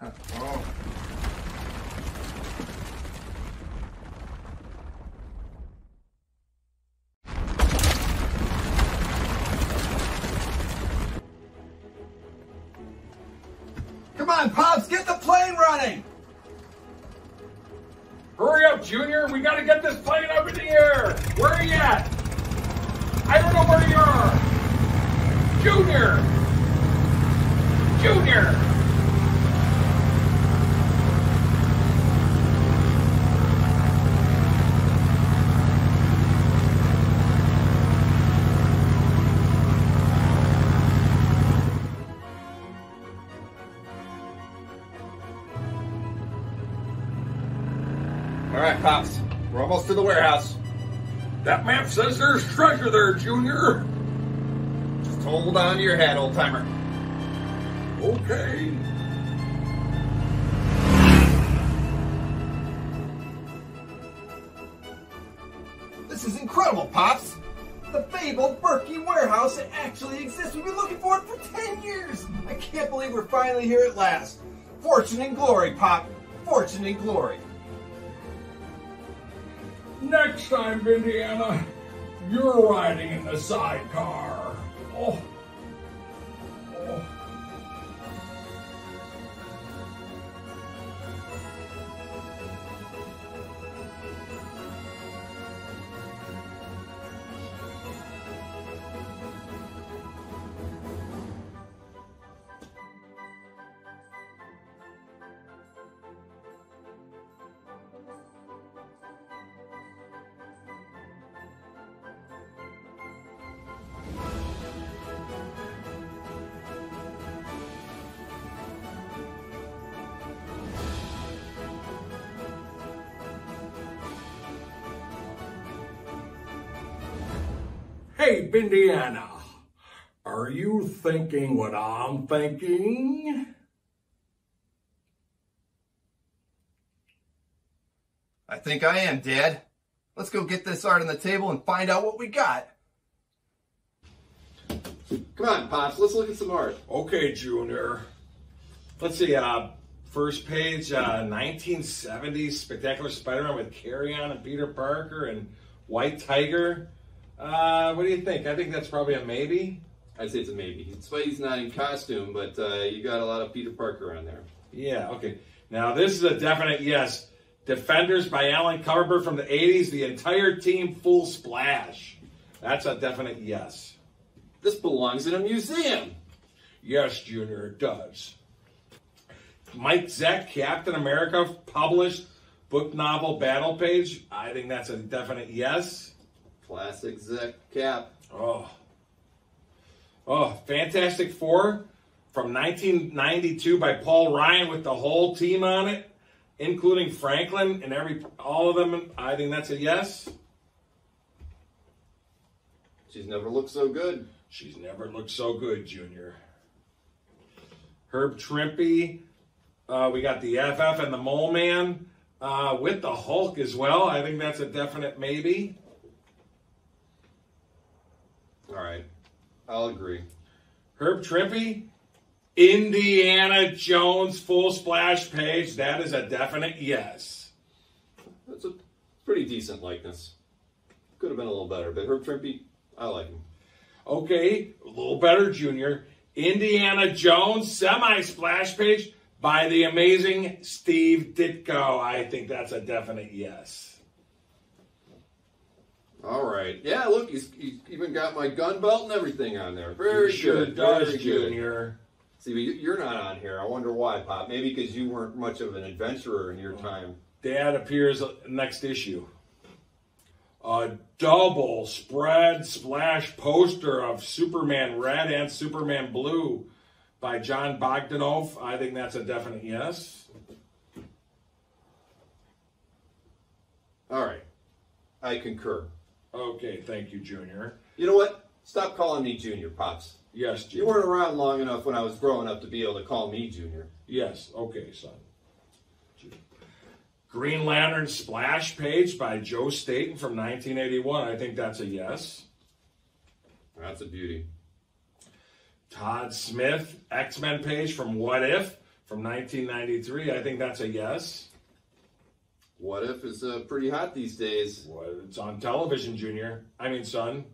Come on, Pops, get the plane running! Hurry up, Junior. We gotta get this plane up in the air. Where are you at? I don't know where you are. Junior! Junior! Almost to the warehouse. That map says there's treasure there, Junior. Just hold on to your hat, old timer. Okay. This is incredible, Pops! The fabled Burkey warehouse actually exists. We've been looking for it for 10 years. I can't believe we're finally here at last. Fortune and glory, Pop. Fortune and glory. Next time, Indiana, you're riding in the sidecar. Oh. Indiana, are you thinking what I'm thinking? I think I am, Dad. Let's go get this art on the table and find out what we got. Come on, Pops, let's look at some art. Okay, Junior. Let's see. Uh, first page, uh, 1970s Spectacular Spider-Man with Carrion and Peter Parker and White Tiger. Uh, what do you think? I think that's probably a maybe. I'd say it's a maybe. Spidey's not in costume, but uh, you got a lot of Peter Parker on there. Yeah. Okay. Now this is a definite yes. Defenders by Alan Kupperberg from the 80s. The entire team full splash. That's a definite yes. This belongs in a museum. Yes, Junior, it does. Mike Zeck, Captain America, published book novel Battle Page. I think that's a definite yes. Classic Zeck Cap. Oh. Oh, Fantastic Four from 1992 by Paul Ryan with the whole team on it, including Franklin and every all of them. I think that's a yes. She's never looked so good. She's never looked so good, Junior. Herb Trimpe. Uh, we got the FF and the Mole Man uh, with the Hulk as well. I think that's a definite maybe. All right, I'll agree. Herb Trimpe, Indiana Jones full splash page. That is a definite yes. That's a pretty decent likeness. Could have been a little better, but Herb Trimpe, I like him. Okay, a little better, Junior. Indiana Jones semi splash page by the amazing Steve Ditko. I think that's a definite yes. All right. Yeah, look, he's, he's even got my gun belt and everything on there. Very good. very good. Junior. See, you're not on here. I wonder why, Pop. Maybe because you weren't much of an adventurer in your time. Dad appears next issue. A double spread splash poster of Superman Red and Superman Blue by Jon Bogdanove. I think that's a definite yes. All right. I concur. Okay, thank you, Junior. You know what? Stop calling me Junior, Pops. Yes, You weren't around long enough when I was growing up to be able to call me Junior. Yes, okay, son. Green Lantern splash page by Joe Staton from 1981. I think that's a yes. That's a beauty. Todd Smith X Men page from What If from 1993. I think that's a yes. What if is uh, pretty hot these days? Well, it's on television, Junior. I mean, son.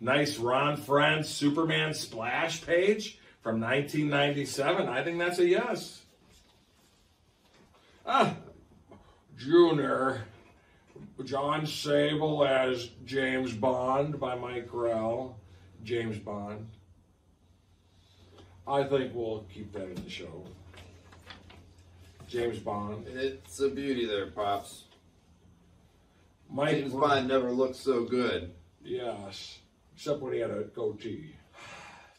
Nice Ron Frenz Superman splash page from 1997. I think that's a yes. Ah, Junior. Jon Sable as James Bond by Mike Grell. James Bond. I think we'll keep that in the show. James Bond. It's a beauty there, pops. Mike James Bond never looked so good. Yes, except when he had a goatee.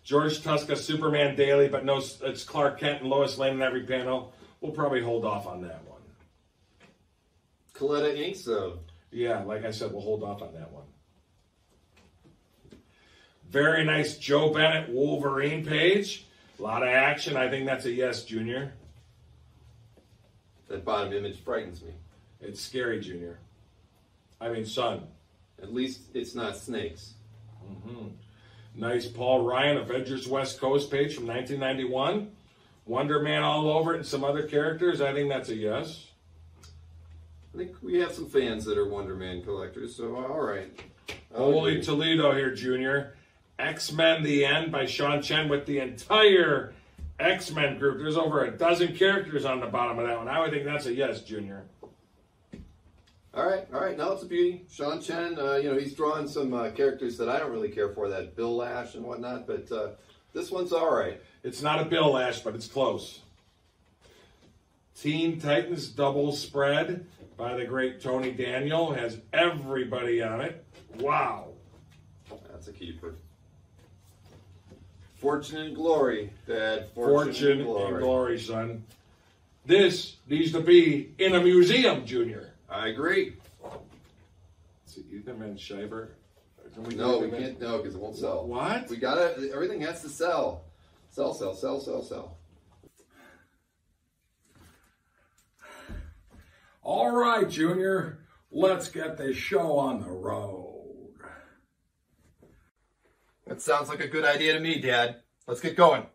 George Tuska, Superman Daily, but no, it's Clark Kent and Lois Lane in every panel. We'll probably hold off on that one. Colletta Inks, though. Yeah, like I said, we'll hold off on that one. Very nice Joe Bennett Wolverine page. A lot of action. I think that's a yes, Junior. That bottom image frightens me. It's scary, Junior. I mean, son. At least it's not snakes. Mm-hmm. Nice Paul Ryan Avengers West Coast page from 1991. Wonder Man all over it and some other characters. I think that's a yes. I think we have some fans that are Wonder Man collectors, so all right. Holy Toledo here, Junior. X Men The End by Sean Chen with the entire X Men group. There's over a dozen characters on the bottom of that one. I would think that's a yes, Junior. All right, all right. Now it's a beauty. Sean Chen, uh, you know, he's drawn some uh, characters that I don't really care for, that Bill Lash and whatnot, but uh, this one's all right. It's not a Bill Lash, but it's close. Teen Titans Double Spread by the great Tony Daniel has everybody on it. Wow. That's a keeper. Fortune and glory, Dad. Fortune, Fortune and, glory. and glory, son. This needs to be in a museum, Junior. I agree. See, Ethan Shiver. We no, we can't. No, because it won't sell. What? We gotta. Everything has to sell. Sell, sell, sell, sell, sell. All right, Junior. Let's get this show on the road. That sounds like a good idea to me, Dad. Let's get going.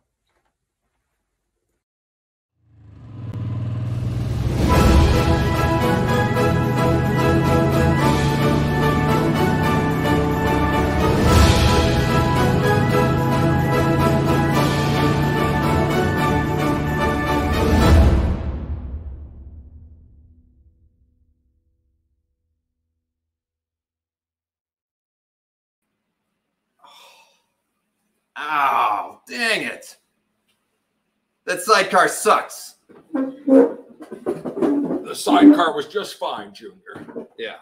Oh, dang it. That sidecar sucks. The sidecar was just fine, Junior. Yeah.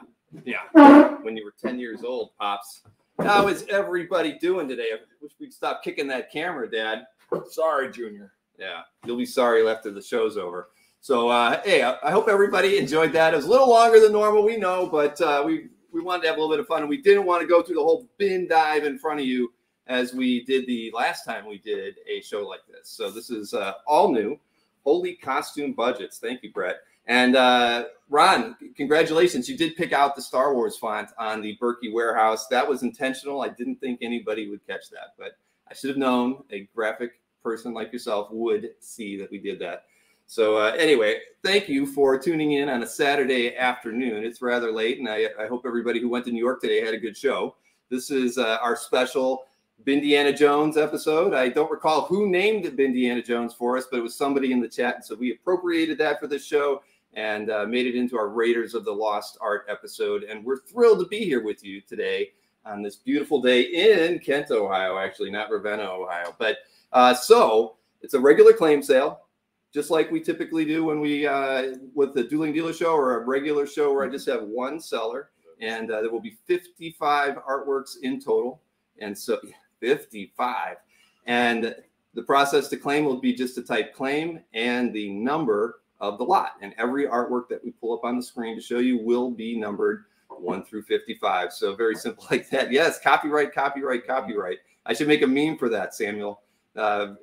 Yeah. When you were 10 years old, Pops. How is everybody doing today? I wish we'd stop kicking that camera, Dad. Sorry, Junior. Yeah. You'll be sorry after the show's over. So, uh, hey, I hope everybody enjoyed that. It was a little longer than normal, we know, but uh, we, we wanted to have a little bit of fun, and we didn't want to go through the whole bin dive in front of you as we did the last time we did a show like this. So this is uh, all new. Holy costume budgets. Thank you, Brett. And uh, Ron, congratulations. You did pick out the Star Wars font on the Burkey warehouse. That was intentional. I didn't think anybody would catch that, but I should have known a graphic person like yourself would see that we did that. So uh, anyway, thank you for tuning in on a Saturday afternoon. It's rather late, and I, I hope everybody who went to New York today had a good show. This is uh, our special Bindiana Jones episode. I don't recall who named Bindiana Jones for us, but it was somebody in the chat. And so we appropriated that for this show and uh, made it into our Raiders of the Lost Art episode. And we're thrilled to be here with you today on this beautiful day in Kent, Ohio, actually, not Ravenna, Ohio. But uh, so it's a regular claim sale, just like we typically do when we, uh, with the Dueling Dealer show or a regular show where I just have one seller. And uh, there will be 55 artworks in total. And so, 55. And the process to claim will be just to type claim and the number of the lot. And every artwork that we pull up on the screen to show you will be numbered 1 through 55. So very simple like that. Yes, copyright, copyright, copyright. I should make a meme for that, Samuel. Uh,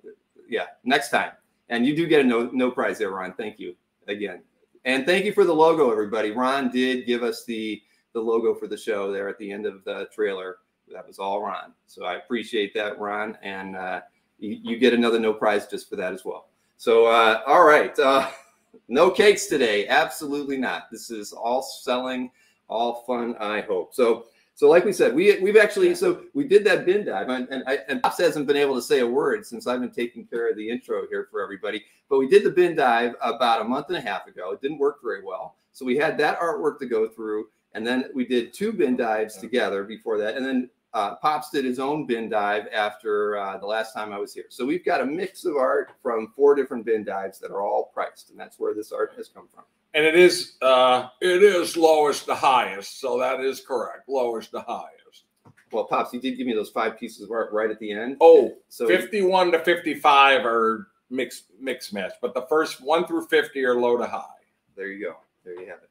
yeah, next time. And you do get a no, no prize there, Ron. Thank you again. And thank you for the logo, everybody. Ron did give us the, the logo for the show there at the end of the trailer that was all Ron. So I appreciate that, Ron. And uh, you, you get another no prize just for that as well. So, uh, all right. Uh, no cakes today. Absolutely not. This is all selling, all fun, I hope. So, so like we said, we we've actually so we did that bin dive, and and, I, and Pops hasn't been able to say a word since I've been taking care of the intro here for everybody. But we did the bin dive about a month and a half ago. It didn't work very well, so we had that artwork to go through, and then we did two bin dives together before that, and then uh, Pops did his own bin dive after uh, the last time I was here. So we've got a mix of art from four different bin dives that are all priced, and that's where this art has come from and it is uh, it is lowest to highest, so that is correct. Lowest to highest. Well, pops, you did give me those five pieces of art right at the end. Oh, so 51 to 55 are mixed mixed match, but the first one through 50 are low to high. There you go. There you have it.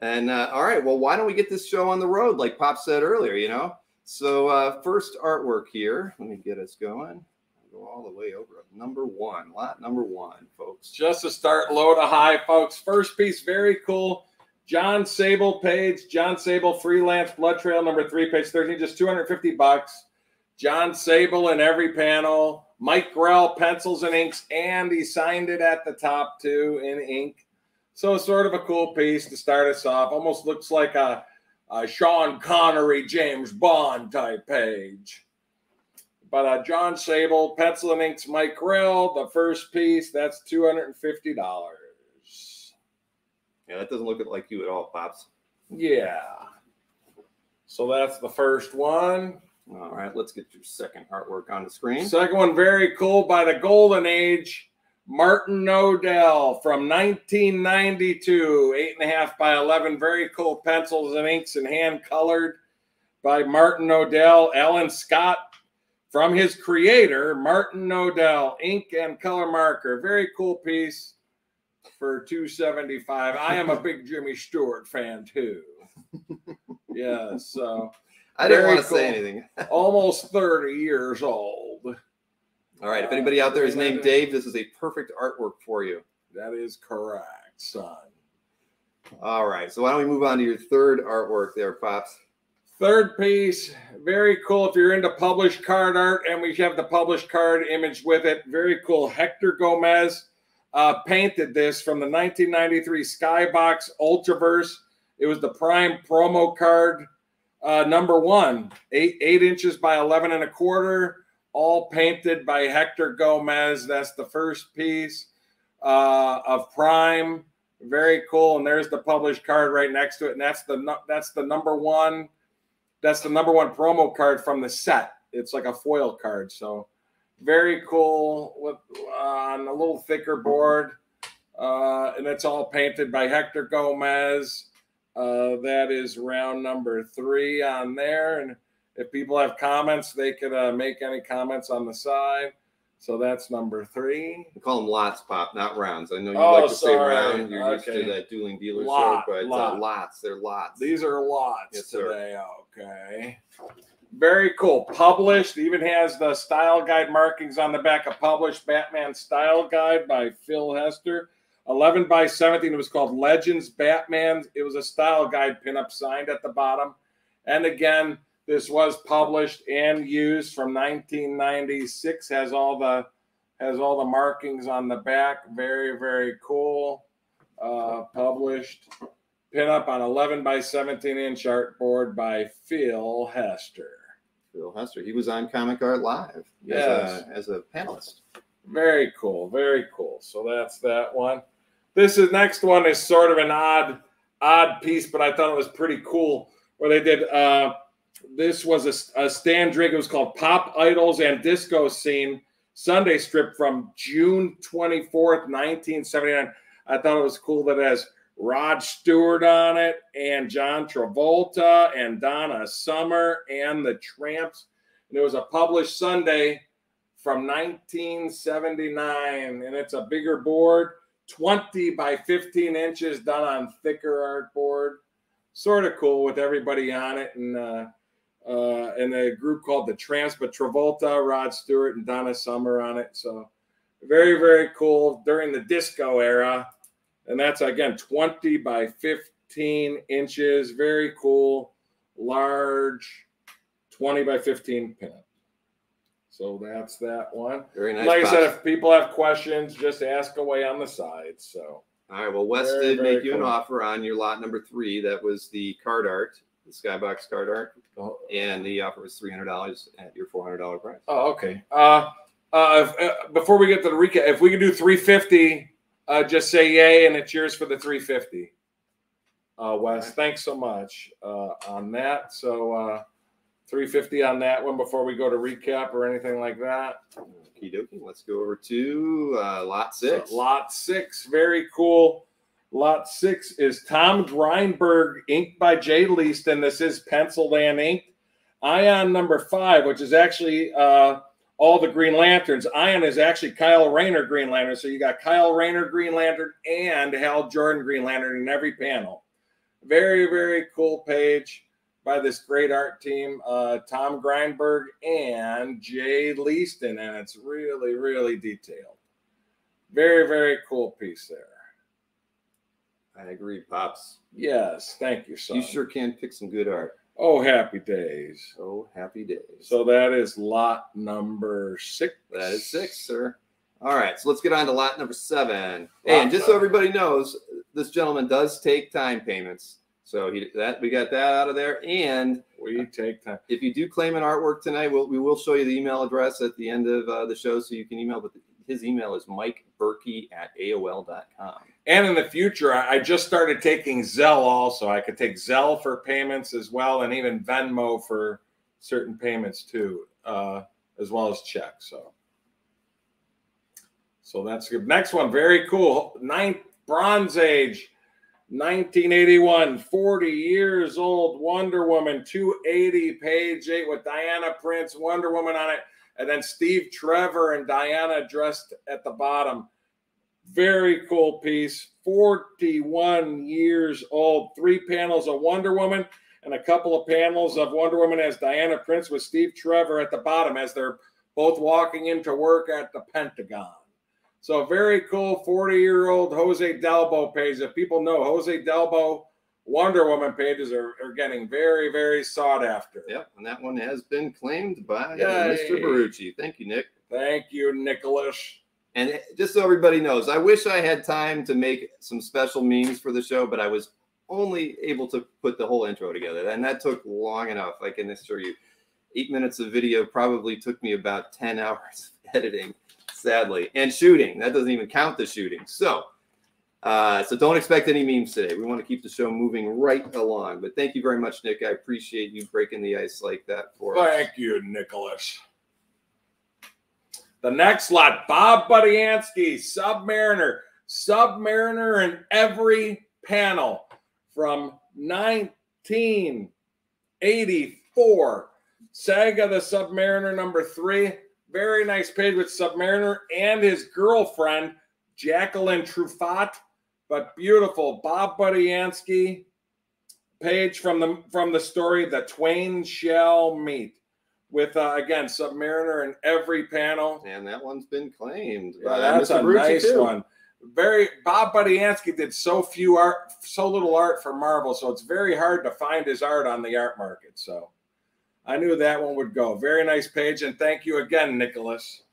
And uh, all right, well, why don't we get this show on the road, like Pop said earlier? You know. So uh, first artwork here. Let me get us going go all the way over number one, lot number one, folks. Just to start low to high, folks. First piece, very cool. Jon Sable page, Jon Sable freelance blood trail number three, page 13, just 250 bucks. Jon Sable in every panel, Mike Grell pencils and inks, and he signed it at the top too in ink. So sort of a cool piece to start us off. Almost looks like a, a Sean Connery, James Bond type page. But uh, Jon Sable, Pencil and Inks, Mike Grell, the first piece, that's $250. Yeah, that doesn't look like you at all, Pops. Yeah. So that's the first one. All right, let's get your second artwork on the screen. Second one, very cool by the Golden Age. Martin Nodell from 1992, eight and a half by 11. Very cool pencils and inks and hand colored by Martin Nodell. Alan Scott from his creator, Martin Nodell, ink and color marker. Very cool piece for 275. I am a big Jimmy Stewart fan too. yeah, so I didn't want to cool. say anything. Almost 30 years old. All right. If anybody out there is named Dave, this is a perfect artwork for you. That is correct, son. All right. So why don't we move on to your third artwork there, Pops? Third piece, very cool. If you're into published card art, and we have the published card image with it, very cool. Hector Gomez uh, painted this from the 1993 Skybox Ultraverse. It was the prime promo card uh, number one, eight eight inches by 11 and a quarter, all painted by Hector Gomez. That's the first piece uh, of prime. Very cool. And there's the published card right next to it, and that's the that's the number one that's the number one promo card from the set. It's like a foil card. So very cool with on a little thicker board. Uh, and it's all painted by Hector Gomez. Uh, that is round number three on there. And if people have comments, they could uh, make any comments on the side. So that's number three. We call them lots, Pop, not rounds. I know you oh, like to sorry. say round. You're okay. used to that dueling dealer Lot, but lot. Uh, lots. They're lots. These are lots yes, today. Okay. Very cool. Published. Even has the style guide markings on the back. A published Batman style guide by Phil Hester. 11 by 17. It was called Legends Batman. It was a style guide pinup signed at the bottom. And again, this was published and used from 1996. Has all the has all the markings on the back. Very very cool. Uh, published pinup on 11 by 17 inch artboard by Phil Hester. Phil Hester. He was on Comic Art Live yes. as, a, as a panelist. Very cool. Very cool. So that's that one. This is next one is sort of an odd odd piece, but I thought it was pretty cool where they did uh this was a, a Stan. It was called Pop Idols and Disco Scene Sunday strip from June 24th, 1979. I thought it was cool that it has Rod Stewart on it and John Travolta and Donna Summer and the Tramps. And it was a published Sunday from 1979. And it's a bigger board, 20 by 15 inches, done on thicker artboard. Sort of cool with everybody on it. And uh, uh, and a group called the Tramps, but Travolta, Rod Stewart, and Donna Summer on it. So very, very cool during the disco era. And that's again 20 by 15 inches. Very cool, large 20 by 15 pin. So that's that one. Very nice. like I said, if people have questions, just ask away on the side. So All right. Well, Wes Very, did very make you an offer on your lot number three. That was the card art, the skybox card art, oh, and the offer was three hundred dollars at your four hundred dollar price. oh, okay. Uh, uh, if, uh, before we get to the recap, if we can do 350, uh, just say yay, and it's yours for the 350. Uh, Wes, thanks so much uh, on that. So uh, 350 on that one before we go to recap or anything like that. Okie dokie. Let's go over to uh, lot six. Lot six, very cool. Lot six is Tom Grindberg, inked by Jay Leisten. This is pencil and inked. Ion number five, which is actually uh, all the Green Lanterns. Ion is actually Kyle Rayner Green Lantern. So you got Kyle Rayner Green Lantern and Hal Jordan Green Lantern in every panel. Very, very cool page by this great art team, uh, Tom Grindberg and Jay Leisten. And it's really, really detailed. Very, very cool piece there. I agree, pops. Yes, thank you, son. You sure can pick some good art. Oh, happy days. Oh, happy days. So that is lot number six. That is six, sir. All right, so let's get on to lot number seven. Lot and just so everybody knows, this gentleman does take time payments. So he that we got that out of there. And We take time. if you do claim an artwork tonight, we'll, we will show you the email address at the end of uh, the show so you can email. But his email is Mike Burkey at AOL.com. And in the future, I just started taking Zelle also. I could take Zelle for payments as well, and even Venmo for certain payments too, uh, as well as checks. So, so that's good. Next one, very cool. Ninth Bronze Age, 1981, 40 years old Wonder Woman, 280, page eight with Diana Prince, Wonder Woman on it, and then Steve Trevor and Diana dressed at the bottom. Very cool piece. 41 years old. Three panels of Wonder Woman and a couple of panels of Wonder Woman as Diana Prince with Steve Trevor at the bottom as they're both walking into work at the Pentagon. So very cool 40 year old Jose Delbo page. If people know Jose Delbo Wonder Woman pages are, are getting very, very sought after. Yep, and that one has been claimed by uh. Mr. Barucci. Thank you, Nick. Thank you, Nicholas. And just so everybody knows, I wish I had time to make some special memes for the show, but I was only able to put the whole intro together, and that took long enough. I can assure you, eight minutes of video probably took me about ten hours of editing, sadly, and shooting. That doesn't even count the shooting. So, uh, so don't expect any memes today. We want to keep the show moving right along. But thank you very much, Nick. I appreciate you breaking the ice like that for us. Thank you, Nicholas. The next lot, Bob Budiansky, Submariner. Submariner in every panel from 1984. Saga the Submariner number three. Very nice page with Submariner and his girlfriend, Jacqueline Truffat. But beautiful. Bob Budiansky page from the from the story The Twain Shall Meet with uh, again Submariner in every panel. And that one's been claimed. Yeah, that's Mr. a nice too. one. Very Bob Budiansky did so few art, so little art for Marvel, so it's very hard to find his art on the art market. So I knew that one would go. Very nice page, and thank you again, Nicholas.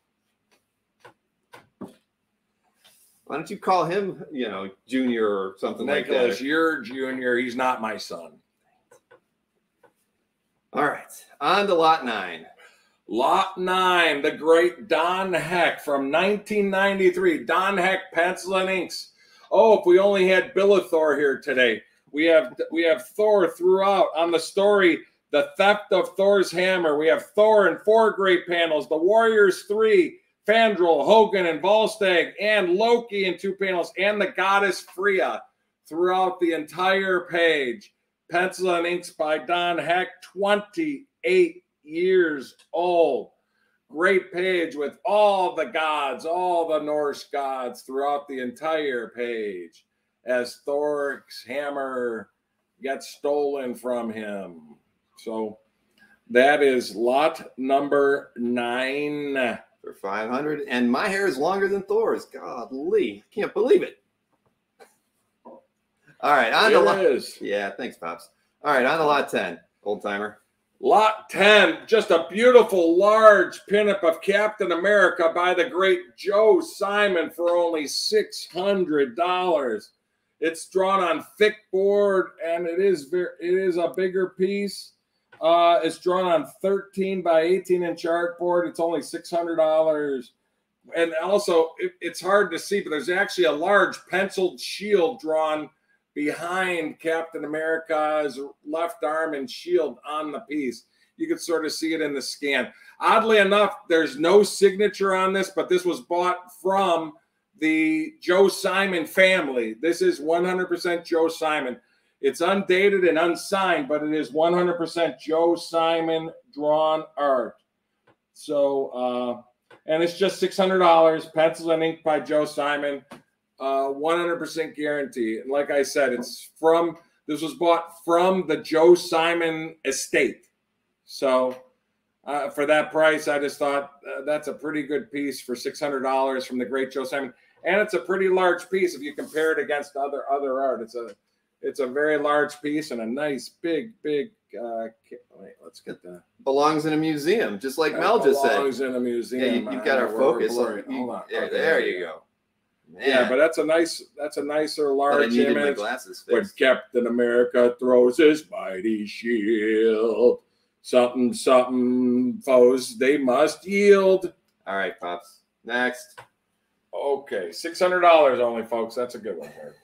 Why don't you call him, you know, Junior or something like Nicholas, that? you're junior. He's not my son. All right, on to lot nine. Lot nine, the great Don Heck from 1993. Don Heck pencil and inks. Oh, if we only had Billithor here today. We have we have Thor throughout on the story. The theft of Thor's hammer. We have Thor in four great panels. The Warriors three. Fandral, Hogun, and Volstagg, and Loki in two panels, and the Goddess Freya throughout the entire page. Pencil and inks by Don Heck, 28 years old. Great page with all the gods, all the Norse gods throughout the entire page as Thor's hammer gets stolen from him. So that is lot number nine. for 500 and my hair is longer than thor's godly I can't believe it all right on to It lot yeah thanks pops all right on the lot 10 old timer Lot 10, just a beautiful large pinup of Captain America by the great Joe Simon for only $600. It's drawn on thick board and it is very it is a bigger piece. Uh, it's drawn on 13 by 18 inch artboard. It's only $600. And also, it, it's hard to see, but there's actually a large penciled shield drawn behind Captain America's left arm and shield on the piece. You could sort of see it in the scan. Oddly enough, there's no signature on this, but this was bought from the Joe Simon family. This is 100% Joe Simon. It's undated and unsigned, but it is 100% Joe Simon drawn art. So, uh, and it's just $600, pencils and ink by Joe Simon. Uh, 100% guarantee. And like I said, it's from this was bought from the Joe Simon estate. So uh, for that price, I just thought uh, that's a pretty good piece for $600 from the great Joe Simon, and it's a pretty large piece if you compare it against other other art. It's a it's a very large piece and a nice big big. Uh, wait, let's get that. Belongs in a museum, just like Mel just said. Belongs in a museum. Yeah, you, have got our focus. we're on- blurry. Hold on. There, Okay, there you go. Yeah, Man, but that's a nice that's a nicer large image. glasses when. Captain America throws his mighty shield. Something, something, foes, they must yield. All right, pops. Next. Okay, $600 only, folks. That's a good one there.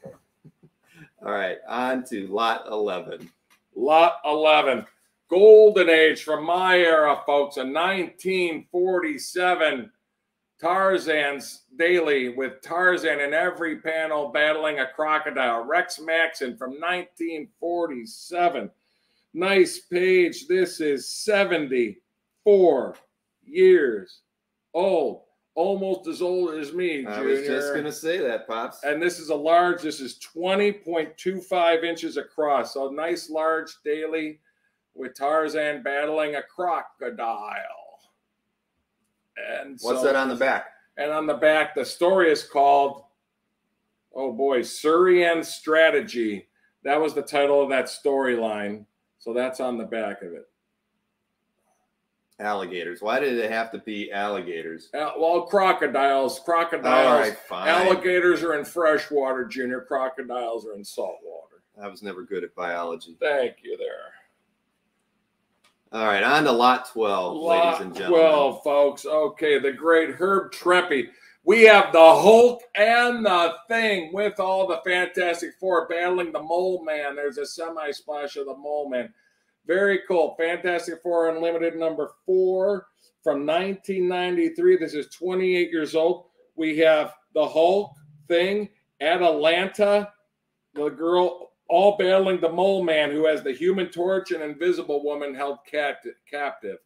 All right, on to lot eleven. Lot 11, Golden Age from my era, folks, a 1947 Tarzan's Daily with Tarzan in every panel battling a crocodile. Rex Maxon from 1947. Nice page. This is 74 years old, almost as old as me, I Junior. was just gonna say that, pops. And this is a large, this is 20.25 inches across. So nice large daily with Tarzan battling a crocodile. And What's so- that on the back? And on the back, the story is called, oh boy, Surian Strategy. That was the title of that storyline. So that's on the back of it. Alligators. Why did it have to be alligators? Uh, well, crocodiles, crocodiles, right, fine. alligators are in fresh water, Junior. Crocodiles are in salt water. I was never good at biology. Thank you there. All right, on to lot 12, Lot ladies and gentlemen. 12, folks. Okay, the great Herb Trimpe. We have the Hulk and the Thing with all the Fantastic Four battling the Mole Man. There's a semi splash of the Mole Man. Very cool. Fantastic Four Unlimited number four from 1993. This is 28 years old. We have the Hulk, Thing, Atalanta, the girl all battling the mole man who has the human torch and invisible woman held captive captive.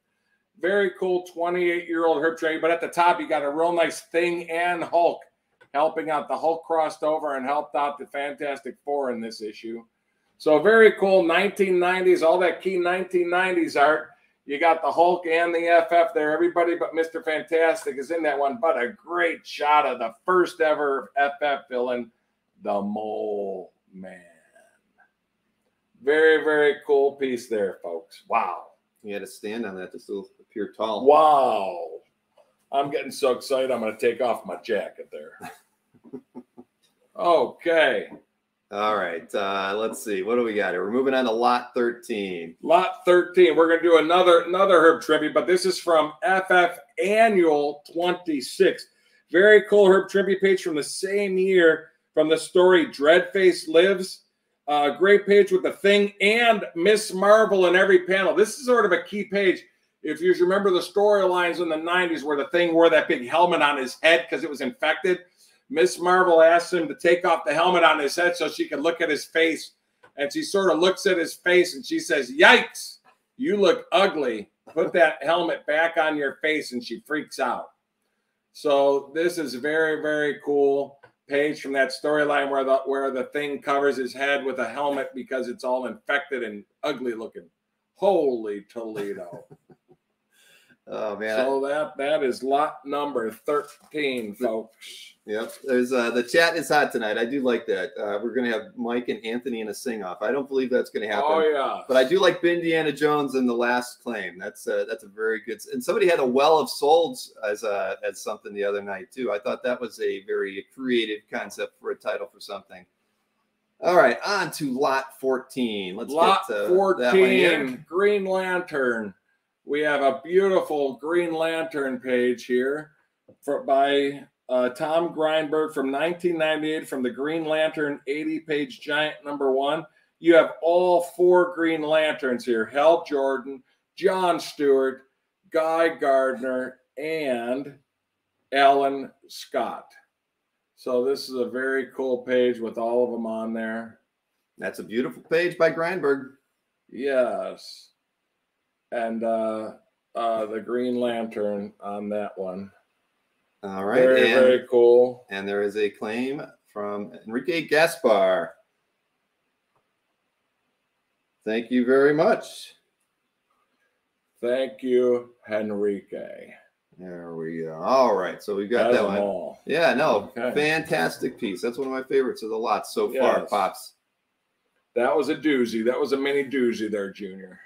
Very cool 28 year old Herb Trimpe but at the top you got a real nice thing and hulk helping out. The hulk crossed over and helped out the fantastic four in this issue. So very cool 1990s all that key 1990s art. You got the hulk and the ff there. Everybody but mr fantastic is in that one but a great shot of the first ever ff villain the mole man very, very cool piece there, folks. Wow. You had to stand on that to still appear tall. Wow. I'm getting so excited. I'm going to take off my jacket there. okay. All right, uh, let's see. What do we got here? We're moving on to lot 13. Lot 13. We're going to do another another Herb Trimpe, but this is from FF Annual 26. Very cool Herb Trimpe page from the same year from the story Dreadface Lives. Uh, great page with the thing and Miss Marvel in every panel. This is sort of a key page. If you remember the storylines in the 90s where the thing wore that big helmet on his head because it was infected, Miss Marvel asked him to take off the helmet on his head so she could look at his face. And she sort of looks at his face and she says, Yikes, you look ugly. Put that helmet back on your face. And she freaks out. So this is very, very cool page from that storyline where the where the thing covers his head with a helmet because it's all infected and ugly looking. Holy Toledo. Oh man. So that that is lot number 13, folks. Yep. There's uh the chat is hot tonight. I do like that. Uh, we're gonna have Mike and Anthony in a sing off. I don't believe that's gonna happen. Oh yeah. But I do like Indiana Jones in the last claim. That's uh, that's a very good. And somebody had a well of souls as a as something the other night too. I thought that was a very creative concept for a title for something. All right, on to lot 14. Let's lot get, uh, 14, Green Lantern. We have a beautiful Green Lantern page here for, by uh, Tom Grindberg from 1998 from the Green Lantern 80 page giant number one. You have all four Green Lanterns here Hal Jordan, John Stewart, Guy Gardner, and Alan Scott. So this is a very cool page with all of them on there. That's a beautiful page by Grindberg. Yes and uh, uh, the Green Lantern on that one. All right. Very, and, very cool. And there is a claim from Enrique Gaspar. Thank you very much. Thank you, Enrique. There we go. All right. So we got that one. All. Yeah, no, okay. fantastic piece. That's one of my favorites of the lot so yes. far, Pops. That was a doozy. That was a mini doozy there, Junior.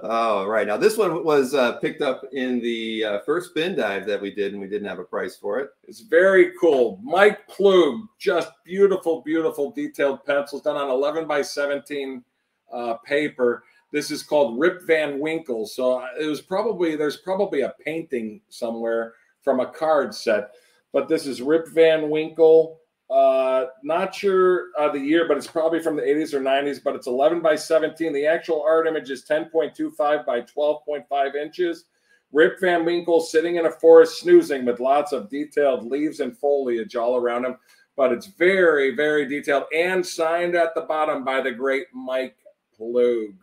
Oh, right. Now, this one was uh, picked up in the uh, first bin dive that we did, and we didn't have a price for it. It's very cool. Mike Ploog, just beautiful, beautiful detailed pencils done on 11 by 17 uh, paper. This is called Rip Van Winkle. So uh, it was probably, there's probably a painting somewhere from a card set, but this is Rip Van Winkle uh, not sure uh, the year, but it's probably from the 80s or 90s. But it's 11 by 17. The actual art image is 10.25 by 12.5 inches. Rip Van Winkle sitting in a forest snoozing with lots of detailed leaves and foliage all around him. But it's very, very detailed and signed at the bottom by the great Mike Ploog.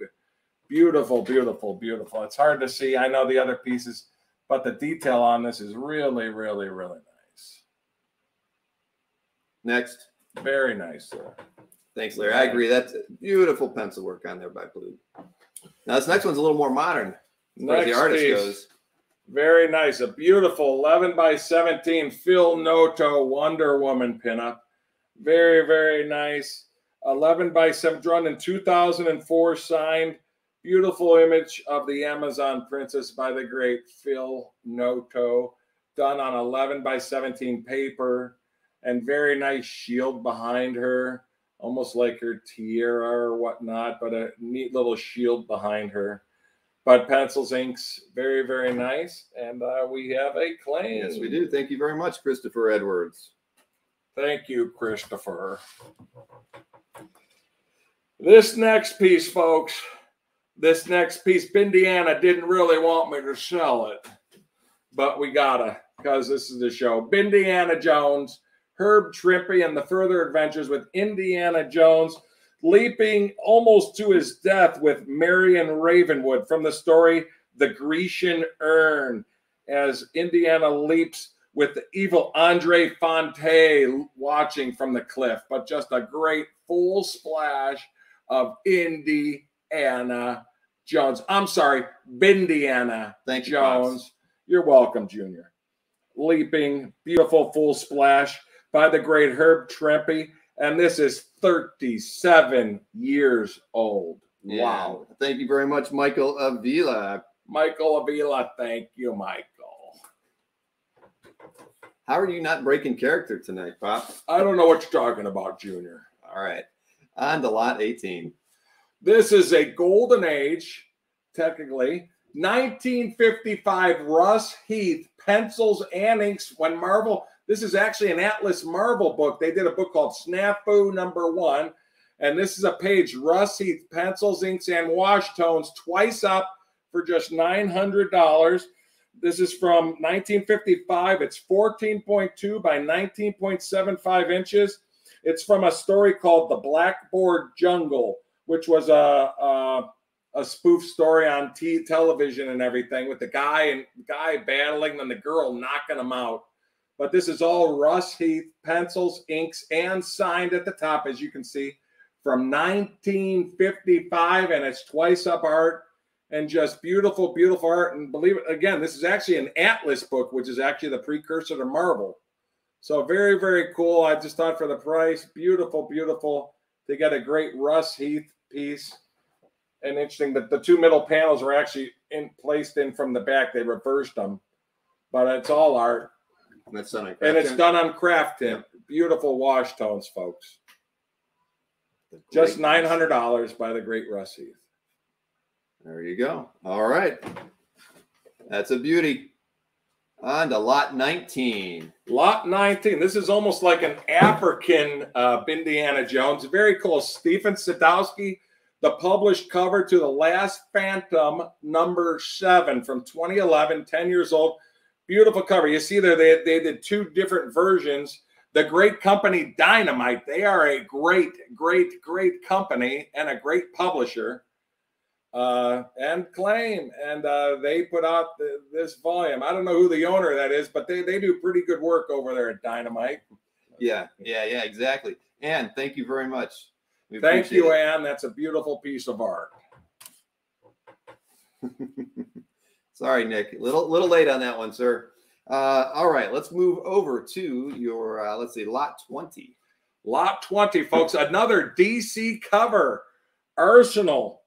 Beautiful, beautiful, beautiful. It's hard to see. I know the other pieces, but the detail on this is really, really, really nice. Next. Very nice, sir. Thanks, Larry. I agree. That's beautiful pencil work on there by Blue. Now this next one's a little more modern. As next the artist piece. goes. Very nice. A beautiful 11 by 17 Phil Noto Wonder Woman pinup. Very, very nice. 11 by 7 drawn in 2004, signed. Beautiful image of the Amazon Princess by the great Phil Noto, done on 11 by 17 paper and very nice shield behind her, almost like her tiara or whatnot, but a neat little shield behind her. But pencils, inks, very, very nice. And uh, we have a claim. Yes, we do. Thank you very much, Christopher Edwards. Thank you, Christopher. This next piece, folks, this next piece, Indiana didn't really want me to sell it, but we gotta because this is the show. Indiana Jones Herb Trimpe and the further adventures with Indiana Jones, leaping almost to his death with Marion Ravenwood from the story The Grecian Urn, as Indiana leaps with the evil Andre Fonte watching from the cliff. But just a great full splash of Indiana Jones. I'm sorry, Bindiana Thank Jones. You, You're welcome, Junior. Leaping, beautiful full splash by the great Herb Trimpe. And this is 37 years old. Yeah. Wow. Thank you very much, Michael Avila. Michael Avila, thank you, Michael. How are you not breaking character tonight, Pop? I don't know what you're talking about, Junior. All right. On to lot 18. This is a golden age, technically. 1955 Russ Heath pencils and inks when Marvel this is actually an Atlas Marvel book. They did a book called Snafu Number One. And this is a page, Russ Heath, pencils, inks, and wash tones, twice up for just $900. This is from 1955. It's 14.2 by 19.75 inches. It's from a story called The Blackboard Jungle, which was a, a, a spoof story on t- television and everything with the guy and guy battling and the girl knocking him out but this is all Russ Heath pencils, inks, and signed at the top, as you can see, from 1955, and it's twice up art. and just beautiful, beautiful art. And believe it again, this is actually an Atlas book, which is actually the precursor to Marvel. So very, very cool. I just thought for the price, beautiful, beautiful. They got a great Russ Heath piece. And interesting that the two middle panels are actually in placed in from the back. They reversed them, but it's all art. And that's done on And it's Craft done on Craftint. Beautiful wash tones, folks. Just nine hundred dollars by the great Russ Heath. There you go. All right. That's a beauty. On to lot 19. Lot 19. This is almost like an African uh, Indiana Jones. Very cool. Stephen Sadowski, the published cover to The Last Phantom, number seven from 2011, 10 years old. Beautiful cover. You see there, they, they did two different versions. The great company Dynamite, they are a great, great, great company and a great publisher uh, and claim. And uh, they put out the, this volume. I don't know who the owner of that is, but they, they do pretty good work over there at Dynamite. Yeah, yeah, yeah, exactly. And thank you very much. We Thank you, it. Ann. That's a beautiful piece of art. Sorry, Nick. Little little late on that one, sir. Uh, all right, let's move over to your uh, let's see, lot 20. Lot 20, folks. Another DC cover. Arsenal.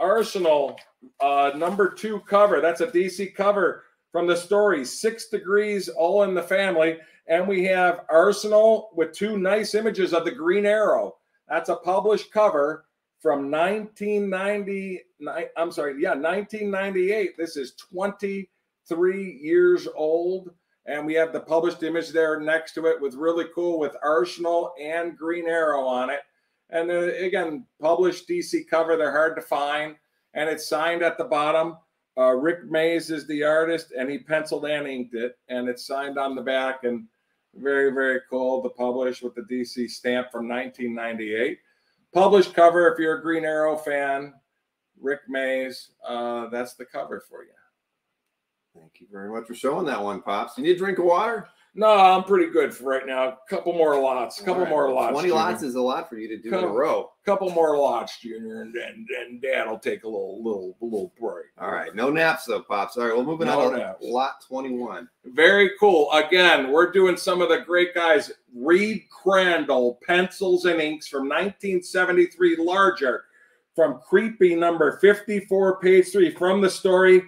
Arsenal, uh, number two cover. That's a DC cover from the story Six Degrees, All in the Family. And we have Arsenal with two nice images of the Green Arrow. That's a published cover from 1990. I'm sorry, yeah, 1998. This is 23 years old. And we have the published image there next to it with really cool with Arsenal and Green Arrow on it. And then again, published DC cover. They're hard to find. And it's signed at the bottom. Uh, Rick Mays is the artist, and he penciled and inked it. And it's signed on the back. And very, very cool to publish with the DC stamp from 1998. Published cover, if you're a Green Arrow fan, Rick Mays, uh, that's the cover for you. Thank you very much for showing that one, Pops. You need a drink of water? No, I'm pretty good for right now. A couple more lots. A couple right. more lots. 20 Junior. lots is a lot for you to do in a row. couple more lots, Junior, and then and Dad'll take a little little little break. All right, no naps though, Pops. All right, well, moving No on to lot 21. Very cool. Again, we're doing some of the great guys. Reed Crandall, pencils and inks from 1973, larger, from creepy number 54, page three, from the story.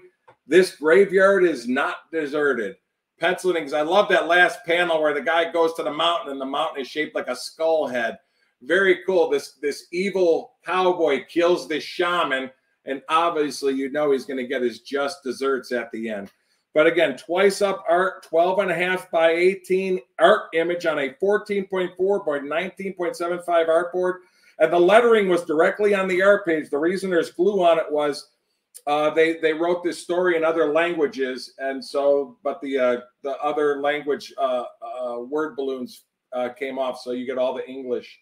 This graveyard is not deserted. And. I love that last panel where the guy goes to the mountain and the mountain is shaped like a skull head. Very cool. This this evil cowboy kills this shaman, and obviously you know he's going to get his just desserts at the end. But again, twice up art, 12 and a half by 18 art image on a 14.4 by 19.75 art board. And the lettering was directly on the art page. The reason there's glue on it was uh, they they wrote this story in other languages, and so but the uh, the other language uh, uh, word balloons uh, came off, so you get all the English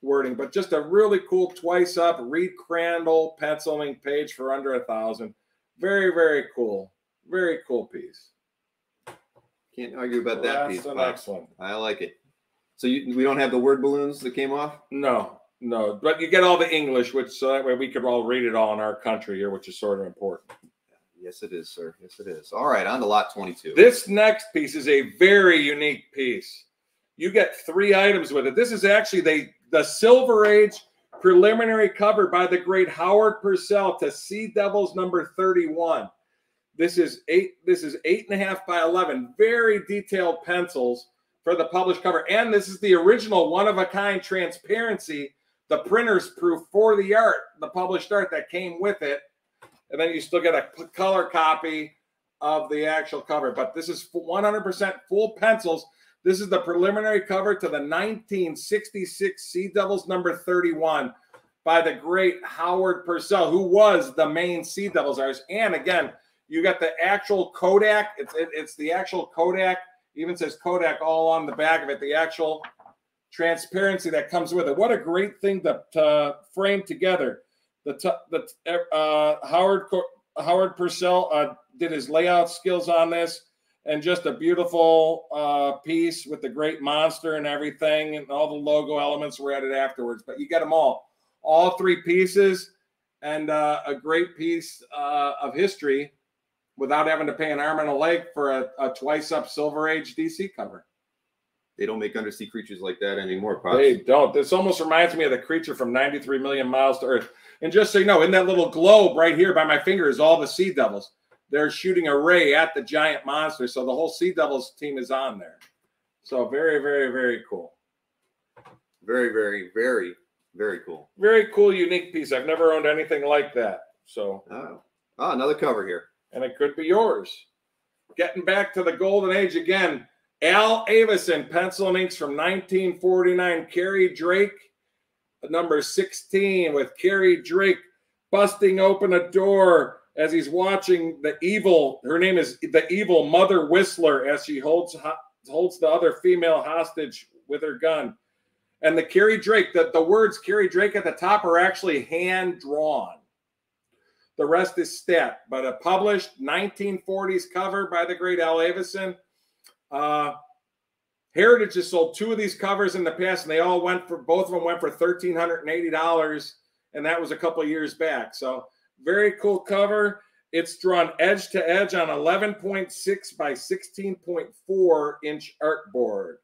wording. But just a really cool twice up Reed Crandall penciling page for under a thousand. Very very cool, very cool piece. Can't argue about that That's piece, an Pops. excellent. I like it. So you, we don't have the word balloons that came off? No, no, but you get all the English, which so that way we could all read it all in our country here, which is sort of important. Yes, it is, sir. Yes, it is. All right, on to lot 22. This next piece is a very unique piece. You get three items with it. This is actually the the Silver Age preliminary cover by the great Howard Purcell to Sea Devils number 31. This is eight, this is eight and a half by 11. Very detailed pencils for the published cover. And this is the original one of a kind transparency, the printer's proof for the art, the published art that came with it. And then you still get a color copy of the actual cover. But this is 100% full pencils. This is the preliminary cover to the 1966 Sea Devils number 31 by the great Howard Purcell, who was the main Sea Devils artist. And again, you got the actual Kodak. It's it, it's the actual Kodak. Even says Kodak all on the back of it. The actual transparency that comes with it. What a great thing to, to frame together. The t- the uh, Howard Howard Purcell uh, did his layout skills on this, and just a beautiful uh, piece with the great monster and everything, and all the logo elements were added afterwards. But you get them all, all three pieces, and uh, a great piece uh, of history without having to pay an arm and a leg for a, a twice up Silver Age DC cover. They don't make undersea creatures like that anymore, Pops. They don't. This almost reminds me of the creature from 93 million miles to Earth. And just so you know, in that little globe right here by my finger is all the Sea Devils. They're shooting a ray at the giant monster. So the whole Sea Devils team is on there. So very, very, very cool. Very, very, very, very cool. Very cool, unique piece. I've never owned anything like that. So, Oh, oh another cover here. and it could be yours. Getting back to the golden age again. Al Avison, pencil and inks from 1949. Kerry Drake, number 16, with Kerry Drake busting open a door as he's watching the evil. Her name is the evil Mother Whistler as she holds holds the other female hostage with her gun. And the Kerry Drake, the, the words Kerry Drake at the top are actually hand drawn. The rest is stat, but a published 1940s cover by the great Al Avison. Uh, Heritage has sold two of these covers in the past, and they all went for both of them went for thirteen hundred and eighty dollars, and that was a couple years back. So very cool cover. It's drawn edge to edge on eleven point six by sixteen point four inch art board,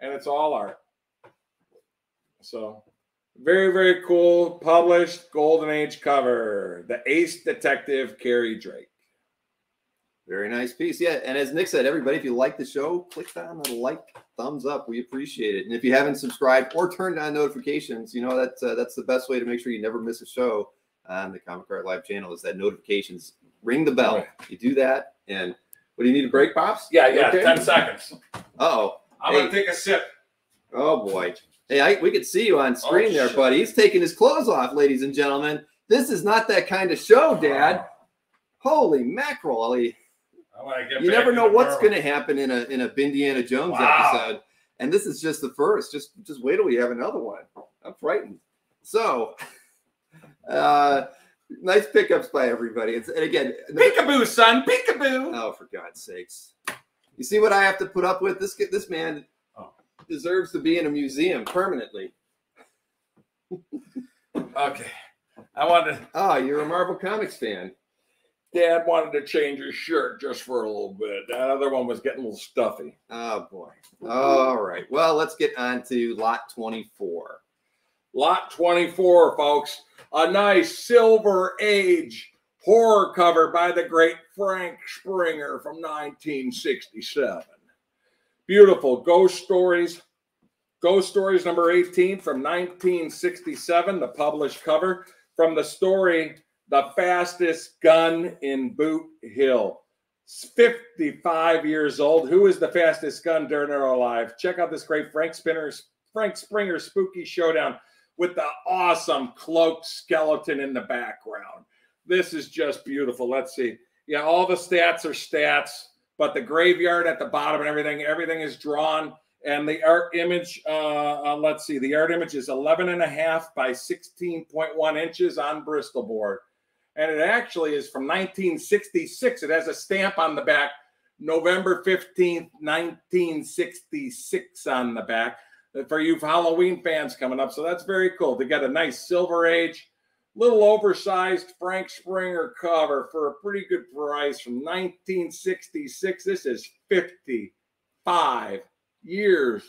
and it's all art. So very very cool published golden age cover. The Ace Detective Kerry Drake. Very nice piece. Yeah. And as Nick said, everybody, if you like the show, click on the like thumbs up. We appreciate it. And if you haven't subscribed or turned on notifications, you know that's uh, that's the best way to make sure you never miss a show on the Comic Art Live channel. Is that notifications ring the bell? Right. You do that, and what do you need a break, pops? Yeah, yeah, Okay. ten seconds. Oh, I'm Hey. gonna take a sip. oh boy. Hey, I, we could see you on screen Oh, there, shit. buddy. He's taking his clothes off, ladies and gentlemen. This is not that kind of show, Dad. Holy mackerel! Ollie. I wanna get you never know what's going to happen in a in a Indiana Jones Wow. episode, and this is just the first. Just just wait till we have another one. I'm frightened. So, uh, nice pickups by everybody. It's, and again, Peekaboo, son, peekaboo. oh for God's sakes, you see what I have to put up with? This this man Oh. deserves to be in a museum permanently. Okay, I wanted. Oh, you're a Marvel Comics fan. Dad wanted to change his shirt just for a little bit. That other one was getting a little stuffy. Oh boy. All right. Well, let's get on to lot 24. Lot 24, folks. A nice Silver Age horror cover by the great Frank Springer from 1967. Beautiful ghost stories. Ghost Stories number 18 from 1967, the published cover from the story The Fastest Gun in Boot Hill. 55 years old. Who is the fastest gun during our life? Check out this great Frank Spinner's Frank Springer spooky showdown with the awesome cloaked skeleton in the background. This is just beautiful. Let's see. Yeah, all the stats are stats, but the graveyard at the bottom and everything, everything is drawn. And the art image, uh, uh, let's see, the art image is 11 and a half by 16.1 inches on Bristol board. And it actually is from 1966. It has a stamp on the back, November 15th, 1966 on the back uh, for you Halloween fans coming up. So that's very cool. They got a nice Silver Age, little oversized Frank Springer cover for a pretty good price from 1966. This is 55 years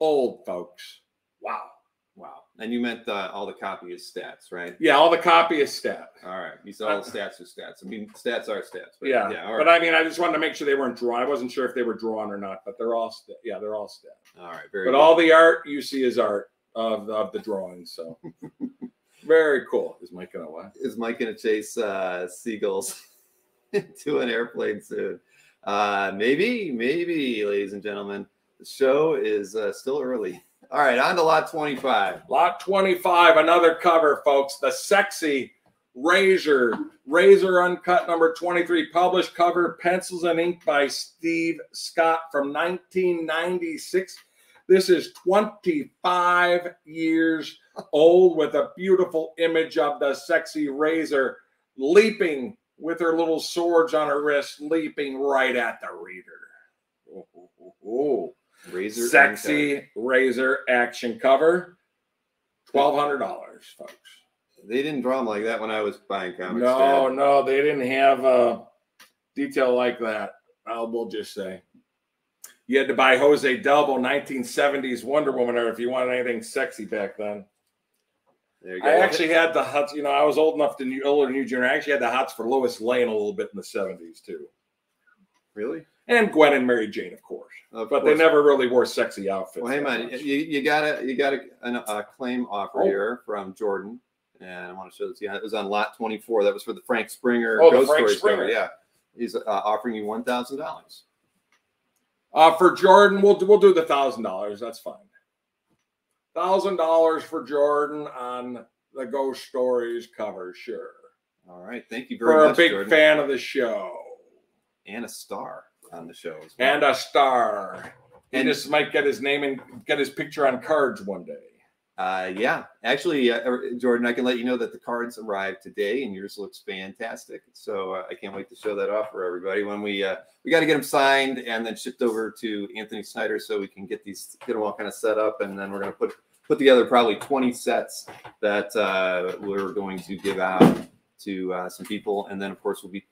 old, folks. Wow. Wow. And you meant uh, all the copyist stats, right? Yeah, all the copy is stat. All right. You said all the stats are stats. I mean, stats are stats. But Yeah, Yeah. All but. I mean, I just wanted to make sure they weren't drawn. I wasn't sure if they were drawn or not, but they're all stat. Yeah, they're all stat. all right. Very But good. all the art you see is art of, of the drawings. So very cool. Is Mike gonna what? is Mike going to chase uh, seagulls into an airplane soon? Uh, maybe, maybe, ladies and gentlemen. The show is uh, still early. All right, on to lot 25. Lot 25, another cover, folks. The sexy Razor, Razor Uncut number 23, published cover, pencils and ink by Steve Scott from 1996. This is 25 years old with a beautiful image of the sexy Razor leaping with her little swords on her wrist, leaping right at the reader. Ooh, ooh, ooh. Razor Sexy Razor action cover. Twelve hundred dollars, folks. They didn't draw them like that when I was buying comics. No, Dad. no, they didn't have a detail like that. I will just say. You had to buy Jose Delbo 1970s Wonder Woman, or if you wanted anything sexy back then. There you go. I actually had the huts. You know, I was old enough to knew, older than you, Junior. I actually had the hots for Lois Lane a little bit in the 70s too, really, and Gwen and Mary Jane, of course. of But they never really wore sexy outfits. Well, hey man, you, you got a you got a, an, a claim offer Oh. here from Jordan, and I want to show this. Yeah, it was on lot twenty four. That was for the Frank Springer Oh, Ghost Frank Stories cover. Springer. Yeah, he's uh, offering you one thousand dollars. Uh, for Jordan, we'll do- we'll do the thousand dollars. That's fine. Thousand dollars for Jordan on the Ghost Stories cover, sure. All right, thank you very much. For a big Jordan. fan of the show and a star on the show. As well. and a star. He And- just might get his name and get his picture on cards one day. Uh, yeah, actually, uh, er, Jordan, I can let you know that the cards arrived today, and yours looks fantastic. So uh, I can't wait to show that off for everybody. When we uh, we got to get them signed and then shipped over to Anthony Snyder, so we can get these get them all kind of set up, and then we're gonna put put together probably 20 sets that uh, we're going to give out to uh, some people, and then of course we'll be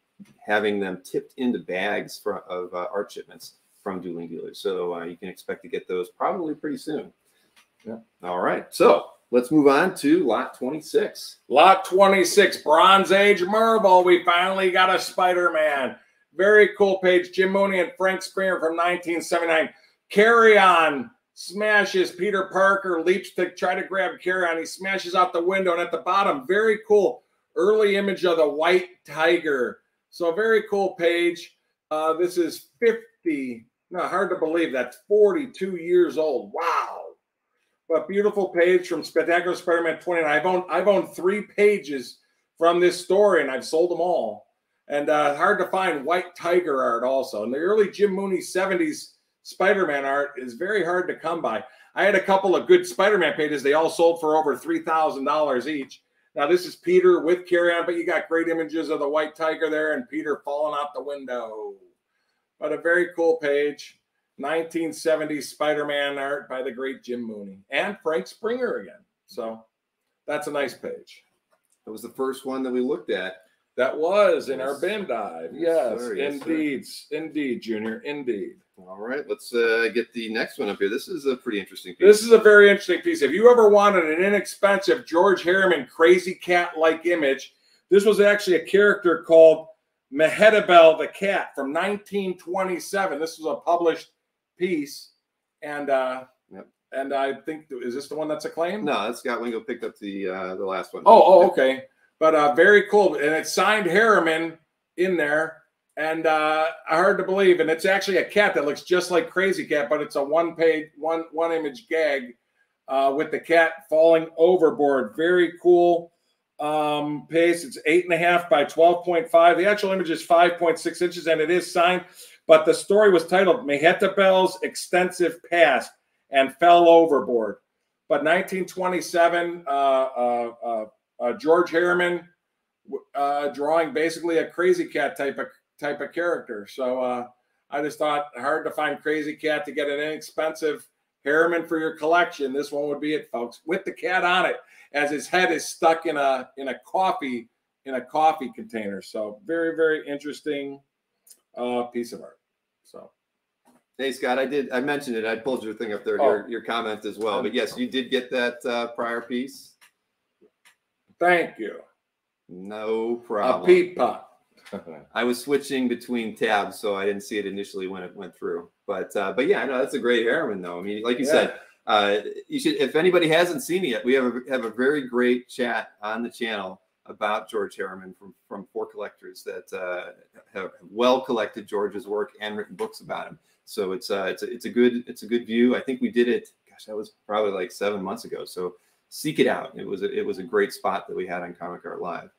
having them tipped into bags for, of uh, art shipments from dueling dealers. So uh, you can expect to get those probably pretty soon. Yeah. All right. So let's move on to lot 26. Lot 26, Bronze Age Marvel. We finally got a Spider Man. Very cool page. Jim Mooney and Frank Springer from 1979. Carrion smashes Peter Parker, leaps to try to grab Carrion. He smashes out the window. And at the bottom, very cool early image of the white tiger. So, a very cool page. Uh, this is 50, no, hard to believe that's 42 years old. Wow but beautiful page from Spectacular Spider-Man 29. I've owned I've owned three pages from this story and I've sold them all. And uh, hard to find white tiger art also. And the early Jim Mooney 70s Spider-Man art is very hard to come by. I had a couple of good Spider-Man pages. They all sold for over $3,000 each. Now this is Peter with Carrion, but you got great images of the white tiger there and Peter falling out the window. But a very cool page. 1970s Spider-Man art by the great Jim Mooney and Frank Springer again. So that's a nice page. That was the first one that we looked at. That was in our Yes. bin dive. Yes, Yes, sir. Yes, sir. indeed, indeed, Junior, indeed. All right. Let's uh, get the next one up here. This is a pretty interesting piece. This is a very interesting piece. If you ever wanted an inexpensive George Herriman Krazy Kat-like image, this was actually a character called Mehitabel the cat from 1927. This was a published piece, and uh, Yep. and I think is this the one that's acclaimed? no, that's Scott Wingo picked up the uh, the last one. Oh, oh, okay. But uh, very cool, and it's signed Herriman in there, and uh, hard to believe. And it's actually a cat that looks just like Krazy Kat, but it's a one page, one one image gag uh, with the cat falling overboard. Very cool um, pace. It's eight and a half by twelve point five. The actual image is five point six inches, and it is signed. But the story was titled Mehitabel's Extensive Past and Fell Overboard. But 1927, uh, uh, uh, uh, George Herriman drawing basically a Krazy Kat type of type of character. So uh, I just thought hard to find Krazy Kat to get an inexpensive Herriman for your collection. This one would be it, folks, with the cat on it, as his head is stuck in a in a coffee in a coffee container. So very very interesting uh, piece of art. So Hey Scott, I did. I mentioned it. I pulled your thing up there, Oh. your, your comment as well. But yes, you did get that uh, prior piece. thank you. No problem. A peep pot. I was switching between tabs, so I didn't see it initially when it went through. But uh, but yeah, no, that's a great Herriman though. I mean, like you said, uh, you should. If anybody hasn't seen it yet, we have a, have a very great chat on the channel about George Herriman from from four collectors that uh, have well collected George's work and written books about him. So it's uh, it's a, it's a good it's a good view. I think we did it. Gosh, that was probably like seven months ago. So seek it out. It was a, it was a great spot that we had on Comic Art Live.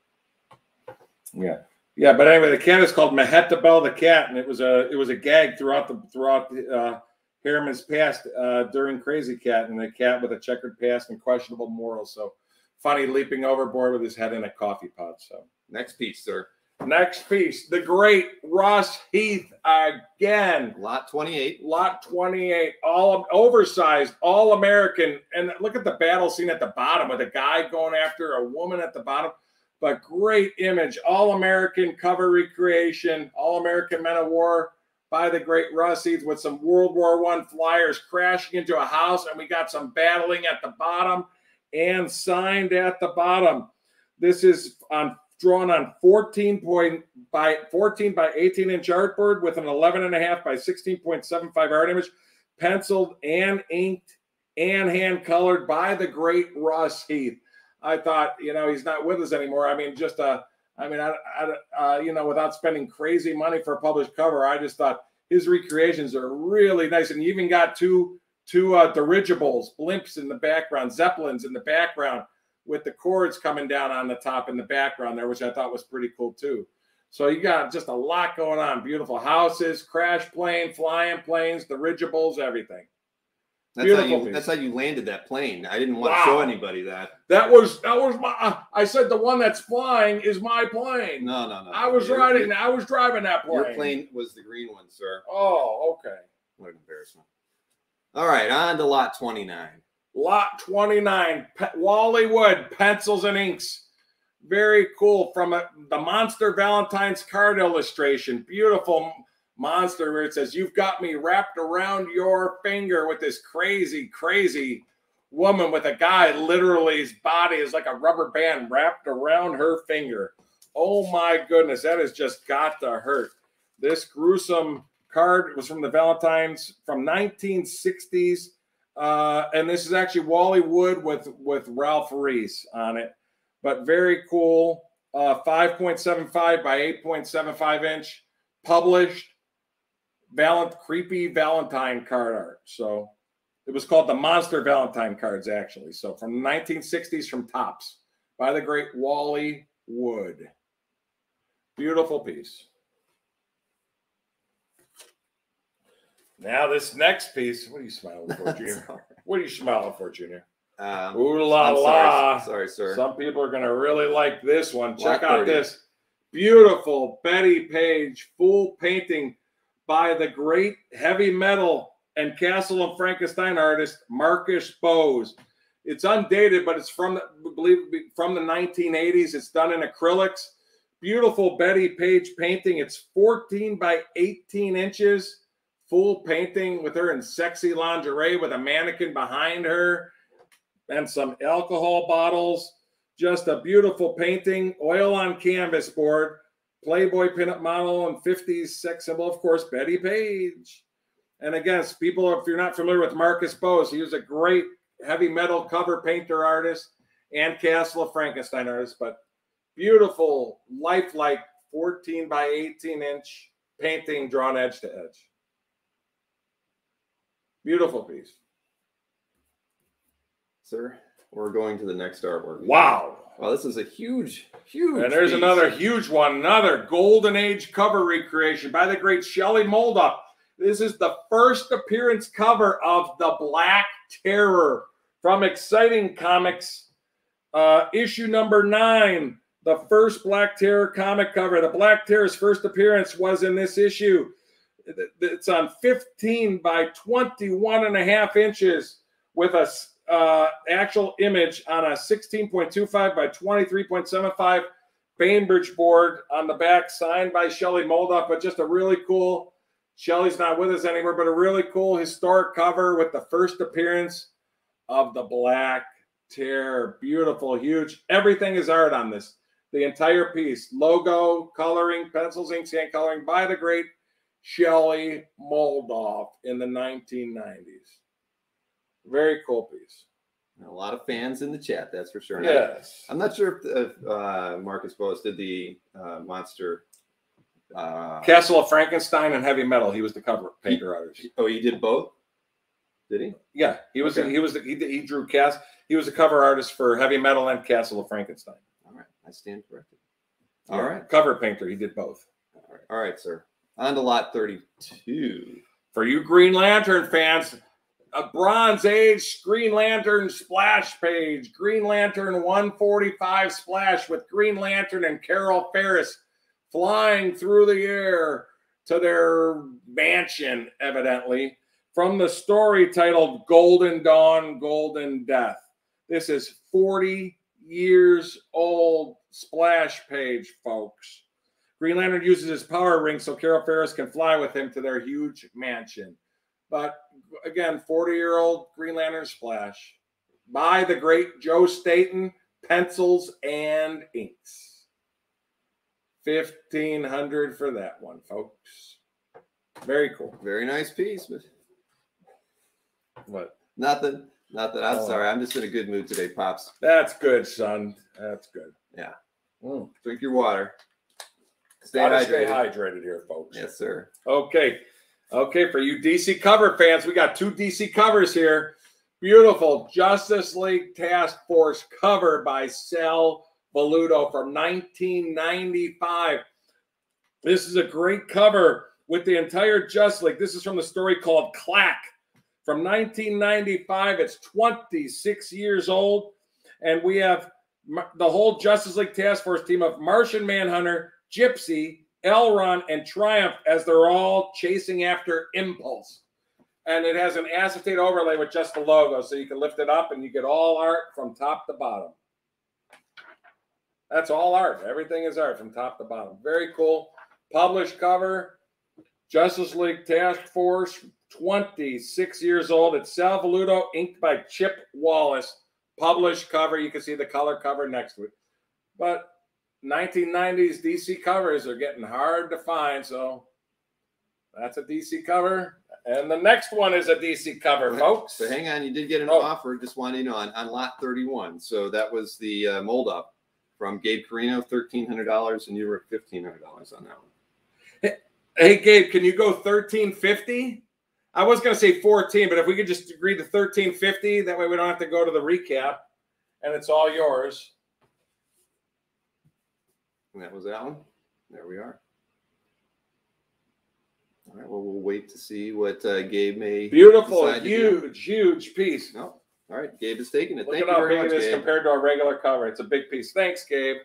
Yeah. Yeah, but anyway, the cat is called Mehitabel the cat, and it was a it was a gag throughout the throughout the, uh, Herriman's past uh, during Krazy Kat, and the cat with a checkered past and questionable morals. So funny leaping overboard with his head in a coffee pot. So Next piece, sir. Next piece, the great Russ Heath again. Lot 28. Lot 28, all oversized, all American. And look at the battle scene at the bottom with a guy going after a woman at the bottom. But great image, all American cover recreation, all American men of war by the great Russ Heath with some World War One flyers crashing into a house, and we got some battling at the bottom and signed at the bottom. This is on drawn on 14 point by 14 by 18 inch artboard with an 11 and a half by 16.75 art image, penciled and inked and hand colored by the great Russ Heath. I thought, you know, he's not with us anymore. I mean, just a, I mean, I, I uh, you know, without spending crazy money for a published cover, I just thought his recreations are really nice. And he even got two, two uh, dirigibles, blimps in the background, zeppelins in the background with the cords coming down on the top in the background there, which I thought was pretty cool too. So you got just a lot going on. Beautiful houses, crash plane, flying planes, dirigibles, everything. That's how you. That's how you landed that plane. I didn't want wow. to show anybody that. That was that was my. Uh, I said the one that's flying is my plane. No, no, no. I was your, riding. Your, I was driving that plane. Your plane was the green one, sir. Oh, okay. What an embarrassment. All right, on to lot twenty nine. Lot 29, Pe- Wally Wood, pencils and inks. Very cool from a, the Monster Valentine's card illustration. Beautiful monster where it says, You've got me wrapped around your finger with this crazy, crazy woman with a guy. Literally, his body is like a rubber band wrapped around her finger. Oh my goodness, that has just got to hurt. This gruesome card was from the Valentine's from 1960s uh, and this is actually Wally Wood with with Ralph Reese on it, but very cool. Uh, 5.75 by 8.75 inch, published. Valent creepy Valentine card art. So it was called the Monster Valentine cards, actually. So from the 1960s from Topps by the great Wally Wood. Beautiful piece. Now this next piece, what are you smiling for, Junior? what are you smiling for, Junior? Um, Ooh la I'm la! Sorry, sorry, sir. Some people are gonna really like this one. Check Black out this beautiful Bettie Page full painting by the great heavy metal and Castle and Frankenstein artist Marcus Boas. It's undated, but it's from the believe from the 1980s. It's done in acrylics. Beautiful Bettie Page painting. It's 14 by 18 inches full painting with her in sexy lingerie with a mannequin behind her and some alcohol bottles. Just a beautiful painting, oil on canvas board, Playboy pinup model and 50s sex symbol, of course, Bettie Page. And again, people, if you're not familiar with Marcus Boas, he was a great heavy metal cover painter artist and Castle of Frankenstein artist, but beautiful, lifelike 14 by 18 inch painting drawn edge to edge. Beautiful piece. Sir, we're going to the next artwork. Wow. Well, this is a huge, huge. And there's piece. another huge one, another golden age cover recreation by the great Shelly Moldoff. This is the first appearance cover of the Black Terror from Exciting Comics, uh, issue number nine. The first Black Terror comic cover. The Black Terror's first appearance was in this issue. It's on 15 by 21 and a half inches with a uh, actual image on a 16.25 by 23.75 Bainbridge board on the back, signed by Shelly Moldoff. But just a really cool. Shelly's not with us anymore, but a really cool historic cover with the first appearance of the Black Terror. Beautiful, huge. Everything is art on this. The entire piece, logo, coloring, pencils, ink, sand coloring by the great Shelly Moldoff in the 1990s. Very cool piece. A lot of fans in the chat, that's for sure. Yes. I'm not sure if, if uh, Marcus Boas did the uh, monster. Uh, Castle of Frankenstein and Heavy Metal. He was the cover painter artist. Oh, he did both. Did he? Yeah, he was. Okay. He was. The, he, he drew cast. He was a cover artist for Heavy Metal and Castle of Frankenstein. All right, I stand corrected. All yeah, right, cover painter. He did both. All right, all right, sir. On to lot 32. For you Green Lantern fans, a Bronze Age Green Lantern splash page. Green Lantern 145 splash with Green Lantern and Carol Ferris flying through the air to their mansion, evidently, from the story titled Golden Dawn, Golden Death. This is 40 years old splash page, folks. Green Lantern uses his power ring so Carol Ferris can fly with him to their huge mansion. But again, 40 year old Green Lantern splash by the great Joe Staton, pencils and inks. 1500 for that one, folks. Very cool. Very nice piece. But What? nothing. Nothing. I'm Oh. sorry. I'm just in a good mood today, pops. That's good, son. That's good. Yeah. Mm. Drink your water. Stay Gotta hydrated. stay hydrated here, folks. Yes, sir. Okay. Okay, for you DC cover fans, we got two DC covers here. Beautiful Justice League Task Force cover by Sal Velluto from 1995. This is a great cover with the entire Justice League. This is from the story called Clack from 1995. It's 26 years old. And we have the whole Justice League Task Force team of Martian Manhunter, Gypsy, L-Ron, and Triumph as they're all chasing after Impulse. And it has an acetate overlay with just the logo, so you can lift it up and you get all art from top to bottom. That's all art. Everything is art from top to bottom. Very cool. Published cover. Justice League Task Force, 26 years old. It's Sal Velluto, inked by Chip Wallace. Published cover. You can see the color cover next to it. But 1990s DC covers are getting hard to find. So that's a DC cover. And the next one is a DC cover, folks. So hang on, you did get an Oh. offer. Just know on, on lot 31. So that was the uh, Moldoff from Gabe Carino, thirteen hundred dollars, and you were fifteen hundred dollars on that one. Hey, Gabe, can you go 1350? I was going to say 14, but if we could just agree to 1350, that way we don't have to go to the recap and it's all yours. And that was that one. There we are. All right. Well, we'll wait to see what uh, Gabe may. Beautiful, decide to do. huge, huge piece. No. All right. Gabe is taking it. Look Thank at you how very big much, it is Gabe. compared to our regular cover. It's a big piece. Thanks, Gabe.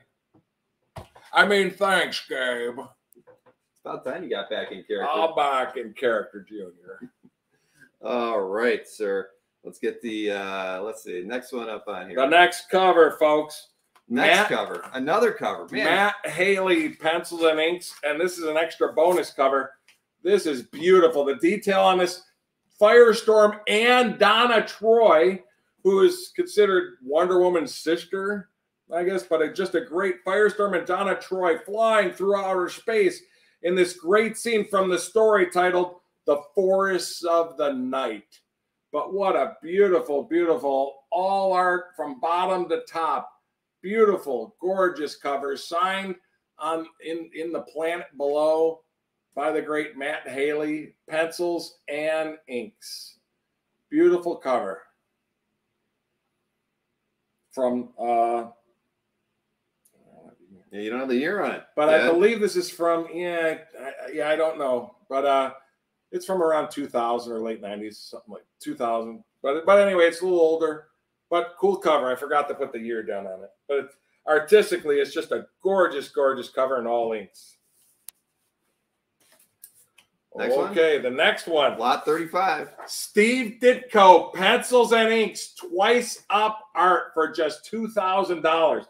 I mean, thanks, Gabe. It's about time you got back in character. I'll back in character, Junior. All right, sir. Let's get the uh let's see next one up on here. The next cover, folks. Next Matt- cover, another cover. Man, Matt Haley pencils and inks, and this is an extra bonus cover. This is beautiful. The detail on this Firestorm and Donna Troy, who is considered Wonder Woman's sister, I guess, but just a great Firestorm and Donna Troy flying through outer space in this great scene from the story titled The Forests of the Night. But what a beautiful, beautiful all art from bottom to top beautiful, gorgeous cover signed on in in the planet below by the great Matt Haley, pencils and inks. Beautiful cover from uh yeah, you don't have the year on it. but I believe this is from yeah I, yeah I don't know but uh it's from around 2000 or late 90s something like 2000 but but anyway it's a little older but cool cover I forgot to put the year down on it but it's, artistically it's just a gorgeous gorgeous cover in all inks Next one? okay the next one lot 35. Steve Ditko, pencils and inks, twice up art for just $2,000.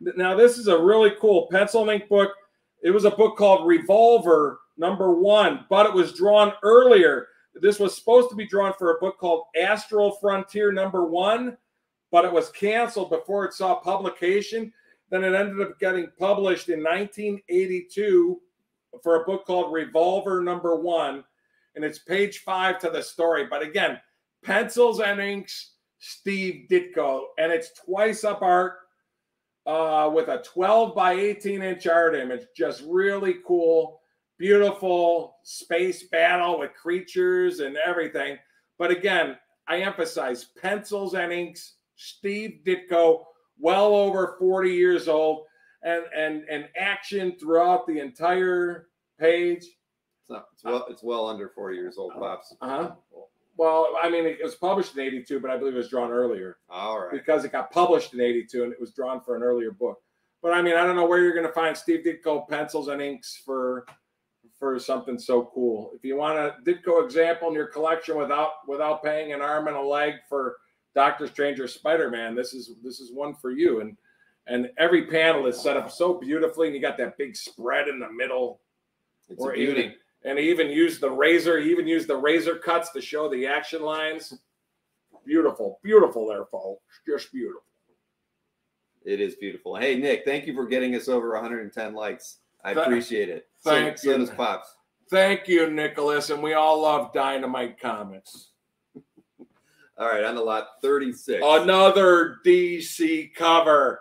Now, this is a really cool pencil and ink book. It was a book called Revolver number one, but it was drawn earlier. This was supposed to be drawn for a book called Astral Frontier number one, but it was canceled before it saw publication. Then it ended up getting published in 1982 for a book called Revolver number one and it's page five to the story. But again, pencils and inks, Steve Ditko, and it's twice up art uh, with a 12 by 18 inch art image. Just really cool, beautiful space battle with creatures and everything. But again, I emphasize pencils and inks, Steve Ditko, well over 40 years old, and and and action throughout the entire page. It's, not, it's well it's well under 40 years old, pops. Uh huh. Well, I mean, it was published in '82, but I believe it was drawn earlier All right. because it got published in '82 and it was drawn for an earlier book. But I mean, I don't know where you're going to find Steve Ditko pencils and inks for for something so cool. If you want a Ditko example in your collection without without paying an arm and a leg for Doctor Strange or Spider Man, this is this is one for you. And and every panel is set up so beautifully, and you got that big spread in the middle. It's Or a beauty. even- And he even used the razor. He even used the razor cuts to show the action lines. Beautiful, beautiful there, folks. Just beautiful. It is beautiful. Hey, Nick, thank you for getting us over 110 likes. I Th- appreciate it. thank so, you. So does Pops. Thank you, Nicholas. And we all love Dynamite Comics. All right, on the lot 36. Another DC cover.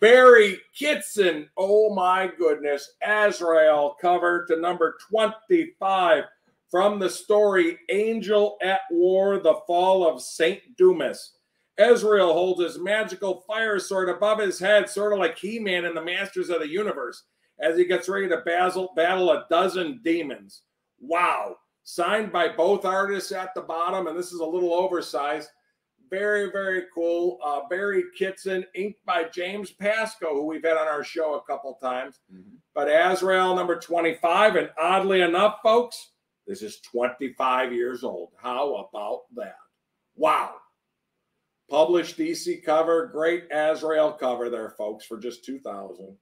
Barry Kitson. Oh my goodness. Azrael cover to number 25 from the story Angel at War The Fall of St. Dumas. Azrael holds his magical fire sword above his head, sort of like He Man in the Masters of the Universe, as he gets ready to battle, battle a dozen demons. Wow. Signed by both artists at the bottom, and this is a little oversized. Very, very cool. Uh, Barry Kitson, inked by James Pascoe, who we've had on our show a couple times. Mhm. But Azrael, number 25. And oddly enough, folks, this is 25 years old. How about that? Wow. Published DC cover. Great Azrael cover there, folks, for just 2000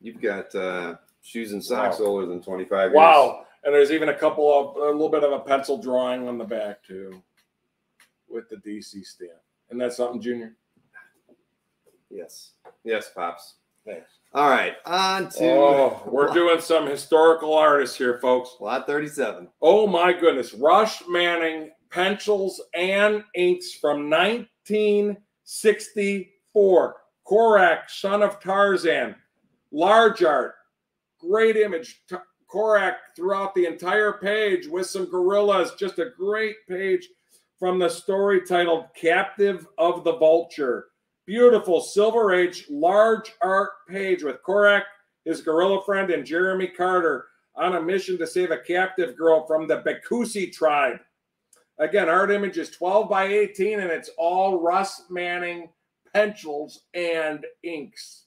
You've got uh, shoes and socks Wow. older than 25 years. Wow. And there's even a couple of a little bit of a pencil drawing on the back too with the DC stamp. And that's something, Junior? Yes. Yes, Pops. Thanks. All right, on to Oh, we're doing some historical artists here, folks. lot 37. Oh my goodness. Rush Manning pencils and inks from 1964. Korak, son of Tarzan. Large art. Great image. Korak throughout the entire page with some gorillas. Just a great page from the story titled Captive of the Vulture. Beautiful Silver Age large art page with Korak, his gorilla friend, and Jeremy Carter on a mission to save a captive girl from the Bekusi tribe. Again, art image is 12 by 18 and it's all Russ Manning pencils and inks.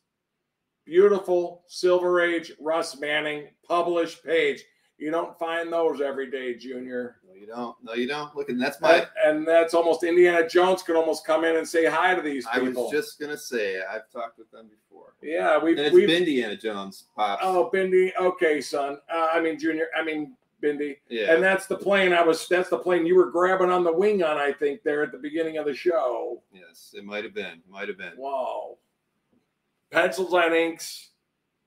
Beautiful Silver Age Russ Manning published page. You don't find those every day, Junior. No, you don't. No, you don't. Look, and that's my. And, and that's almost Indiana Jones could almost come in and say hi to these people. I was just gonna say I've talked with them before. yeah, we've, And it's we've Indiana Jones, Pops. oh Bindi. Okay, son. Uh, I mean Junior. I mean Bindi. yeah. And that's the plane I was. That's the plane you were grabbing on the wing on. I think there at the beginning of the show. yes, it might have been. Might have been. Wow. Pencils and inks.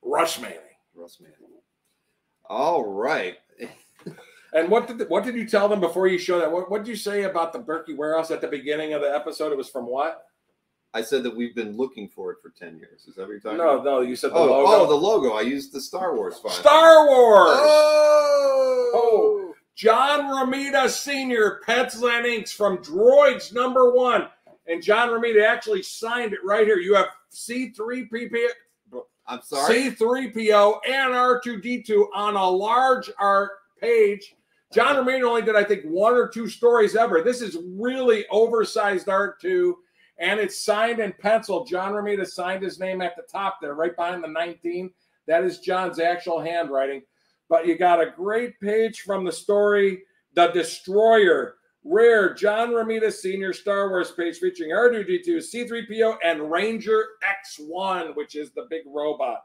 Rush Manning. Russ Manning. All right. And what did what did you tell them before you showed that? What what did you say about the Burkey warehouse at the beginning of the episode? It was from what? I said that we've been looking for it for 10 years. Is that what you're talking No, about? no. You said the Oh, logo. oh, the logo. I used the Star Wars font. Star Wars. Oh! oh John Romita Sr. Pencil and Inks from Droids number one. And John Romita actually signed it right here. You have C3PP, I'm sorry. C3PO and R2D2 on a large art page. John Romita only did, I think, one or two stories ever. This is really oversized art, too. And it's signed in pencil. John Romita signed his name at the top there, right behind the 19. That is John's actual handwriting. But you got a great page from the story, The Destroyer. Rare John Romita Sr. Star Wars page featuring R2D2, C3PO, and Ranger X1, which is the big robot.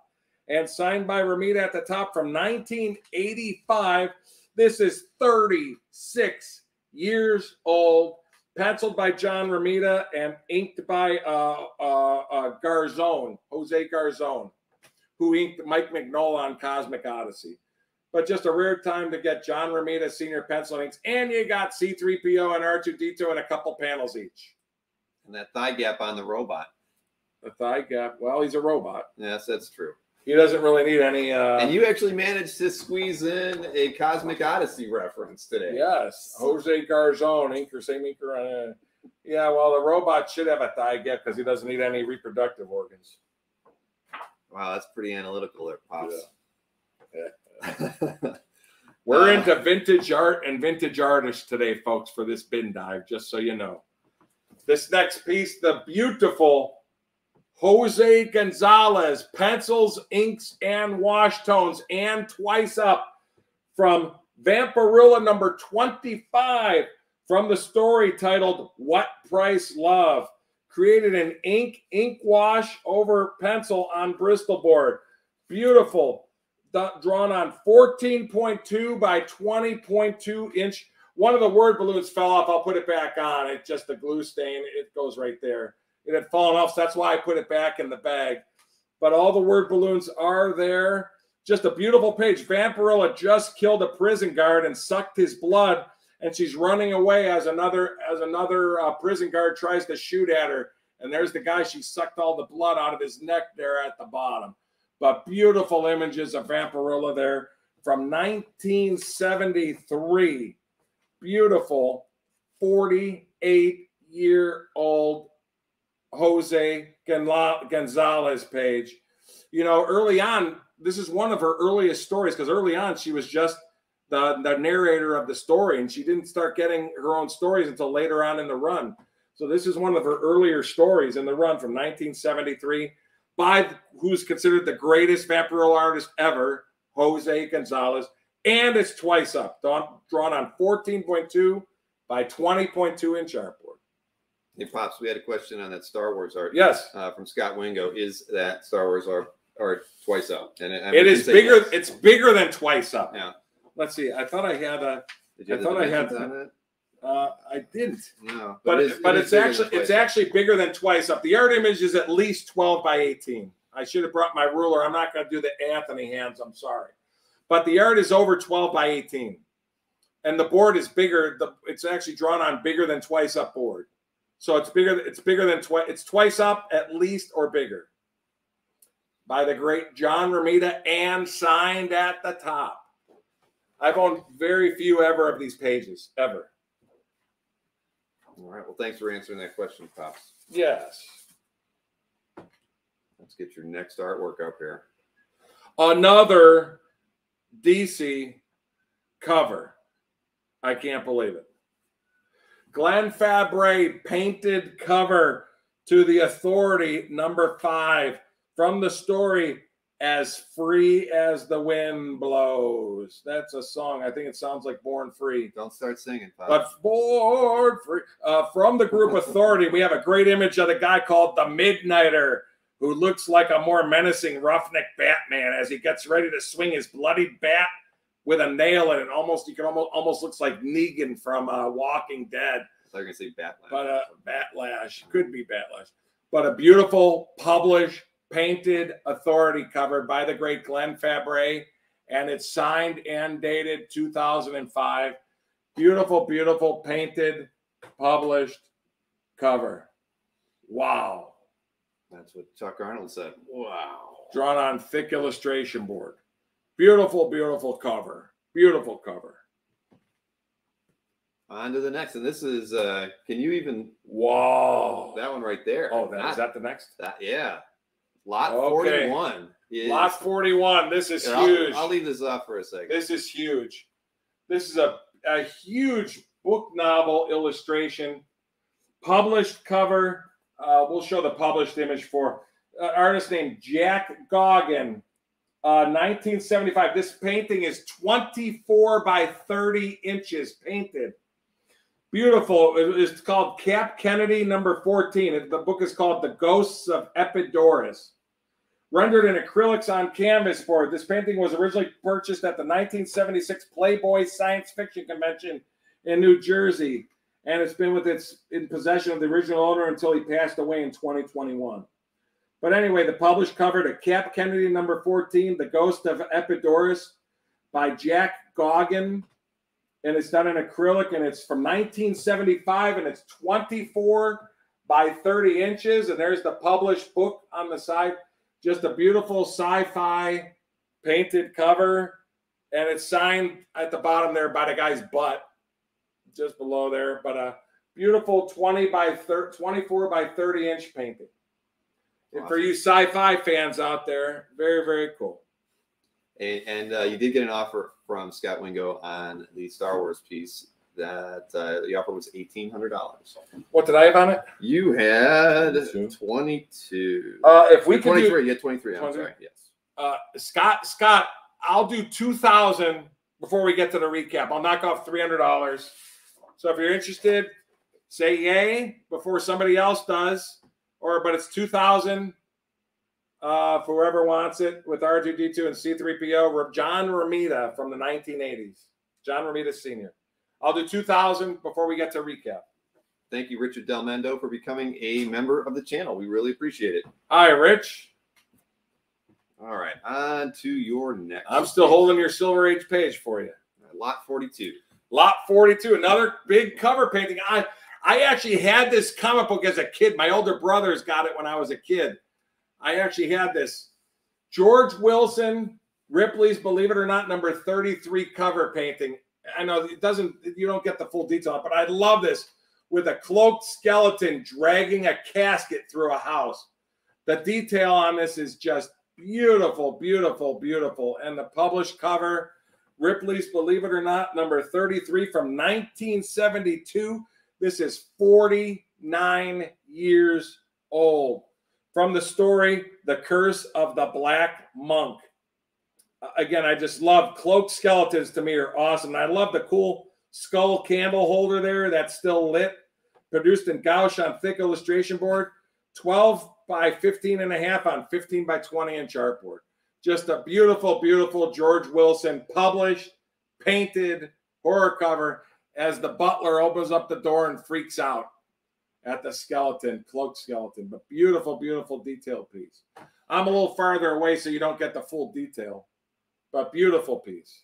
And signed by Romita at the top from 1985. This is 36 years old. Penciled by John Romita and inked by uh, uh, uh, Garzone, Jose Garzone, who inked Mike Mignola on Cosmic Odyssey but just a rare time to get John Romita senior pencil inks, and you got C3PO and R2D2 and a couple panels each. And that thigh gap on the robot. The thigh gap. Well, he's a robot. Yes, that's true. He doesn't really need any. Uh, and you actually managed to squeeze in a Cosmic Odyssey reference today. yes, Jose Garzone, inker, same inker. Uh, yeah, well, the robot should have a thigh gap because he doesn't need any reproductive organs. Wow, that's pretty analytical there, Pops. We're Uh, into vintage art and vintage artists today, folks, for this bin dive, just so you know. This next piece, the beautiful Jose Gonzalez, pencils, inks, and wash tones, and twice up from Vampirella number 25 from the story titled What Price Love. Created an ink, ink wash over pencil on Bristol board. Beautiful. Drawn on 14.2 by 20.2 inch. One of the word balloons fell off. I'll put it back on. It's just a glue stain. It goes right there. It had fallen off, so that's why I put it back in the bag. But all the word balloons are there. Just a beautiful page. Vampirella just killed a prison guard and sucked his blood, and she's running away as another as another uh, prison guard tries to shoot at her. And there's the guy she sucked all the blood out of his neck there at the bottom. But beautiful images of Vampirella there from 1973. Beautiful 48 year old Jose Gonzalez page. You know, early on, this is one of her earliest stories because early on she was just the, the narrator of the story and she didn't start getting her own stories until later on in the run. So this is one of her earlier stories in the run from 1973 by who's considered the greatest vampire artist ever, Jose Gonzalez, and it's twice up, drawn on 14.2 by 20.2 inch artboard. Hey, Pops, we had a question on that Star Wars art. Yes. Uh, from Scott Wingo. Is that Star Wars art, art twice up? And I it is bigger. Yes. It's bigger than twice up. Yeah. Let's see. I thought I had a. I thought I had that. Uh, I didn't. No, but but, it is, but it it's actually it's actually bigger than twice up. The art image is at least twelve by eighteen. I should have brought my ruler. I'm not going to do the Anthony hands. I'm sorry, but the art is over twelve by eighteen, and the board is bigger. The it's actually drawn on bigger than twice up board. So it's bigger. It's bigger than twice. It's twice up at least or bigger. By the great John Romita and signed at the top. I've owned very few ever of these pages ever. All right. Well, thanks for answering that question, Pops. Yes. Let's get your next artwork up here. Another DC cover. I can't believe it. Glenn Fabry painted cover to the authority number five from the story as free as the wind blows. That's a song. I think it sounds like Born Free. Don't start singing, Pop. But Born Free. Uh, from the group Authority, we have a great image of the guy called the Midnighter, who looks like a more menacing roughneck Batman as he gets ready to swing his bloody bat with a nail in it. Almost, you can almost almost looks like Negan from uh, Walking Dead. I was gonna say Batlash. But a Batlash could be Batlash. But a beautiful published painted authority cover by the great Glenn Fabry, and it's signed and dated 2005. Beautiful, beautiful painted, published cover. Wow. That's what Chuck Arnold said. Wow. Drawn on thick illustration board. Beautiful, beautiful cover. Beautiful cover. On to the next, and this is uh can you even wow that one right there? Oh, that, Not, is that the next? That yeah, lot okay. forty-one. Is, lot forty-one. This is huge. I'll, I'll, leave this off for a second. This is huge. This is a a huge book novel illustration, published cover. Uh, we'll show the published image for uh, artist named Jack Gaughan 1975. Uh, this painting is 24 by 30 inches painted. Beautiful. It's called Cap Kennedy number 14. The book is called The Ghosts of Epidaurus. Rendered in acrylics on canvas board. This painting was originally purchased at the 1976 Playboy Science Fiction Convention in New Jersey, and it's been with its in possession of the original owner until he passed away in 2021. But anyway, the published cover to Cap Kennedy number 14, The Ghost of Epidaurus by Jack Gaughan. And it's done in acrylic and it's from 1975 and it's 24 by 30 inches. And there's the published book on the side. Just a beautiful sci fi painted cover. And it's signed at the bottom there by the guy's butt, just below there. But a beautiful 20 by 30, 24 by 30 inch painting. Awesome. For you sci-fi fans out there, very very cool. And, and uh, you did get an offer from Scott Wingo on the Star Wars piece that uh, the offer was eighteen hundred dollars. What did I have on it? You had 22. Uh, if we twenty-three. You had twenty-three. I'm sorry. Yes. uh, Scott, Scott, I'll do two thousand before we get to the recap. I'll knock off three hundred dollars. So if you're interested, say yay before somebody else does, or but it's two thousand uh, for whoever wants it with R2D2 and C3PO. John Romita from the 1980s. John Romita Senior. I'll do two thousand before we get to recap. Thank you, Richard Del Mendo, for becoming a member of the channel. We really appreciate it. All right, Rich. All right, on to your next. I'm still holding your Silver Age page for you. lot forty-two. Lot 42, another big cover painting. I I actually had this comic book as a kid. My older brothers got it when I was a kid. I actually had this George Wilson Ripley's Believe It or Not number 33 cover painting. I know it doesn't you don't get the full detail, but I love this with a cloaked skeleton dragging a casket through a house. The detail on this is just beautiful, beautiful, beautiful. And the published cover Ripley's Believe It or Not, number 33 from 1972. This is 49 years old. From the story, The Curse of the Black Monk. Again, I just love cloaked skeletons to me are awesome. I love the cool skull candle holder there that's still lit. Produced in gouache on thick illustration board, 12 by 15 and a half on 15 by 20 inch artboard. Just a beautiful, beautiful George Wilson published, painted horror cover as the butler opens up the door and freaks out at the skeleton, cloaked skeleton. But beautiful, beautiful detail piece. I'm a little farther away, so you don't get the full detail, but beautiful piece.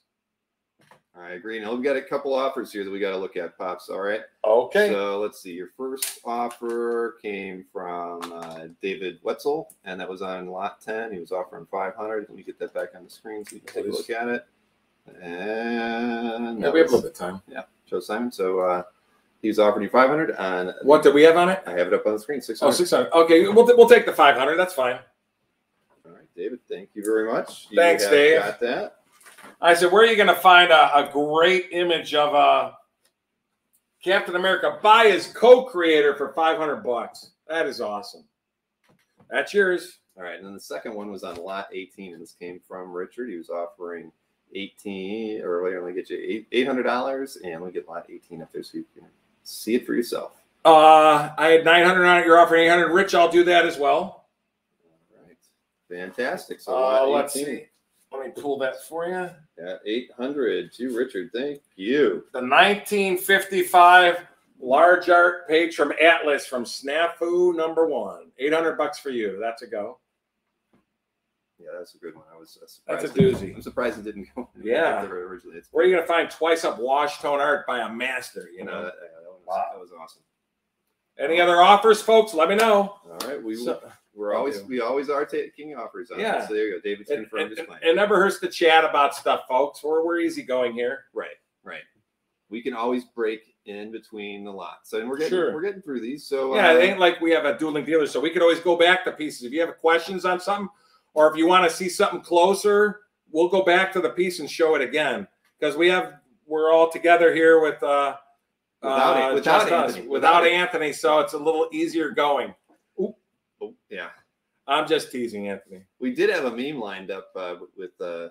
I agree. Now we've got a couple offers here that we got to look at, pops. All right. Okay. So let's see. Your first offer came from uh, David Wetzel, and that was on lot 10. He was offering 500. Let me get that back on the screen so you can take a look at it. And yeah, we have a little bit of time. Yeah, Joe Simon. So uh, he was offering you 500 on. What did we have on it? I have it up on the screen. 600. Oh, 600. Okay, we'll, we'll take the 500. That's fine. David. Thank you very much. You Thanks, Dave. Got that. I said, where are you going to find a, a great image of uh, Captain America by his co-creator for 500 bucks? That is awesome. That's yours. All right, and then the second one was on lot 18, and this came from Richard. He was offering 18, or wait, let me get you eight eight hundred dollars, and let me get lot 18 up there so you can see it for yourself. Uh, I had 900 on it. You're offering 800. Rich, I'll do that as well. Fantastic. So Uh, let's 18 see. Let me pull that for you. at 800 to Richard. Thank you. The 1955 large art page from Atlas from Snafu number one. 800 bucks for you. That's a go. Yeah, that's a good one. I was uh, That's a surprised. doozy. I'm surprised it didn't go. Yeah. originally. It's Where are you going to find twice up wash tone art by a master? You you know know. that, yeah, that, was, Wow. that was awesome. Any other offers, folks? Let me know. All right, we So- we're always we always are taking offers on Yeah. this. So there you go. David's It, confirmed it- his claim. it never hurts to chat about stuff, folks. We're, we're easygoing here. Right, right. We can always break in between the lots, and we're getting Sure. we're getting through these. So Yeah, uh, it ain't like we have a dueling dealer, so we could always go back to pieces. If you have questions on something, or if you want to see something closer, we'll go back to the piece and show it again because we have we're all together here with uh, Without uh, without Anthony, without without. Anthony, so it's a little easier going. Oh, yeah, I'm just teasing Anthony. we did have a meme lined up uh, with uh,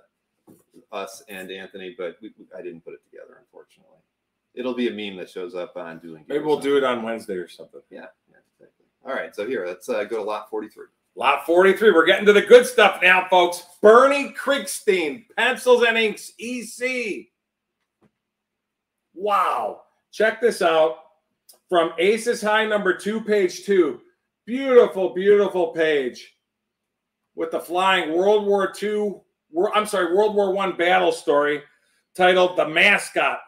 us and Anthony, but we, I didn't put it together, unfortunately. It'll be a meme that shows up on doing. Maybe we'll do it on Wednesday or something. Yeah, yeah, exactly. All right, so here, let's uh, go to lot forty-three. Lot 43. We're getting to the good stuff now, folks. Bernie Krigstein, Pencils and Inks, EC. Wow. Check this out. From Aces High number two, page two. Beautiful, beautiful page with the flying World War II, I'm sorry, World War One battle story titled The Mascot.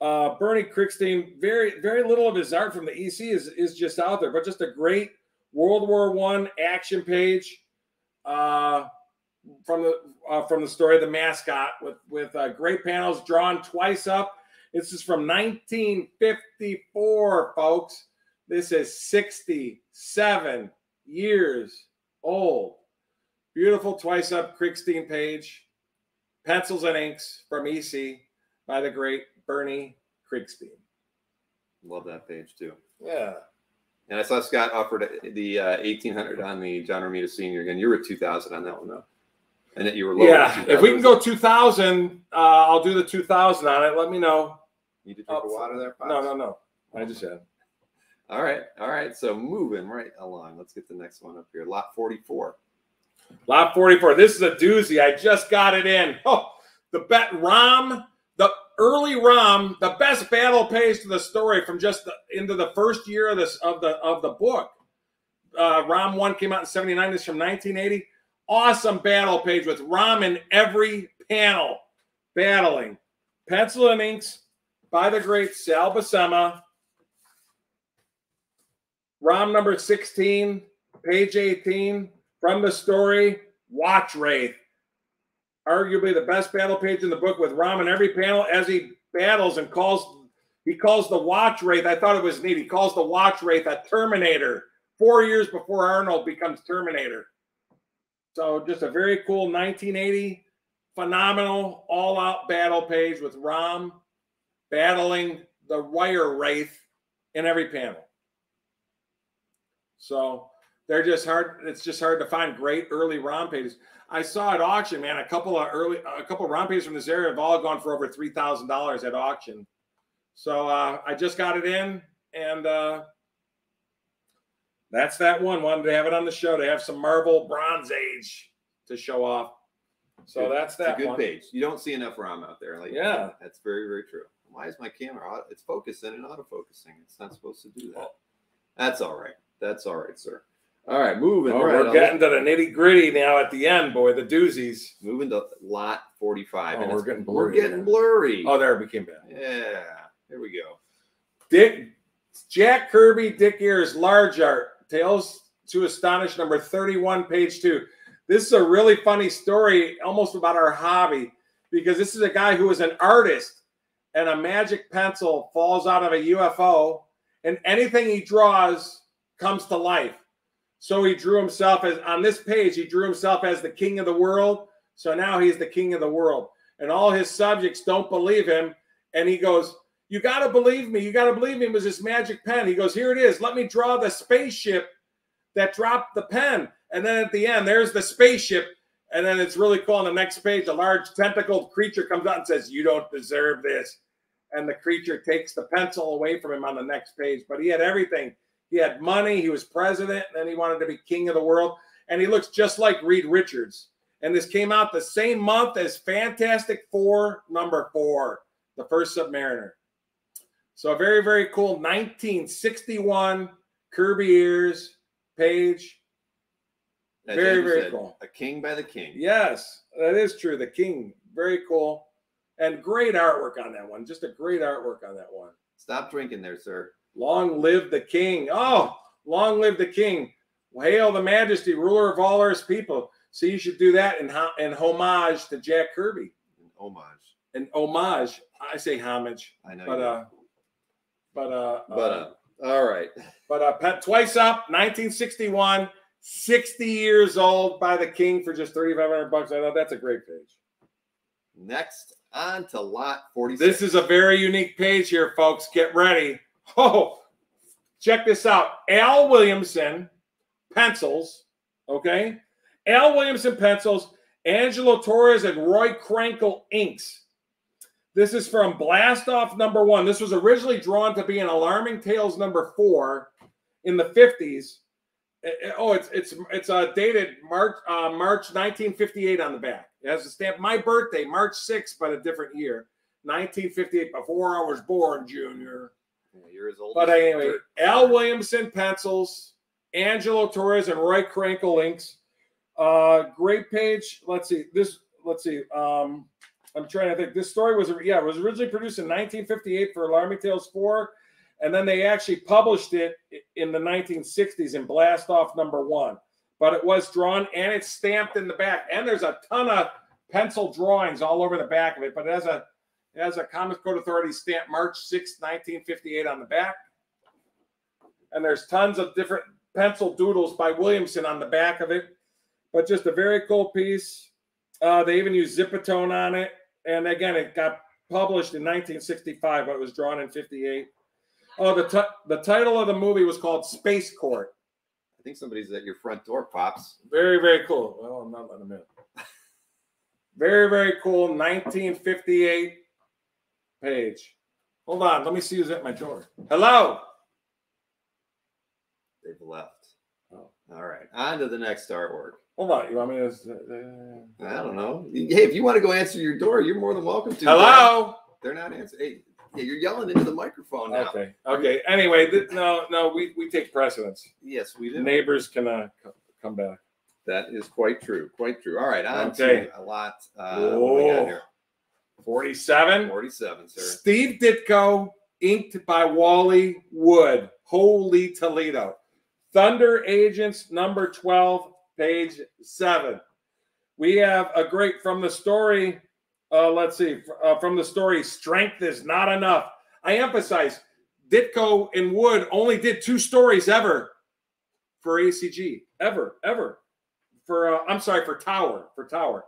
Uh, Bernie Krigstein, very, very little of his art from the EC is, is just out there, but just a great World War One action page uh, from the uh, from the story of the mascot with with uh, great panels drawn twice up. This is from 1954, folks. This is 67 years old. Beautiful twice up Krigstein page. Pencils and inks from EC by the great Bernie Krigstein. Love that page too. Yeah. And I saw Scott offered the uh, 1800 on the John Romita Senior again. You were 2000 on that one though, and that you were low. Yeah. If we can go 2000, uh, I'll do the 2000 on it. Let me know. Need to drink Oh, water there? Pops? No, no, no. I just had. All right, all right. So moving right along. Let's get the next one up here. Lot 44. Lot 44. This is a doozy. I just got it in. Oh, the bet Rom, the early Rom, the best battle page to the story from just the, into the first year of this of the of the book. Uh, Rom one came out in 79. This is from 1980. Awesome battle page with Rom in every panel battling. Pencil and inks by the great Sal Buscema. Rom number 16, page 18 from the story Watch Wraith. Arguably the best battle page in the book with Rom in every panel as he battles and calls he calls the Watch Wraith. I thought it was neat. He calls the Watch Wraith a Terminator four years before Arnold becomes Terminator. So just a very cool 1980 phenomenal all-out battle page with Rom battling the Wire Wraith in every panel. So they're just hard. It's just hard to find great early ROM pages. I saw at auction, man, a couple of early, a couple of ROM pages from this area have all gone for over three thousand dollars at auction. So uh, I just got it in, and uh, that's that one. Wanted to have it on the show to have some Marvel Bronze Age to show off. So Good. that's It's that a good one. page. You don't see enough ROM out there. Like Yeah. that's very very true. Why is my camera? It's focusing and autofocusing. It's not supposed to do that. That's all right. That's all right, sir. All right, moving Oh, right we're getting to the nitty gritty now at the end, boy. The doozies. moving to lot 45. Oh, and we're getting We're blurry getting again. blurry. Oh, there it became bad. Yeah. Here we go. Dick Jack Kirby, Dick Ayers, large art, Tales to Astonish, number 31, page two. This is a really funny story, almost about our hobby, because this is a guy who is an artist, and a magic pencil falls out of a UFO, and anything he draws comes to life. So he drew himself as on this page, he drew himself as the king of the world. So now he's the king of the world. And all his subjects don't believe him. And he goes, You got to believe me. You got to believe me. It was this magic pen. He goes, Here it is. Let me draw the spaceship that dropped the pen. And then at the end, there's the spaceship. And then it's really cool on the next page. A large tentacled creature comes out and says, You don't deserve this. And the creature takes the pencil away from him on the next page. But he had everything. He had money. He was president. And then he wanted to be king of the world. And he looks just like Reed Richards. And this came out the same month as Fantastic Four, number four, the first Submariner. So a very, very cool 1961 Kirby Ayers page. As Very, Andrew very said, cool. A king by the king. Yes, that is true. The King, very cool. And great artwork on that one. Just a great artwork on that one. Stop drinking there, sir. Long live the king. Oh, long live the king. Hail the majesty, ruler of all earth's people. So you should do that in, in homage to Jack Kirby. An homage. In homage. I say homage. I know. But you uh but uh but uh, all right. but uh pet twice up, 1961, 60 years old by the king for just 3,500 bucks. I thought that's a great page. Next on to lot 46. This is a very unique page here, folks. Get ready. Oh, check this out. Al Williamson pencils. Okay. Al Williamson pencils, Angelo Torres and Roy Krenkel inks. This is from Blast Off number one. This was originally drawn to be an Alarming Tales number four in the 50s. Eh, eh, Oh, it's it's it's uh, dated March uh, March 1958 on the back. It has a stamp. My birthday, March 6th, but a different year, 1958. Before I was born, Junior. You're as old But as anyway, dirt. Al Williamson pencils, Angelo Torres and Roy Krenkel inks. Uh, great page. Let's see this. Let's see. Um, I'm trying to think. This story was yeah, it was originally produced in 1958 for Alarming Tales 4, and then they actually published it in the 1960s in Blast Off number one. But it was drawn and it's stamped in the back, and there's a ton of pencil drawings all over the back of it. But it has a it has a Comics Code Authority stamp March 6, 1958 on the back. And there's tons of different pencil doodles by Williamson on the back of it. But just a very cool piece. Uh, they even use Zipatone on it. And again, it got published in 1965, but it was drawn in 58. Oh, the the title of the movie was called Space Court. I think somebody's at your front door, pops. Very, very cool. Well, I'm not letting them in. Very, very cool. 1958 page. Hold on. Let me see who's at my door. Hello. They've left. Oh. All right, on to the next artwork. Hold on. You want me to? Uh, I don't know. Hey, if you want to go answer your door, you're more than welcome to. hello. They're not answering. Hey, yeah, you're yelling into the microphone now. Okay. Okay. Anyway, th- no, no, we, we take precedence. Yes, we do. Neighbors can uh, co- come back. That is quite true. Quite true. All right, on Okay. to a lot. Uh, what we got Oh. here? 47. 47, sir. Steve Ditko, inked by Wally Wood. Holy Toledo. Thunder Agents number 12, page 7. We have a great from the story. Uh, let's see. Uh, from the story, Strength is Not Enough. I emphasize Ditko and Wood only did two stories ever for ACG. Ever, ever. For, uh, I'm sorry, for Tower. For Tower.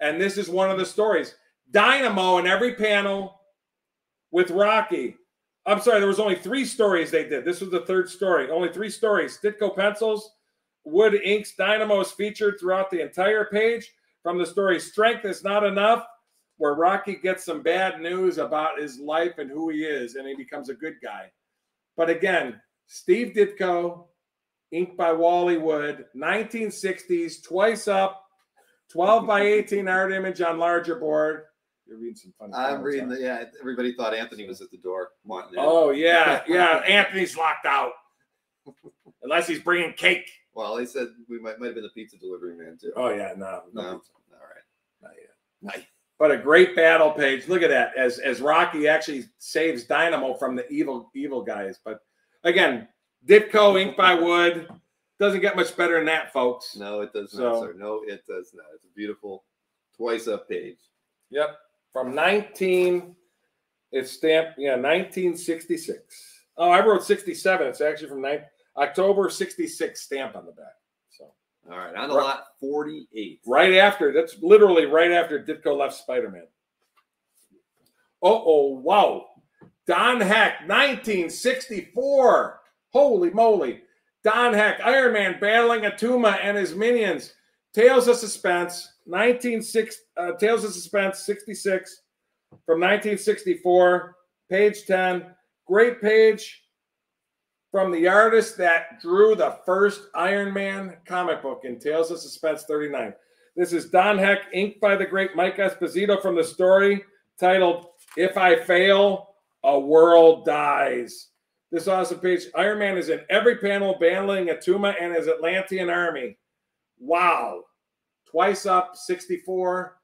And this is one of the stories. Dynamo in every panel with Rocky. I'm sorry, there was only three stories they did. This was the third story. Only three stories. Ditko pencils, Wood inks, Dynamo is featured throughout the entire page. From the story Strength is Not Enough, where Rocky gets some bad news about his life and who he is, and he becomes a good guy. But again, Steve Ditko, inked by Wally Wood, 1960s, twice up, 12 by 18 art image on larger board. You're reading some fun. I'm reading the. Yeah, everybody thought Anthony was at the door wanting in. Oh yeah, yeah. Anthony's locked out unless he's bringing cake. Well, they said we might might have been the pizza delivery man too. Oh yeah, no, no. no, All right. not yet. Nice. But a great battle page. Look at that. As as Rocky actually saves Dynamo from the evil evil guys. But again, Ditko Ink by Wood doesn't get much better than that, folks. No, it does So- not, sir. No, it does not. It's a beautiful twice up page. Yep, from 19. It's stamped. Yeah, 1966. Oh, I wrote 67. It's actually from 9, October 66 stamp on the back. So. All right, on to Right. lot 48. Right after, that's literally right after Ditko left Spider Man. Oh, oh, wow. Don Heck, 1964. Holy moly. Don Heck, Iron Man battling Attuma and his minions. Tales of Suspense, 196, uh, Tales of Suspense, 66 from 1964, page 10. Great page from the artist that drew the first Iron Man comic book in Tales of Suspense 39. This is Don Heck, inked by the great Mike Esposito from the story titled If I Fail, a World Dies. This awesome page. Iron Man is in every panel battling Attuma and his Atlantean army. Wow. Twice up, 64.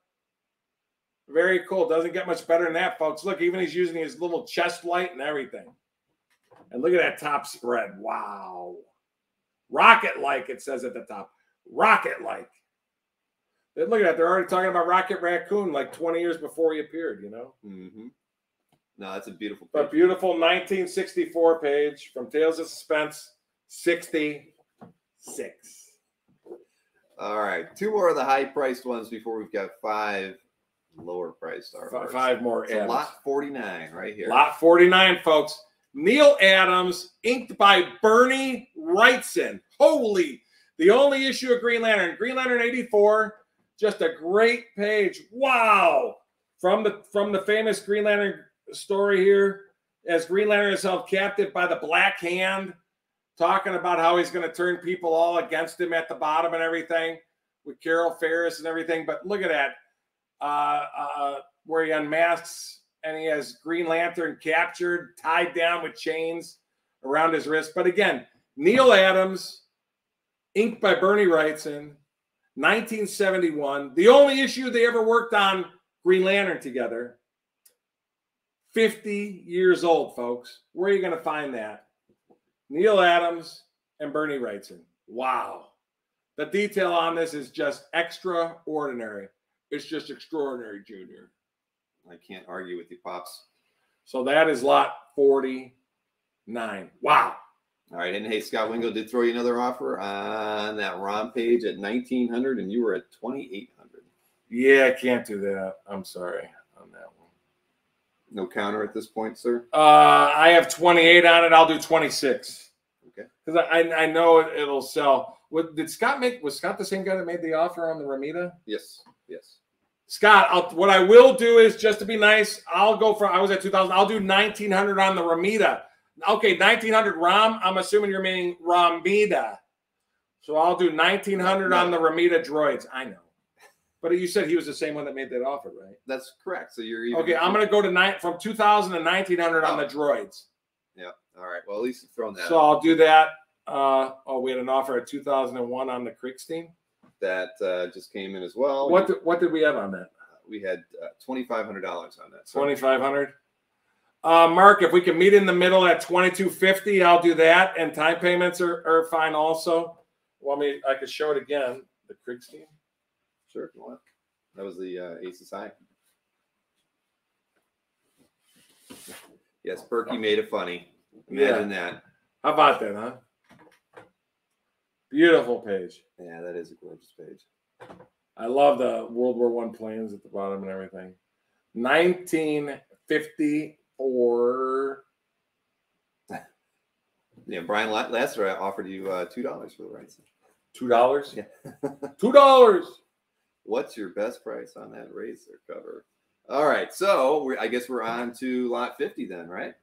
Very cool. Doesn't get much better than that, folks. Look, even he's using his little chest light and everything. And look at that top spread. Wow. Rocket like, it says at the top. Rocket like. Look at that. They're already talking about Rocket Raccoon like 20 years before he appeared, you know? Mm-hmm. No, that's a beautiful A beautiful 1964 page from Tales of Suspense 66. All right, two more of the high priced ones before we've got five lower priced Fi- artworks. Five more. So lot 49 right here. Lot 49, folks. Neal Adams, inked by Bernie Wrightson. Holy, the only issue of Green Lantern. Green Lantern 84, just a great page. Wow. From the from the famous Green Lantern story here, as Green Lantern is held captive by the Black Hand, talking about how he's going to turn people all against him at the bottom and everything with Carol Ferris and everything. But look at that. Uh, uh, where he unmasks and he has Green Lantern captured, tied down with chains around his wrist. But again, Neal Adams, inked by Bernie Wrightson, 1971. The only issue they ever worked on Green Lantern together. 50 years old, folks. Where are you going to find that? Neal Adams and Bernie Wrightson. Wow. The detail on this is just extraordinary. It's just extraordinary, Junior. I can't argue with you, Pops. So that is lot 49. Wow. All right, and hey, Scott Wingo did throw you another offer on that ROM page at 1900 and you were at 2800 Yeah, I can't do that. I'm sorry on that one. No counter at this point, sir. Uh, I have 28 on it. I'll do 26. Okay. Because I, I know it, it'll sell. What did Scott make? Was Scott the same guy that made the offer on the Romita? Yes. Yes. Scott, I'll, what I will do is just to be nice, I'll go for. I was at 2,000. I'll do 1,900 on the Romita. Okay, 1,900 Rom. I'm assuming you're meaning Romita. So I'll do 1,900 on the Romita droids. I know. But you said he was the same one that made that offer, right? That's correct. So you're even. Okay, I'm going to go to nine from 2,000 to 1,900 on the droids. Yeah. All right. Well, at least you've thrown that. So I'll do that. Uh, oh, we had an offer at 2001 on the Krigstein. that uh, just came in as well. What did, what did we have on that? we had uh, twenty five hundred dollars on that. So 2500 uh, Mark, if we can meet in the middle at 2250, I'll do that. And time payments are, are fine also. Well, I mean, I could show it again. The Krigstein. Sure, if you want. That was the uh, High. Yes, Burkey made it funny. Imagine that. How about that, huh? Beautiful page. Yeah, that is a gorgeous page. I love the World War One planes at the bottom and everything. 1954. Yeah, Brian La- Lasser offered you uh, two dollars for the rights. Two dollars. Yeah. Two dollars. What's your best price on that razor cover? All right, so I guess we're on to lot fifty then, right?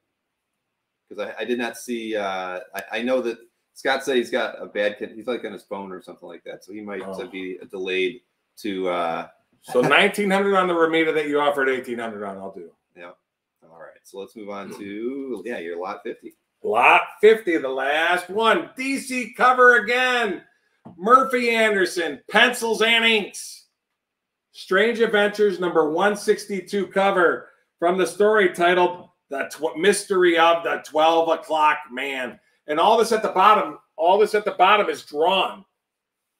Because I, I did not see. Uh, I, I know that Scott said he's got a bad. He's like on his phone or something like that, so he might Oh. be delayed to. Uh, So 1900 on the Romita that you offered 1800 on, I'll do. Yeah. All right, so let's move on to yeah, your lot fifty. Lot 50, the last one. DC cover again. Murphy Anderson, pencils and inks. Strange Adventures number 162 cover from the story titled The Tw- Mystery of the 12 O'Clock Man. And all this at the bottom, all this at the bottom is drawn.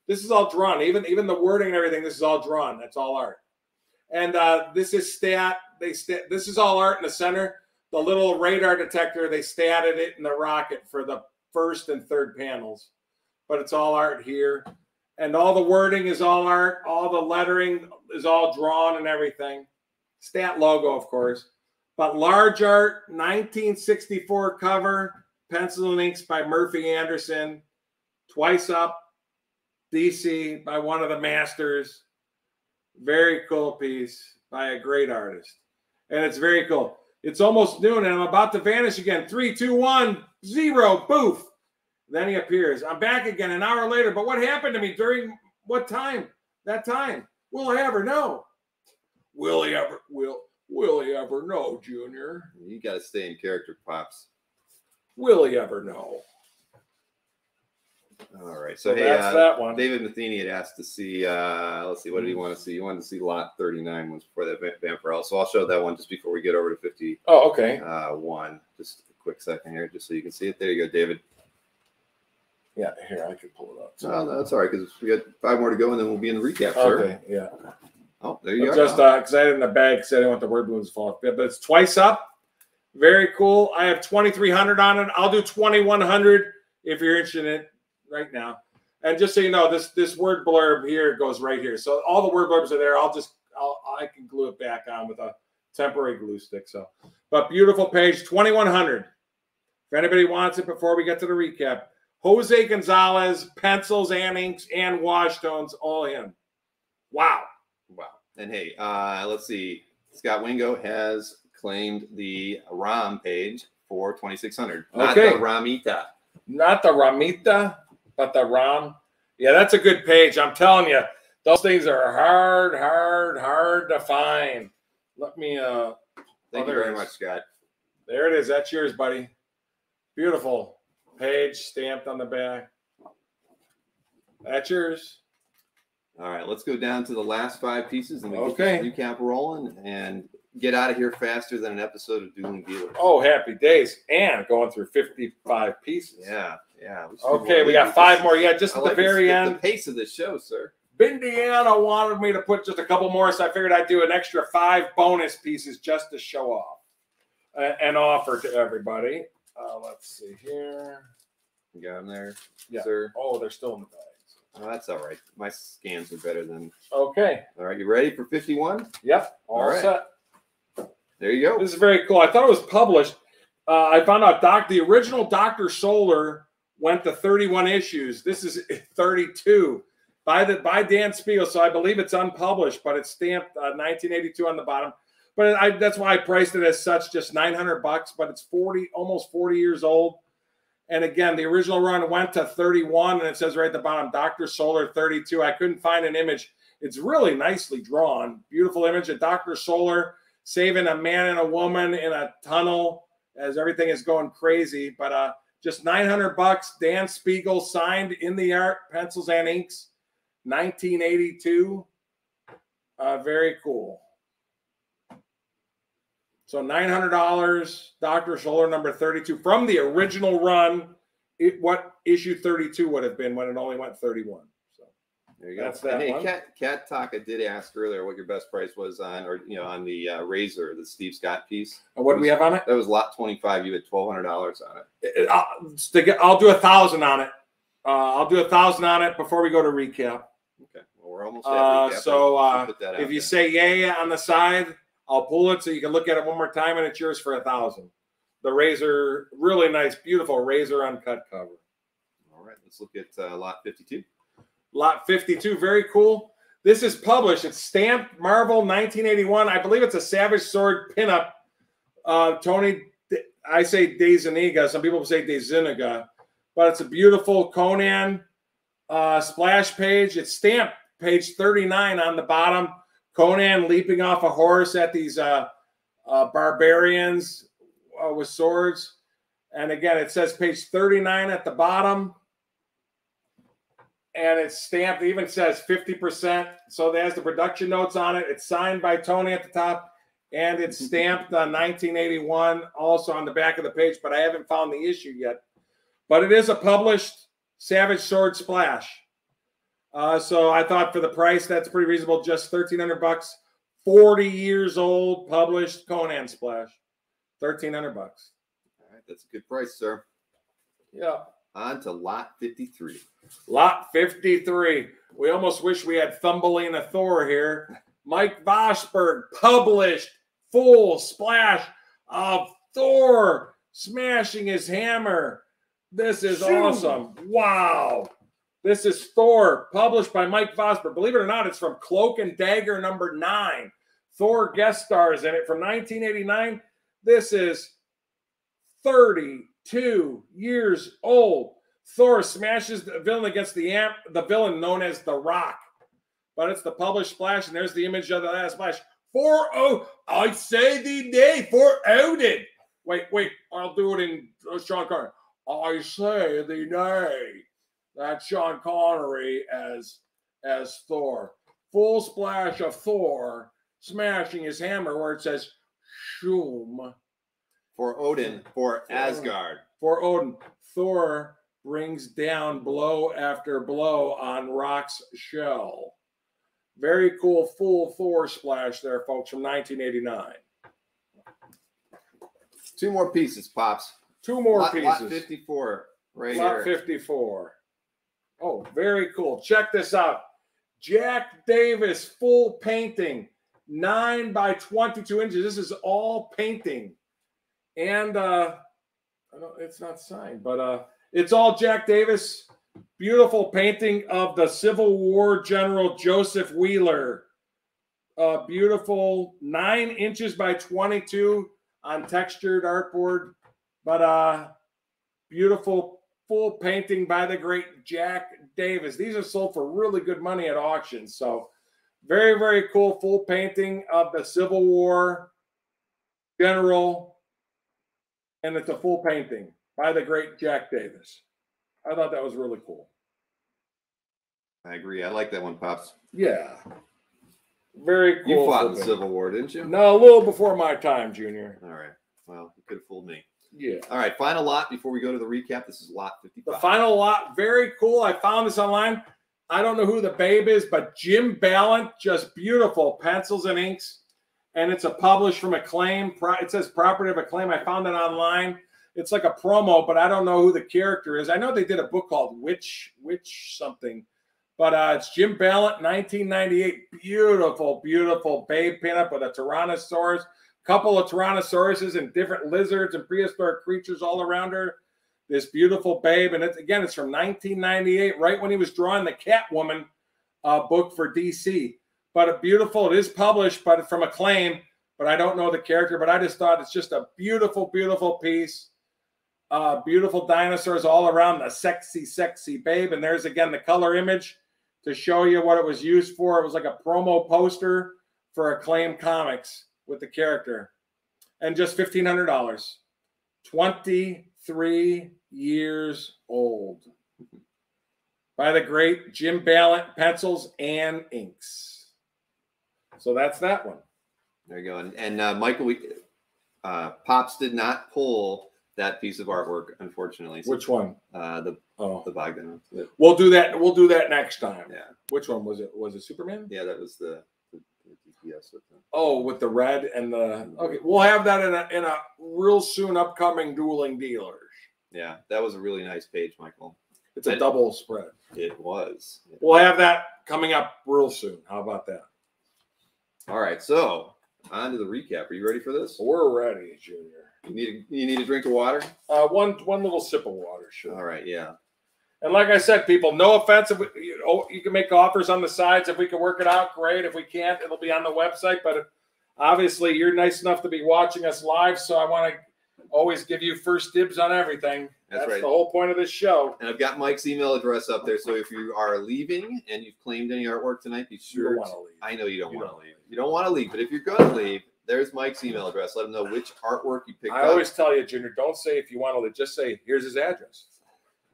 This is all drawn. Even even the wording and everything, this is all drawn. That's all art. And uh, this is stat. They stat. This is all art in the center. The little radar detector. They statted it in the rocket for the first and third panels, but it's all art here. And all the wording is all art. All the lettering is all drawn and everything. Stat logo, of course. But large art, 1964 cover, pencil and inks by Murphy Anderson, twice up, DC by one of the masters. Very cool piece by a great artist. And it's very cool. It's almost noon and I'm about to vanish again. Three, two, one, zero, boof. Then he appears. I'm back again an hour later. But what happened to me during what time? That time? Will I ever know? Will he ever will will he ever know, Junior? You got to stay in character, pops. Will he ever know? All right, so, So hey, that's uh, that one. David Matheny had asked to see. Uh, let's see, what did he want to see? He wanted to see lot thirty nine was before that Vampirella. So I'll show that one just before we get over to fifty. Oh, okay. uh, one. Just a quick second here, just so you can see it. There you go, David. Yeah, here I could pull it up. No, no, that's all right because we got five more to go, and then we'll be in the recap, sir. Okay, yeah. Oh, there you are. just uh, because I had it in the bag because I didn't want the word balloons to fall off. But it's twice up. Very cool. I have 2,300 on it. I'll do 2,100 if you're interested in it right now. And just so you know, this this word blurb here goes right here. So all the word blurbs are there. I'll just I'll, I can glue it back on with a temporary glue stick. So, but beautiful page 2,100. If anybody wants it before we get to the recap, Jose Gonzalez, pencils and inks and wash tones, all in. Wow. Wow. And hey, uh, let's see. Scott Wingo has claimed the ROM page for 2600. Not Okay. the Romita. not the Romita, but the Rom. Yeah, that's a good page. I'm telling you, those things are hard, hard, hard to find. Let me. uh Thank Oh, you very much, Scott. There it is. That's yours, buddy. Beautiful page stamped on the back. That's yours. All right, let's go down to the last five pieces and we Okay. get this recap rolling and get out of here faster than an episode of Dueling Dealers. Oh, happy days! And going through 55 pieces. yeah, yeah. Okay, we got five more. Yeah, just I at like the very the, end. The pace of this show, sir. Indiana wanted me to put just a couple more, so I figured I'd do an extra five bonus pieces just to show off uh, and offer to everybody. Uh, let's see here. You got him there, Yeah. sir. Oh, they're still in the bags. Oh, that's all right. My scans are better than. Okay. All right, you ready for 51? Yep. All, All right. set. There you go. This is very cool. I thought it was published. Uh, I found out Doc the original Doctor Solar went to 31 issues. This is 32 by the by Dan Spiegle. So I believe it's unpublished, but it's stamped uh, 1982 on the bottom. But I, that's why I priced it as such, just 900 bucks. But it's 40, almost 40 years old. And again, the original run went to 31, and it says right at the bottom, Doctor Solar 32. I couldn't find an image. It's really nicely drawn, beautiful image of Doctor Solar saving a man and a woman in a tunnel as everything is going crazy. But uh, just 900 bucks. Dan Spiegle signed in the art, pencils and inks, 1982. Uh, very cool. So $900, Dr. Solar number 32 from the original run. It, what issue 32 would have been when it only went 31. So There you go. That's that hey. Cat Cat Talk. I did ask earlier what your best price was on, or you know, on the uh, Razor, the Steve Scott piece. and what do we have on it? That was lot twenty five. You had twelve hundred dollars on it. It- I'll, I'll do a thousand on it. Uh, I'll do a thousand on it before we go to recap. Okay. Well, we're almost. at Uh, recap. so uh, put if you there. say yay on the side, I'll pull it so you can look at it one more time, and it's yours for a thousand. The razor, really nice, beautiful razor uncut cover. all right, let's look at uh, lot fifty two. Lot 52, very cool. This is published. It's stamped Marvel 1981. I believe it's a Savage Sword pinup. Uh, Tony, I say DeZuniga. Some people say DeZuniga, but it's a beautiful Conan uh, splash page. It's stamped page 39 on the bottom. Conan leaping off a horse at these uh, uh, barbarians uh, with swords. And again, it says page 39 at the bottom and it's stamped. It even says 50%. So there's the production notes on it. It's signed by Tony at the top, and it's stamped on 1981, also on the back of the page. But I haven't found the issue yet. But it is a published Savage Sword Splash. Uh, so I thought for the price, that's pretty reasonable. Just 1300 bucks. 40 years old, published Conan Splash. 1300 bucks. All right, that's a good price, sir. Yeah. On to lot fifty three. Lot 53. We almost wish we had Thumbelina Thor here. Mike Vosburg published full splash of Thor smashing his hammer. This is Shoo. awesome. Wow. This is Thor, published by Mike Vosburg. Believe it or not, it's from Cloak and Dagger number nine. Thor guest stars in it from 1989. This is 32 years old. Thor smashes the villain against the amp, the villain known as the Rock. But it's the published splash, and there's the image of the last splash. For oh, I say the day for Odin. Wait, wait, I'll do it in uh, Sean Connery. I say the day. That's Sean Connery as as Thor. Full splash of Thor smashing his hammer where it says Shum For Odin, for Asgard. for Odin. Thor brings down blow after blow on Rock's shell. Very cool full Thor splash there, folks, from 1989. Two more pieces, pops. Two more lot, pieces. Lot fifty four, right Lot here. 54. Oh, very cool. Check this out. Jack Davis full painting, 9 by 22 inches. This is all painting. And uh it's not signed, but uh it's all Jack Davis. Beautiful painting of the Civil War General Joseph Wheeler. Uh, beautiful, nine inches by 22 on textured artboard, but uh, beautiful full painting by the great Jack Davis. These are sold for really good money at auctions. So, very, very cool full painting of the Civil War general. And it's a full painting by the great Jack Davis. I thought that was really cool. I agree. I like that one, pops. Yeah. Very cool. You fought in the. Civil War, didn't you? No, a little before my time, Junior. All right. Well, you could have fooled me. Yeah. All right, final lot before we go to the recap. This is lot fifty The final lot, very cool. I found this online. I don't know who the babe is, but Jim Balent, just beautiful pencils and inks. And it's a publish from Acclaim. It says property of Acclaim. I found it online. It's like a promo, but I don't know who the character is. I know they did a book called Witch, Witch something. But uh, it's Jim Balent, 1998. Beautiful, beautiful babe pinup with a Tyrannosaurus. Couple of Tyrannosauruses and different lizards and prehistoric creatures all around her. This beautiful babe, and it's again, it's from 1998, right when he was drawing the Catwoman uh, book for DC. But a beautiful, it is published, but from Acclaim. But I don't know the character. But I just thought it's just a beautiful, beautiful piece. Uh, beautiful dinosaurs all around the sexy, sexy babe. And there's again the color image to show you what it was used for. It was like a promo poster for Acclaim Comics with the character, and just fifteen hundred dollars. Twenty-three years old by the great Jim Balent pencils and inks. So that's that one. There you go. And, and uh, Michael, we, uh, Pops did not pull that piece of artwork, unfortunately. So, Which one? uh, the Oh, the Bogdan. We'll do that. We'll do that next time. Yeah, Which one was it? Was it Superman? yeah, that was the, the with them. Oh, with the red and the okay. We'll have that in a in a real soon upcoming dueling dealers. Yeah, that was a really nice page, Michael. It's a I- double spread. It was. We'll have that coming up real soon. How about that? All right, so on to the recap. Are you ready for this? We're ready, Junior. You need a, you need a drink of water. Uh, one one little sip of water, sure. All right, yeah. And like I said, people, no offense. If we, you, know, you can make offers on the sides. If we can work it out, great. If we can't, it'll be on the website. But obviously, you're nice enough to be watching us live, so I want to always give you first dibs on everything. That's That's right. the whole point of this show. And I've got Mike's email address up there. So if you are leaving and you've claimed any artwork tonight, be You sure. don't to- want to leave. I know you don't want to leave. You don't want to leave, but if you're going to leave, there's Mike's email address. Let him know which artwork you picked I up. always tell you, Junior, don't say if you want to leave. Just say, here's his address.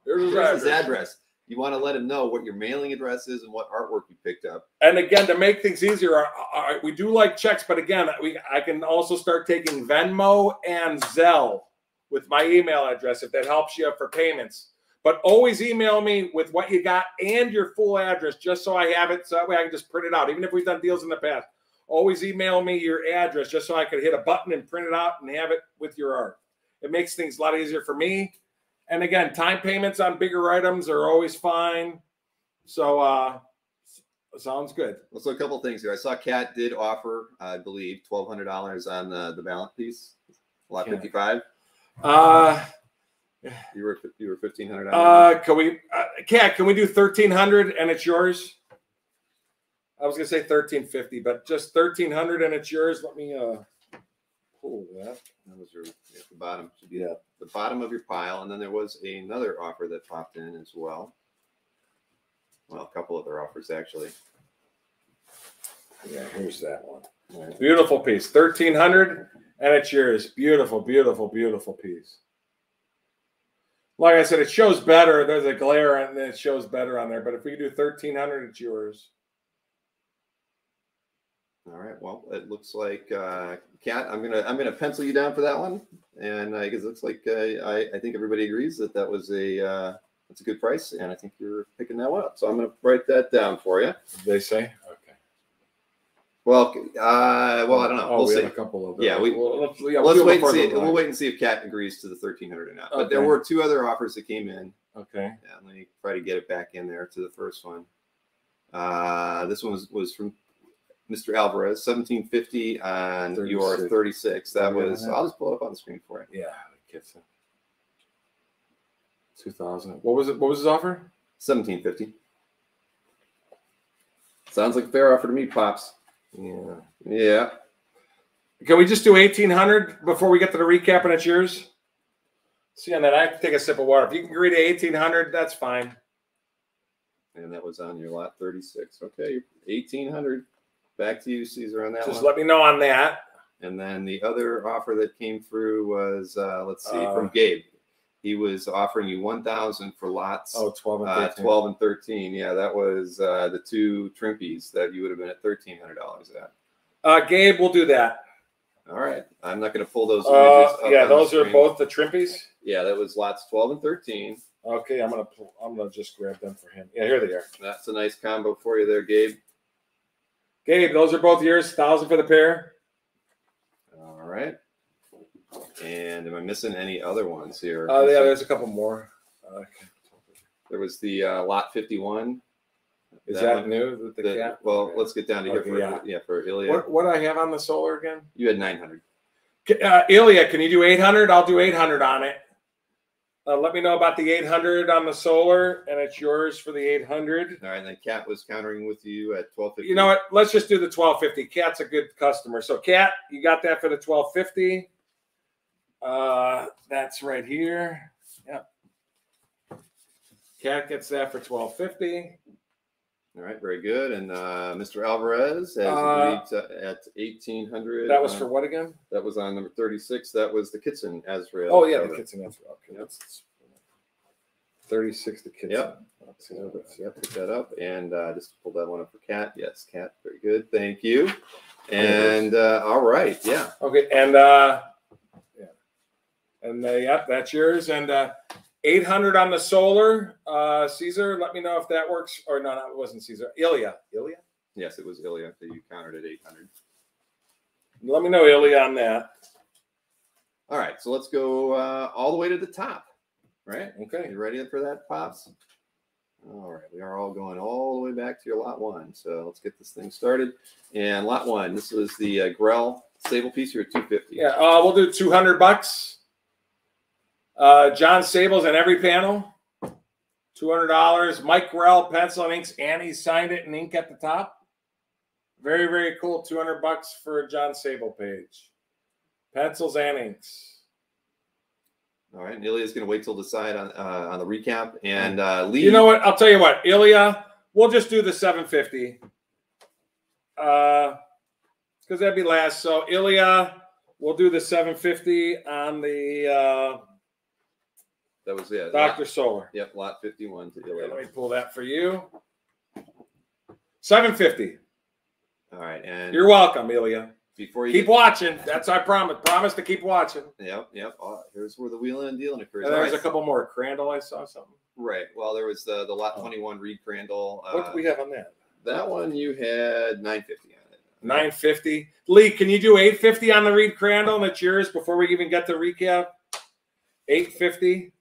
Here's his Here's address. his address. You want to let him know what your mailing address is and what artwork you picked up. And again, to make things easier, our- our- we do like checks, but again, we I can also start taking Venmo and Zelle with my email address if that helps you for payments. But always email me with what you got and your full address, just so I have it, so that way I can just print it out. Even if we've done deals in the past, always email me your address just so I could hit a button and print it out and have it with your art. It makes things a lot easier for me. And again, time payments on bigger items are always fine. So uh sounds good. Well, so a couple things here. I saw Cat did offer, I believe, twelve hundred dollars on the the balance piece, lot Yeah. fifty five. Uh You were you were fifteen hundred Uh, can we, uh, Kat? Can we do thirteen hundred and it's yours? I was gonna say thirteen fifty, but just thirteen hundred and it's yours. Let me uh pull that. That was your at the bottom. Should be Yeah. the bottom of your pile, and then there was another offer that popped in as well. Well, a couple other offers actually. Yeah, here's that one. All right. Beautiful piece, thirteen hundred, and it's yours. Beautiful, beautiful, beautiful piece. Like I said, it shows better. There's a glare, and it shows better on there. But if we do thirteen hundred, it's yours. All right. Well, it looks like uh, Kat. I'm gonna I'm gonna pencil you down for that one, and uh, because it looks like uh, I I think everybody agrees that that was a uh, that's a good price, and I think you're picking that one up. So I'm gonna write that down for you. They say okay. Well, uh, well, I don't know. Oh, we'll we see. a couple of. Yeah, we- Well, let's, yeah, we'll Let's wait and see. We'll wait and see if Kat agrees to the 1300 or not. But there were two other offers that came in. Okay. Yeah, let me try to get it back in there to the first one. Uh, this one was, was from Mr. Alvarez, 1750 on your 36. 36. That Yeah, was, I'll just pull it up on the screen for you. Yeah, the kids. Two thousand. What was it? What was his offer? 1750. Sounds like a fair offer to me, Pops. Yeah. Yeah. Can we just do eighteen hundred before we get to the recap and it's yours? See on that, I have to take a sip of water. If you can agree to eighteen hundred, that's fine. And that was on your lot 36. Okay, 1800. Back to you, Caesar, on that Just one. let me know on that. And then the other offer that came through was, uh, let's see, Uh, from Gabe. He was offering you 1000 for lots Oh, 12 and uh, 13. 12 and 13. Yeah, that was uh, the two Trimpes that you would have been at $1,300 at. Uh, Gabe, we'll do that. All right. I'm not going to pull those Uh, images. up yeah, on the those are screen. both the Trimpes. Yeah, that was lots 12 and 13. Okay, I'm gonna pull, I'm gonna just grab them for him. Yeah, here they are. That's a nice combo for you there, Gabe. Gabe, those are both yours. Thousand for the pair. All right. And am I missing any other ones here? Uh, yeah, there's a couple more. Okay. There was the uh, lot 51. Is That that, one? new with the The- well, Okay. let's get down to here Okay, for yeah. yeah for Ilya. What what I have on the solar again? You had 900. Uh, Ilya, can you do 800? I'll do 800 on it. Uh, let me know about the 800 on the solar, and it's yours for the 800. All right, and then Cat was countering with you at twelve fifty. You know what? Let's just do the 1250. Cat's a good customer. So, Cat, you got that for the 1250. Uh, that's right here. Yep. Cat gets that for 1250. All right, very good. And uh, Mr. Alvarez has Uh, at eighteen hundred. That was for what again? That was on number thirty-six. That was the Kitson Azrael. Oh, yeah, the cover. Kitson. That's okay. That's 36, the Kitson. Yep. So, Yep, pick that up and uh, just pull that one up for Cat. Yes, Cat, very good. Thank you. And uh, all right, yeah. Okay, and uh yeah. And uh, yep, that's yours. And uh 800 on the solar. Uh Caesar, let me know if that works. Or no, no, it wasn't Caesar. Ilya. Ilya? Yes, it was Ilya that you countered at eight hundred. Let me know Ilya on that. All right, so let's go uh, all the way to the top. Right? Okay. You ready for that, Pops? All right, we are all going all the way back to your lot one. So let's get this thing started. And lot one, this was the uh, Grell Sable piece here at 250. Yeah, uh we'll do 200 bucks. Uh Jon Sables in every panel. $200. Mike Grell, pencil and inks. Annie signed it in ink at the top. Very, very cool. 200 bucks for a Jon Sable page. Pencils and inks. All right, and Ilya's going to wait till decide on uh, on the recap. And uh, Lee, You know what? I'll tell you what, Ilya, we'll just do the 750. Uh because that'd be last. So Ilya, we'll do the 750 on the uh that was it. Dr. Lot, Solar. yep, lot 51 to Okay, Ilya. let me pull that for you. 750. All right, and You're welcome, Ilya. before you Keep get- watching. That's I promise. Promise to keep watching. Yep, yep. Oh, here's where the wheeling and dealing occurs. And there's right, a couple more. Crandall, I saw something. Right. Well, there was the the lot Oh. 21 Reed Crandall. Uh, What do we have on that? That one you had 950 on it. 950. Lee, can you do 850 on the Reed Crandall? That's yours before we even get the recap. 850.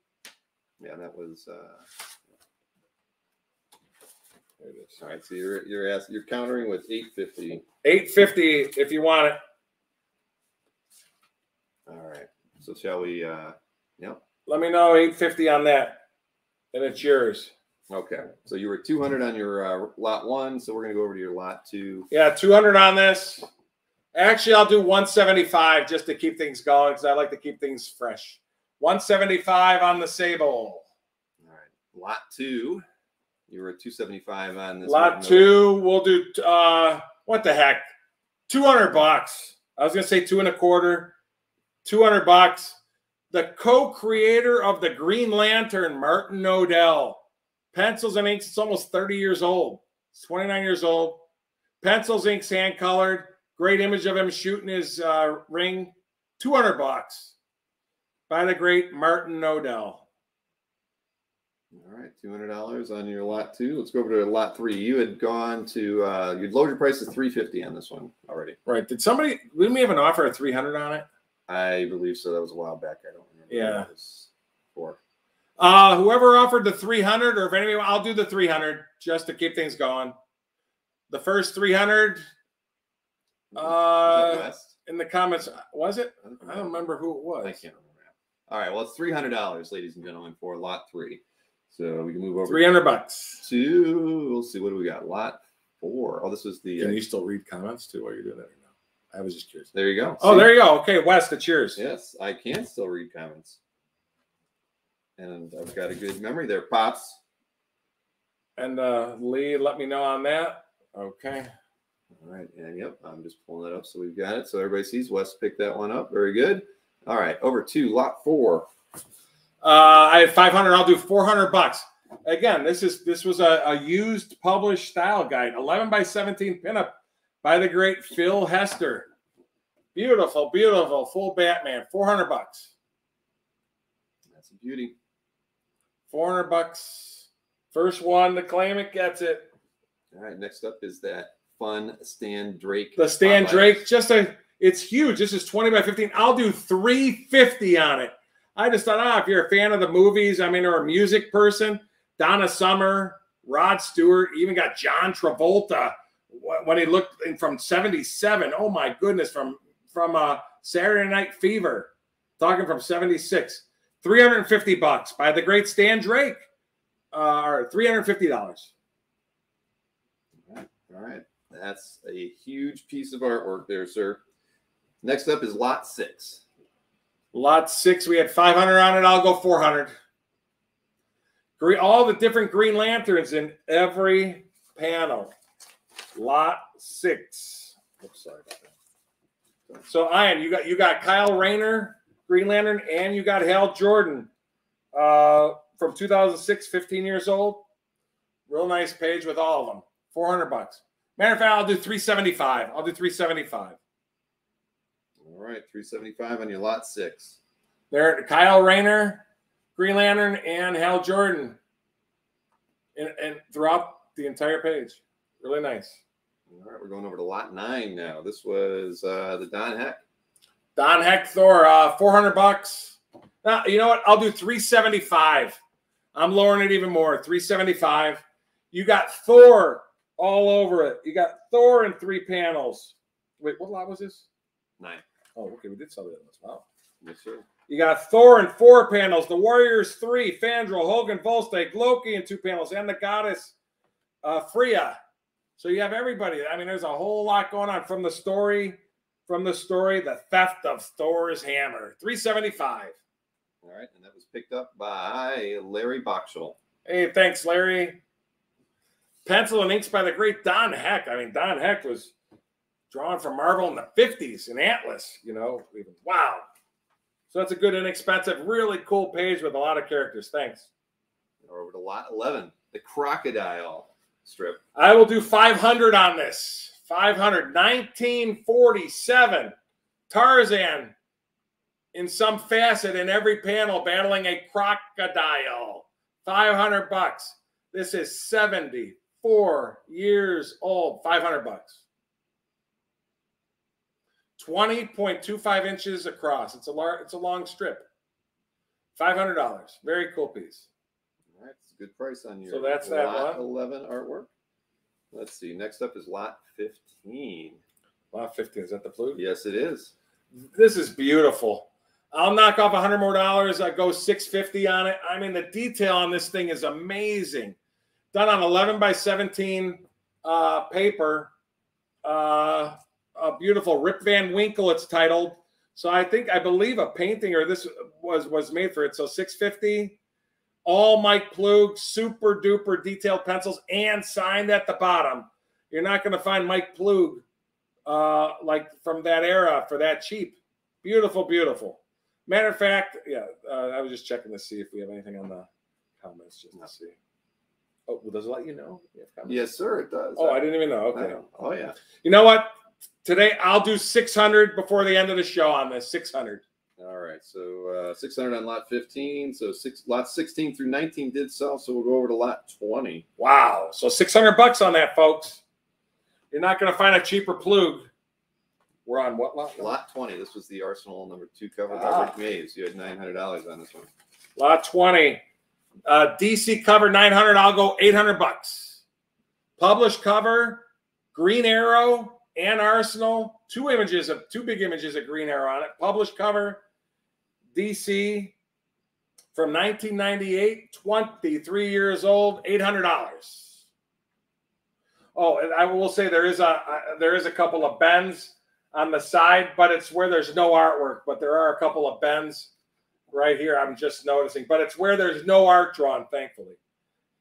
Yeah, that was. Uh, There it is. all right. So you're you're asking you're countering with 850. 850 if you want it. All right. So shall we? uh Yep. Let me know 850 on that. And it's yours. Okay. So you were 200 on your uh, lot one. So we're gonna go over to your lot two. Yeah, 200 on this. Actually, I'll do 175 just to keep things going because I like to keep things fresh. 175 on the Sable. All right. Lot two. You were at 275 on this. Lot two, we'll do uh what the heck? 200 bucks. I was gonna say two and a quarter, 200 bucks. The co-creator of the Green Lantern, Martin Nodell. Pencils and inks, it's almost 30 years old. It's 29 years old. Pencils, inks, hand colored. Great image of him shooting his uh, ring. 200 bucks by the great Martin Nodell. All right, two hundred dollars on your lot two. Let's go over to lot three. You had gone to uh you'd lowered your price to three fifty on this one already. Right. Did somebody, didn't we have an offer of 300 on it? I believe so. That was a while back. I don't remember. what Yeah. was For Uh, whoever offered the 300, or if anybody, I'll do the 300 just to keep things going. The first 300 Was Uh, in the comments, was it? I don't I don't remember who it was. I can't remember. All right. Well, it's three hundred dollars, ladies and gentlemen, for lot three. So we can move over 300 bucks. to. We'll see what do we got. Lot four. Oh, this was the. Can uh, you still read comments too while you're doing that no? I was just curious. there you go. Oh, See? there you go. Okay, West, it's yours. Yes, I can still read comments. And I've got a good memory there, Pops. And uh, Lee, let me know on that. Okay. All right, and yep, I'm just pulling that up so we've got it. So everybody sees West picked that one up. Very good. All right, over to lot four. Uh, I have 500. I'll do 400 bucks. Again, this is this was a, a used published style guide, 11 by 17 pinup by the great Phil Hester. Beautiful, beautiful, full Batman. 400 bucks. That's a beauty. 400 bucks. First one to claim it gets it. All right, next up is that fun Stan Drake. The Stan. Drake, just a, it's huge. This is 20 by 15. I'll do 350 on it. I just thought, ah, if you're a fan of the movies, I mean, or a music person, Donna Summer, Rod Stewart, even got John Travolta when he looked in from 77. Oh my goodness, from from uh Saturday Night Fever, talking from 76. 350 bucks by the great Stan Drake. Uh, or $350. All right. All right. That's a huge piece of artwork there, sir. Next up is lot six. Lot six, we had 500 on it. I'll go 400. Green, all the different Green Lanterns in every panel. Lot six. Oops, sorry. So, Ian, you got you got Kyle Rayner, Green Lantern, and you got Hal Jordan uh, from 2006, 15 years old. Real nice page with all of them. 400 bucks. Matter of fact, I'll do 375. I'll do 375. All right, 375 on your lot six. There, Kyle Rayner, Green Lantern, and Hal Jordan, and, and throughout the entire page, really nice. All right, we're going over to lot nine now. This was uh, the Don Heck. Don Heck Thor, uh, four hundred bucks. Now, you know what? I'll do three seventy five. I'm lowering it even more. Three seventy five. You got Thor all over it. You got Thor in three panels. Wait, what lot was this? Nine. Oh, okay, we did sell the other ones. Wow. Yes, sir. You got Thor in four panels, the Warriors three, Fandral, Hogun, Volstagg, Loki in two panels, and the Goddess uh, Freya. So you have everybody. I mean, there's a whole lot going on from the story, from the story, the theft of Thor's hammer, 375. All right, and that was picked up by Larry Boxall. Hey, thanks, Larry. Pencil and inks by the great Don Heck. I mean, Don Heck was drawn from Marvel in the 50s in Atlas, you know. Wow. So that's a good, inexpensive, really cool page with a lot of characters. Thanks. Or over to lot 11, the Crocodile strip. I will do 500 on this. 500. 1947. Tarzan in some facet in every panel battling a crocodile. 500 bucks. This is 74 years old. 500 bucks. 20.25 inches across. It's a large, it's a long strip. $500. Very cool piece. All right, it's a good price on your So that's that lot one. 11 artwork. Let's see. Next up is lot 15. Wow, 15. Is that the flute? Yes, it is. This is beautiful. I'll knock off a hundred more dollars. I go 650 on it. I mean, the detail on this thing is amazing. Done on 11 by 17 uh, paper. Uh, a beautiful Rip Van Winkle, it's titled. So I think I believe a painting or this was was made for it. So 650. All Mike Ploog, super duper detailed pencils and signed at the bottom. You're not going to find Mike Ploog uh, like from that era for that cheap. Beautiful, beautiful. Matter of fact, yeah, uh, I was just checking to see if we have anything on the comments just to see. Oh, well, does it let you know? Yes, sir, it does. Oh, I didn't even know. Okay. Oh, yeah. You know what? Today I'll do 600 before the end of the show on this. 600. All right. So uh, 600 on lot 15. So six lots 16 through 19 did sell. So we'll go over to lot 20. Wow. So 600 bucks on that, folks. You're not going to find a cheaper Ploog. We're on what lot? Lot 20. This was the Arsenal number two cover by Ah. Rick Mays. You had $900 on this one. Lot 20. Uh, DC cover 900. I'll go 800 bucks. Published cover, Green Arrow and Arsenal. Two images of two big images of Green Arrow on it. Published cover, DC from 1998, 23 years old, $800. Oh, and I will say there is a there is a couple of bends on the side, but it's where there's no artwork. But there are a couple of bends right here. I'm just noticing, but it's where there's no art drawn, thankfully.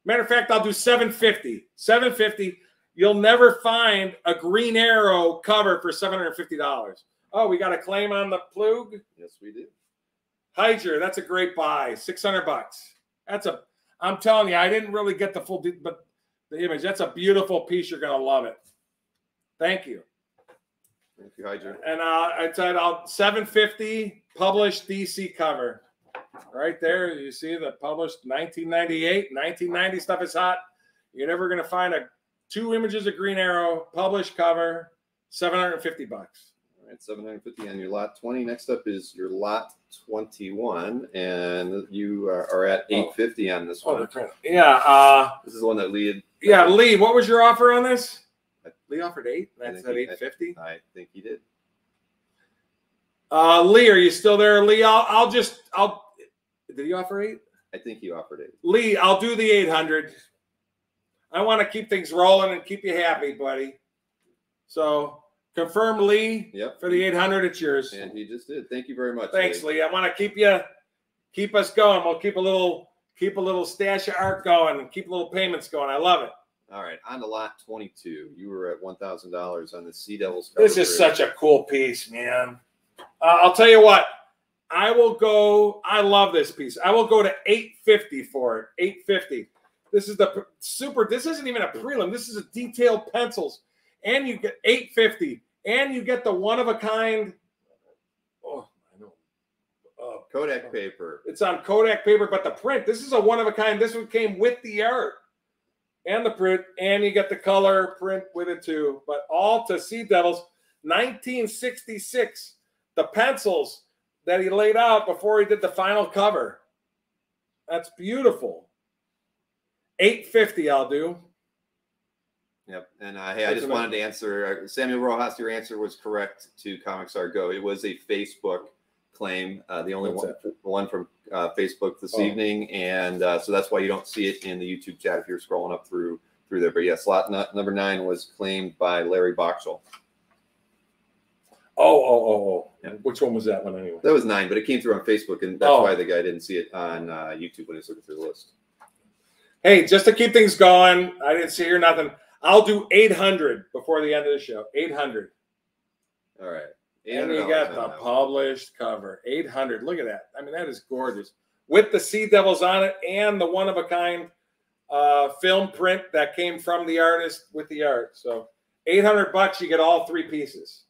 Matter of fact, I'll do 750. 750. You'll never find a Green Arrow cover for $750. Oh, we got a claim on the Ploog. Yes, we do. Hyger, that's a great buy. 600 bucks. That's a, I'm telling you, I didn't really get the full, but the image, that's a beautiful piece. You're going to love it. Thank you. Thank you, Hydra. And uh, I said I'll 750 published DC cover. Right there, you see the published 1998, 1990 stuff is hot. You're never gonna find a two images of Green Arrow published cover, 750 bucks. All right, 750 on your lot 20. Next up is your lot 21, and you are, are at 850 on this one. Oh, yeah, uh, This is the one that Lee yeah. Lee, what was your offer on this? Lee offered eight. That's at 850. I think he did. Uh, Lee, are you still there? Lee, I'll, I'll just, I'll, did you offer eight? I think you offered it. Lee, I'll do the 800. I want to keep things rolling and keep you happy, buddy. So confirm Lee Yep. for the 800. It's yours. And he just did. Thank you very much. Thanks, Lee. Lee. I want to keep you, keep us going. We'll keep a little, keep a little stash of art going and keep a little payments going. I love it. All right, on to lot 22. You were at $1,000 on the Sea Devils. This is such a cool piece, man. Uh, I'll tell you what. I will go. I love this piece. I will go to 850 for it. 850. This is the super. This isn't even a prelim. This is a detailed pencils, and you get 850, and you get the one of a kind. Oh, I know. Uh, Kodak paper. it's on Kodak paper, but the print. This is a one of a kind. This one came with the art and the print, and you get the color print with it too. But all to Sea Devils, 1966. The pencils that he laid out before he did the final cover. That's beautiful. 850 I'll do. Yep. And uh, hey, I just wanted to answer uh, Samuel Rojas. Your answer was correct to Comics Are Go. It was a Facebook claim, uh, the only one, one from uh, Facebook this Oh. evening, and uh, so that's why you don't see it in the YouTube chat if you're scrolling up through through there. But yes, slot nu- number nine was claimed by Larry Boxall. Oh, oh, oh, oh. Yeah. Which one was that one anyway? That was nine, but it came through on Facebook, and that's Oh. why the guy didn't see it on uh, YouTube when he was looking through the list. Hey, just to keep things going, I didn't see here nothing. I'll do 800 before the end of the show. 800. All right. And you got the published cover. 800. Look at that. I mean, that is gorgeous. With the Sea Devils on it and the one of a kind uh, film print that came from the artist with the art. So 800 bucks, you get all three pieces.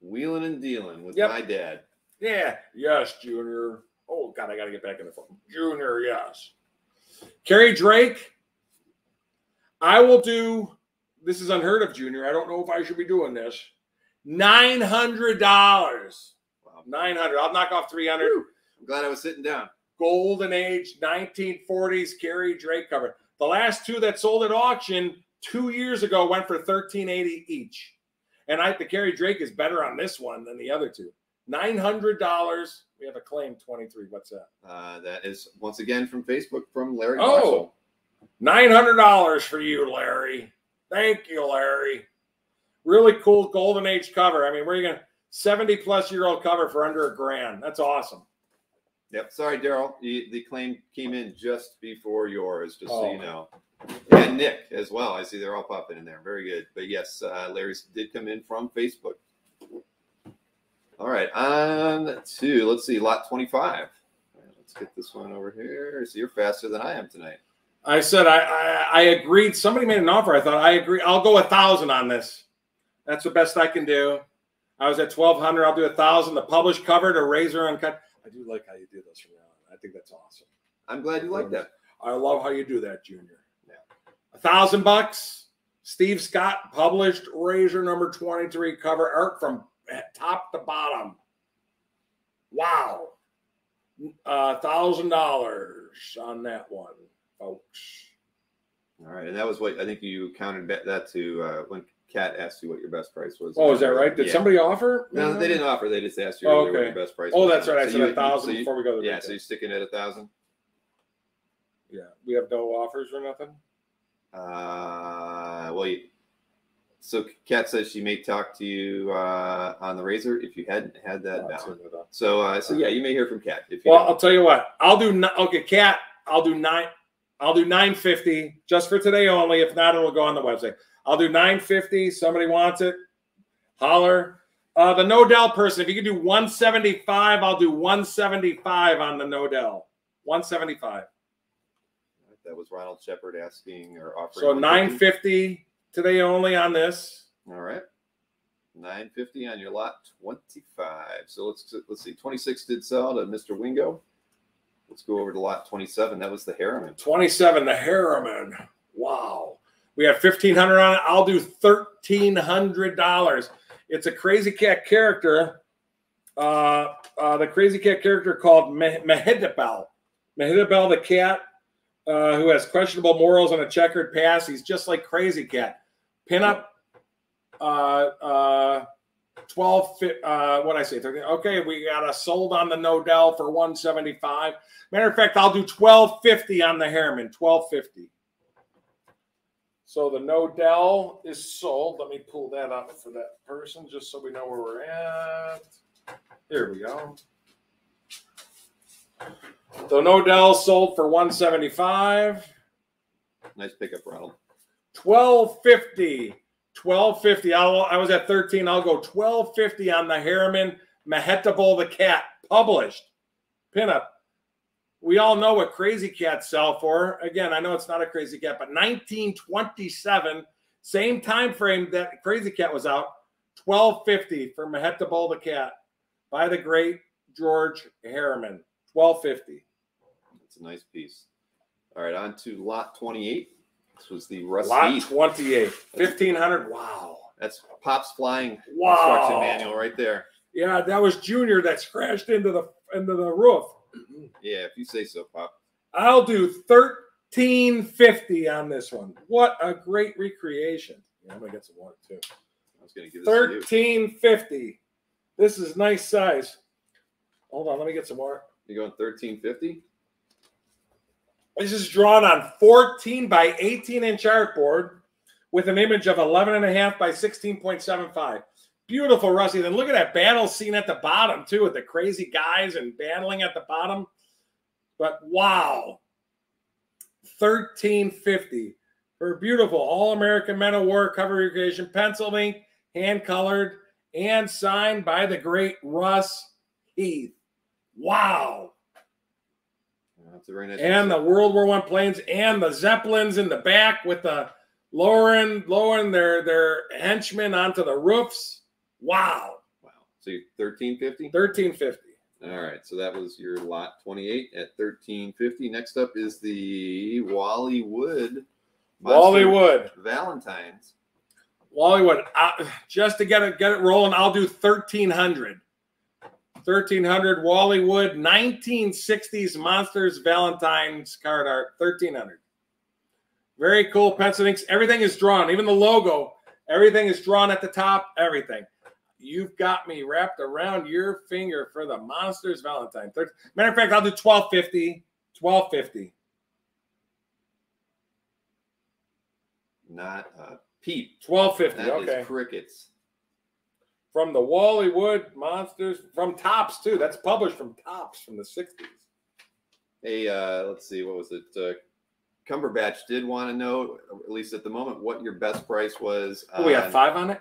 Wheeling and dealing with Yep. my dad. Yeah. Yes, Junior. Oh, God, I got to get back in the phone. Junior, yes. Kerry Drake. I will do, this is unheard of, Junior. I don't know if I should be doing this. $900. Wow. 900. I'll knock off 300. I'm glad I was sitting down. Golden Age 1940s Kerry Drake cover. The last two that sold at auction two years ago went for 1380 each. And I the Kerry Drake is better on this one than the other two. $900. We have a claim 23. What's that? Uh, that is once again from Facebook from Larry. Oh, $900 for you, Larry. Thank you, Larry. Really cool Golden Age cover. I mean, where are you going to 70 plus year old cover for under a grand? That's awesome. Yep. Sorry, Daryl. The, the claim came in just before yours, just so Oh. you know. And Nick as well. I see they're all popping in there. Very good. But yes, uh, Larry's did come in from Facebook. All right. On to, let's see, lot 25. All right, let's get this one over here. So you're faster than I am tonight. I said I, I I agreed. Somebody made an offer. I thought I agree. I'll go a thousand on this. That's the best I can do. I was at twelve hundred. I'll do a thousand. The published cover to razor uncut. I do like how you do this from now on. I think that's awesome. I'm glad you like that. I love how you do that, Junior. Yeah. A thousand bucks. Steve Scott published Razor number twenty three cover art from top to bottom. Wow. A thousand dollars on that one, folks. All right. And that was what I think you counted that to uh, when Kat asked you what your best price was. Oh, is that right? Did Yeah. somebody offer? No, they didn't offer. They just asked you Oh, earlier what okay. your best price. Oh, was that's right. I So said you- a thousand so you- before we go to the Yeah, so you're sticking at a thousand. Yeah, we have no offers or nothing. Uh, well, you, so Kat says she may talk to you uh, on the razor if you hadn't had that Oh, balance. it's in the- So, uh, so yeah, you may hear from Kat if you. Well, don't. I'll tell you what. I'll do. ni- Okay, cat. I'll do nine. I'll do nine fifty just for today only. If not, it'll go on the website. I'll do nine fifty. Somebody wants it, holler. Uh, the Nodell person, if you can do one seventy five, I'll do one seventy five on the No Nodell. One seventy five. that was Ronald Shepard asking or offering. So nine fifty today only on this. All right. 950 on your lot 25. So let's let's see. 26 did sell to Mr. Wingo. Let's go over to lot 27. That was the Herriman. 27, the Herriman. Wow. We have 1500 on it. I'll do $1,300. It's a crazy cat character. Uh, uh, the crazy cat character called Mehitabel. Mehitabel, the cat uh, who has questionable morals and a checkered past. He's just like Krazy Kat. Pinup uh, uh, 12 fi- uh what I say? 13 okay we got a sold on the Nodell for 175 matter of fact I'll do 1250 on the Herriman 1250 so the Nodell is sold. Let me pull that up for that person just so we know where we're at. Here we go. So Nodell sold for 175 Nice pickup, Ronald. 1250 1250 I'll, i was at 13 i'll go 1250 on the Herriman Mehitabel the cat published. Pinup. We all know what Krazy Kats sell for. Again i know it's not a Krazy Kat but 1927 same time frame that Krazy Kat was out 1250 for Mehitabel the cat by the great George Herriman. 1250 That's a nice piece. All right, on to lot 28. This was the Russ lot Heath. 28 1500 wow That's Pop's flying wow instruction manual right there. Yeah, that was Junior that crashed into the into the roof. Yeah, if you say so, Pop. I'll do thirteen fifty on this one. What a great recreation! Yeah, I'm gonna get some water too. I was going to give this. Thirteen fifty. This is nice size. Hold on, let me get some more. You going 1350? This is drawn on 14 by 18 inch artboard with an image of 11 and a half by 16.75. Beautiful, Rusty. Then look at that battle scene at the bottom, too, with the crazy guys and battling at the bottom. But wow, 1350 for a beautiful All American Men of War cover recreation, pencil ink, hand colored, and signed by the great Russ Heath. Wow That's a very nice. and the World War One planes and the Zeppelins in the back with the lowering lowering their their henchmen onto the roofs. Wow, wow. So you're 1350? thirteen fifty. All right, so that was your lot 28 at 1350. Next up is the Wally Wood. Monster Wally Wood, Valentine's. Wally Wood. Uh, just to get it get it rolling, I'll do thirteen hundred. 1300 Wally Wood 1960s Monsters Valentine's card art 1300 very cool pencil inks everything is drawn even the logo everything is drawn at the top everything you've got me wrapped around your finger for the Monsters Valentine matter of fact I'll do 1250 1250 Not a peep. 1250 That is okay crickets. From the Wally Wood Monsters from Topps too that's published from Topps from the 60s Hey, uh, let's see, what was it? Uh, Cumberbatch did want to know, at least at the moment, what your best price was. Oh, we have on- five on it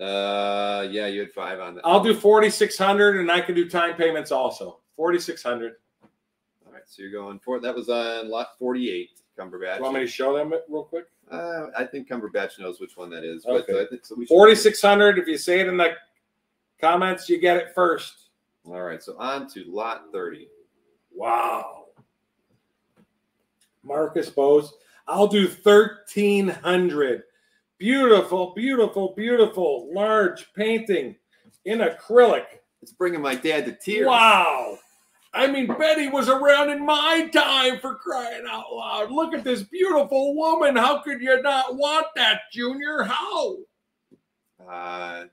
Uh, yeah, you had five on that. I'll do 4600 and I can do time payments also. 4600. All right, so you're going for that was on lot 48, Cumberbatch. You want me to show them it real quick? Uh, I think Cumberbatch knows which one that is. But Okay. uh, I think so. We 4600 if you say it in the comments you get it first. All right, so on to lot 30. Wow. Marcus Boas. I'll do 1300. Beautiful, beautiful, beautiful large painting in acrylic. It's bringing my dad to tears. Wow. I mean, Bettie was around in my time for crying out loud. Look at this beautiful woman. How could you not want that, Junior? How? Uh,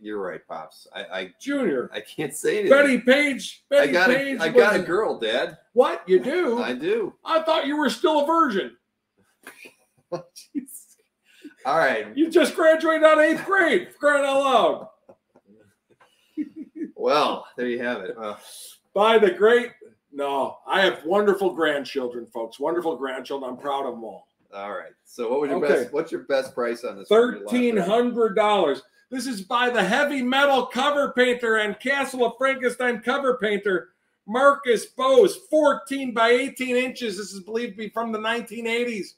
you're right, pops. I I, Junior. I can't say anything. Bettie Page. Betty I got Page. a, I got a girl, Dad. What? You do? I do. I thought you were still a virgin. All right. You just graduated out of eighth grade. for Crying out loud. Well, there you have it. Uh, By the great. No, I have wonderful grandchildren, folks. Wonderful grandchildren. I'm proud of them all. all right. So, what was your Okay. best? What's your best price on this? one? Your lot Thirteen 30. hundred dollars. This is by the heavy metal cover painter and Castle of Frankenstein cover painter Marcus Boas. 14 by 18 inches. This is believed to be from the 1980s.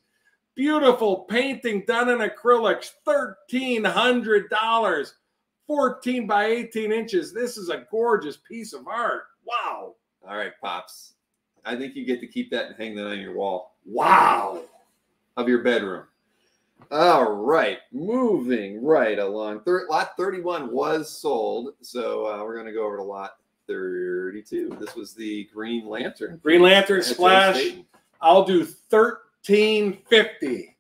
Beautiful painting done in acrylics. Thirteen hundred dollars. 14 by 18 inches. This is a gorgeous piece of art. Wow. All right, pops. I think you get to keep that and hang that on your wall Wow. of your bedroom. All right, moving right along. Thir- lot 31 was sold, so uh, we're going to go over to lot 32. This was the Green Lantern. Green Lantern That's Splash. I'll do 1350.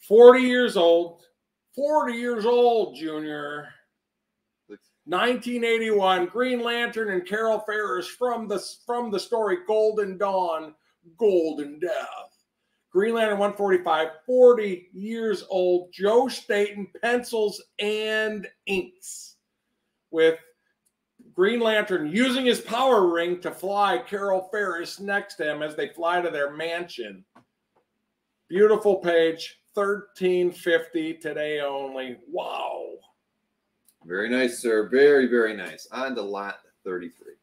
40 years old. 40 years old, Junior. 1981, Green Lantern and Carol Ferris from the from the story Golden Dawn, Golden Death. Green Lantern 145, 40 years old. Joe Staton pencils and inks with Green Lantern using his power ring to fly Carol Ferris next to him as they fly to their mansion. Beautiful page, 1350 today only. Wow. Very nice, sir. Very, very nice. On to lot 33.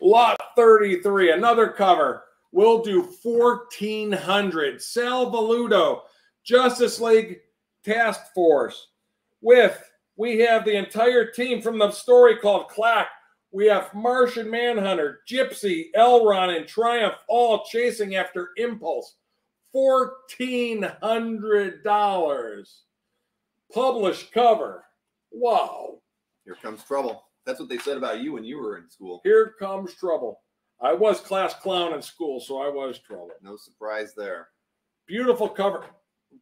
Lot 33, another cover. We'll do 1400. Sal Velluto, Justice League Task Force. With, we have the entire team from the story called Clack. We have Martian Manhunter, Gypsy, L-Ron, and Triumph all chasing after Impulse. $1,400. Published cover. Wow. Here comes trouble. That's what they said about you when you were in school. Here comes trouble. I was class clown in school, so I was trouble. No surprise there. Beautiful cover.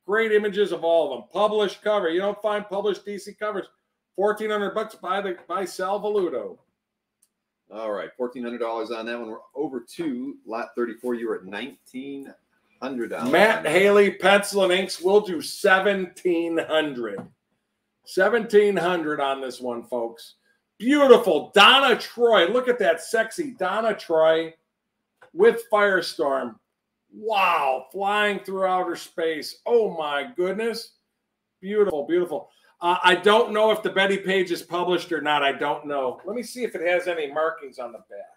Great images of all of them. Published cover. You don't find published DC covers. Fourteen hundred bucks by the by Sal Velluto. All right, fourteen hundred dollars on that one. We're over to lot thirty-four. You were at nineteen hundred dollars. Matt Haley pencil and inks. We'll do seventeen hundred. Seventeen hundred on this one, folks. Beautiful Donna Troy. Look at that sexy Donna Troy with Firestorm. Wow, flying through outer space. Oh my goodness. Beautiful, beautiful. Uh, I don't know if the Bettie Page is published or not. I don't know. Let me see if it has any markings on the back.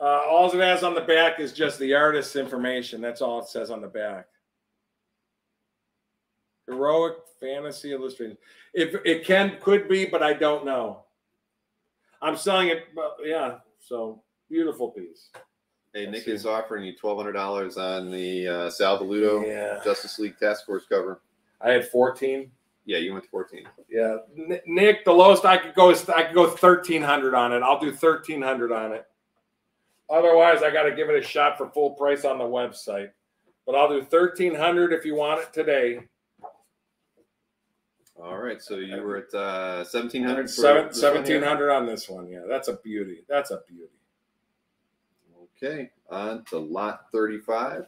Uh, all it has on the back is just the artist's information. That's all it says on the back. Heroic fantasy illustration. If it can could be, but I don't know. I'm selling it, but yeah. So beautiful piece. Hey, Nick is offering you twelve hundred dollars on the uh, Sal Velluto Yeah. Justice League Task Force cover. I had 14. Yeah, you went to fourteen. Yeah, N- Nick, the lowest I could go is I could go 1300 on it. I'll do 1300 on it. Otherwise, I got to give it a shot for full price on the website. But I'll do 1300 if you want it today. All right, so you were at uh, seventeen hundred. Seven, 1700 on this one. Yeah, that's a beauty. That's a beauty. Okay, on to lot thirty-five.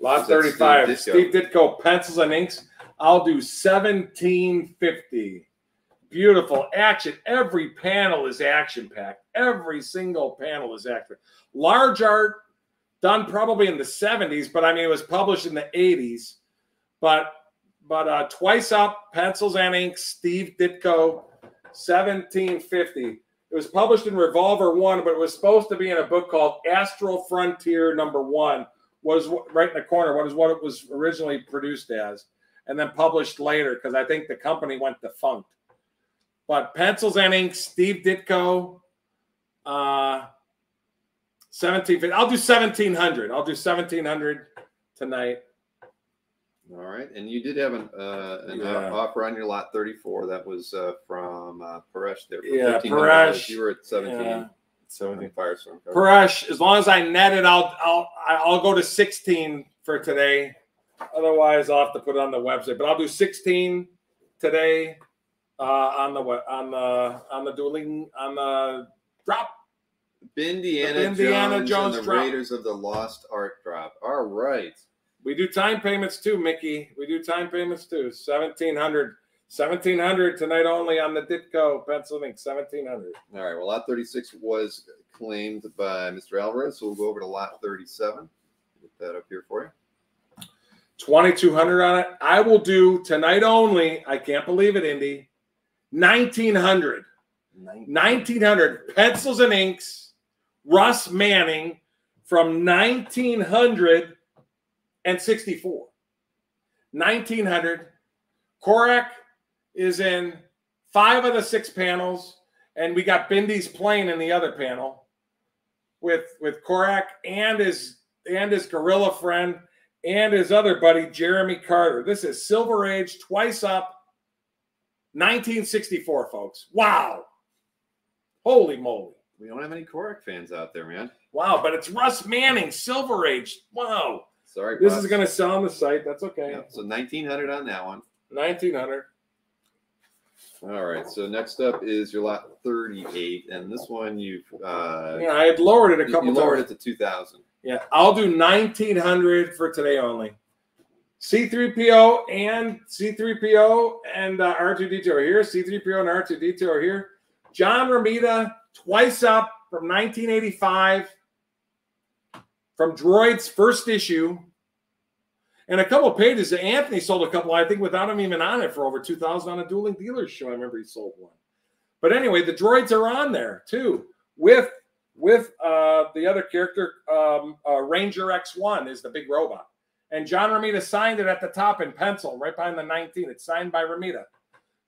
Lot Is that 35. Steve Steve Ditko, pencils and inks. I'll do 1750. Beautiful action. Every panel is action packed. Every single panel is action. Large art done probably in the 70s, but I mean, it was published in the 80s. But but uh, twice up, pencils and inks, Steve Ditko, 1750. It was published in Revolver One, but it was supposed to be in a book called Astral Frontier Number One was right in the corner. What is what it was originally produced as, and then published later because I think the company went defunct. But pencils and inks, Steve Ditko, uh, seventeen. I'll do seventeen hundred. I'll do seventeen hundred tonight. All right, and you did have an, uh, an Yeah. offer on your lot thirty-four. That was uh, from uh, Paresh there. Yeah, $1,500. Paresh. You were at seventeen. Yeah. on Seventeen. Firestorm. Paresh, as long as I net it, I'll I'll I'll go to sixteen for today. Otherwise, I'll have to put it on the website. But I'll do sixteen today uh, on the on the on the dueling on the drop. Indiana, The Indiana Jones, Jones and the drop. Raiders of the Lost Ark drop. All right. We do time payments too, Mickey. We do time payments too. 1700 1700 tonight only on the Ditko pencil and ink. 1700 All right. Well, lot 36 was claimed by Mr. Alvarez, so we'll go over to lot 37. Get that up here for you. 2200 on it. I will do tonight only. I can't believe it, Indy. 1900. 1900 pencils and inks. Russ Manning from 1964. 1900. Korak is in five of the six panels, and we got Bindy's plane in the other panel with with Korak and his and his gorilla friend and his other buddy Jeremy Carter. This is Silver Age, twice up, 1964, folks. Wow. Holy moly. We don't have any Korak fans out there, man. Wow, but it's Russ Manning, Silver Age. Wow. Sorry. This boss. is going to sell on the site. That's okay. Yeah, so 1900 on that one. 1900. All right. So next up is your lot 38, and this one you've uh, Yeah, I had lowered it a couple you lowered times. it to 2,000. Yeah, I'll do 1900 for today only. C3PO and C3PO and uh, R2D2 are here. C3PO and R2D2 are here. John Romita, twice up from 1985, from Droid's first issue. And a couple pages Anthony sold a couple, I think, without him even on it for over 2000 on a dueling dealers show. I remember he sold one. But anyway, the droids are on there too, with with uh, the other character, um, uh, Ranger X1 is the big robot. And John Romita signed it at the top in pencil, right behind the 19. It's signed by Romita.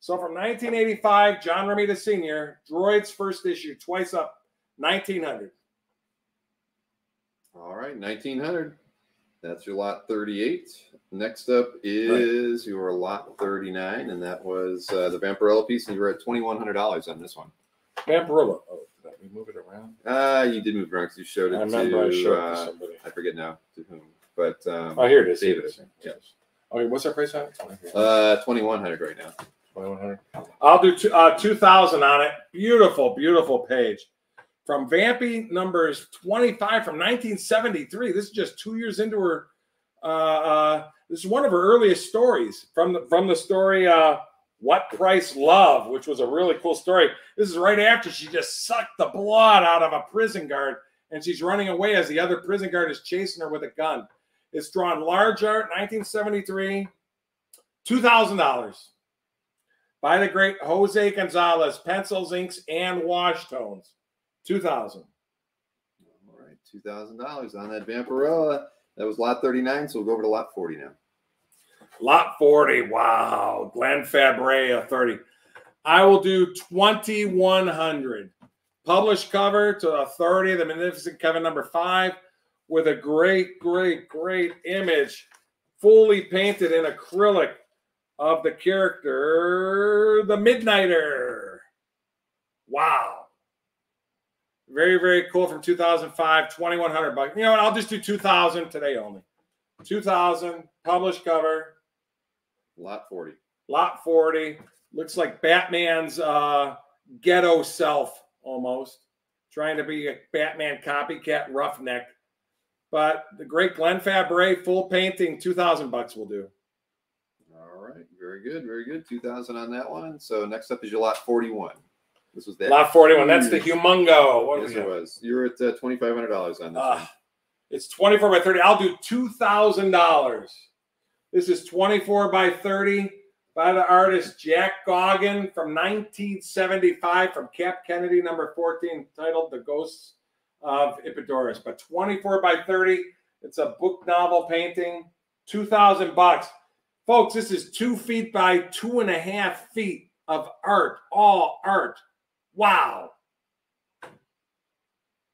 So from 1985, John Romita Sr., Droid's first issue, twice up, 1900. All right, 1900. That's your lot 38. Next up is your lot 39, and that was uh, the Vampirella piece, and you were at $2,100 on this one. Vampirella. Oh, did we move it around? Uh, you did move it around because you showed it I remember to, I showed it to uh, somebody. I forget now to whom, but um, Oh, here it is. David. Here it is. Yeah. Okay, what's our price on it? uh, 2100 right now. 2100. I'll do two, uh, 2000 on it. Beautiful, beautiful page. From Vampy numbers 25 from 1973. This is just two years into her. Uh, uh, this is one of her earliest stories from the, from the story uh, What Price Love, which was a really cool story. This is right after she just sucked the blood out of a prison guard and she's running away as the other prison guard is chasing her with a gun. It's drawn large art, 1973, $2,000 by the great Jose Gonzalez, pencils, inks, and wash tones. 2000. All right, $2,000 on that Vampirella. That was lot 39, so we'll go over to lot 40 now. Lot 40. Wow. Glenn Fabry, 30. I will do 2100. Published cover to a 30, the Magnificent Kevin number five, with a great, great, great image, fully painted in acrylic of the character, the Midnighter. Wow. Very, very cool from 2005, 2100 bucks. You know what? I'll just do 2000 today only. 2000 published cover, Lot 40. lot 40. Looks like Batman's uh, ghetto self almost, trying to be a Batman copycat roughneck. But the great Glenn Fabry full painting, 2000 bucks will do. All right, very good, very good. 2000 on that one. So next up is your lot 41. This was that. Lot 41. That's the humongo. What Yes, it was. You were at uh, $2,500 on this one. Ah, it's 24 by 30. I'll do $2,000. This is 24 by 30 by the artist Jack Gaughan from 1975 from Cap Kennedy, number 14, titled The Ghosts of Epidaurus. But 24 by 30, it's a book novel painting, 2,000 bucks. Folks, this is two feet by two and a half feet of art, all art. Wow.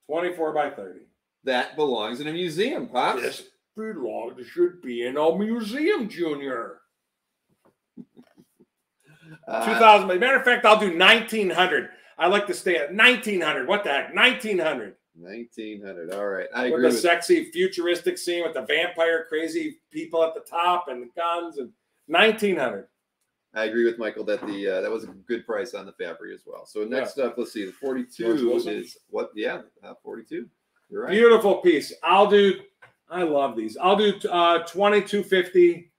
24 by 30. That belongs in a museum, Pops. This belongs, should be in a museum, Junior. Uh, 2000. As a matter of fact, I'll do 1900. I like to stay at 1900. What the heck? 1900. 1900. All right. I with agree the with sexy futuristic scene with the vampire crazy people at the top and the guns and 1900. I agree with Michael that the uh, that was a good price on the Fabry as well. So next up, let's see. The 42 is what? Yeah, uh, 42. You're right. Beautiful piece. I'll do. I love these. I'll do uh, 2250.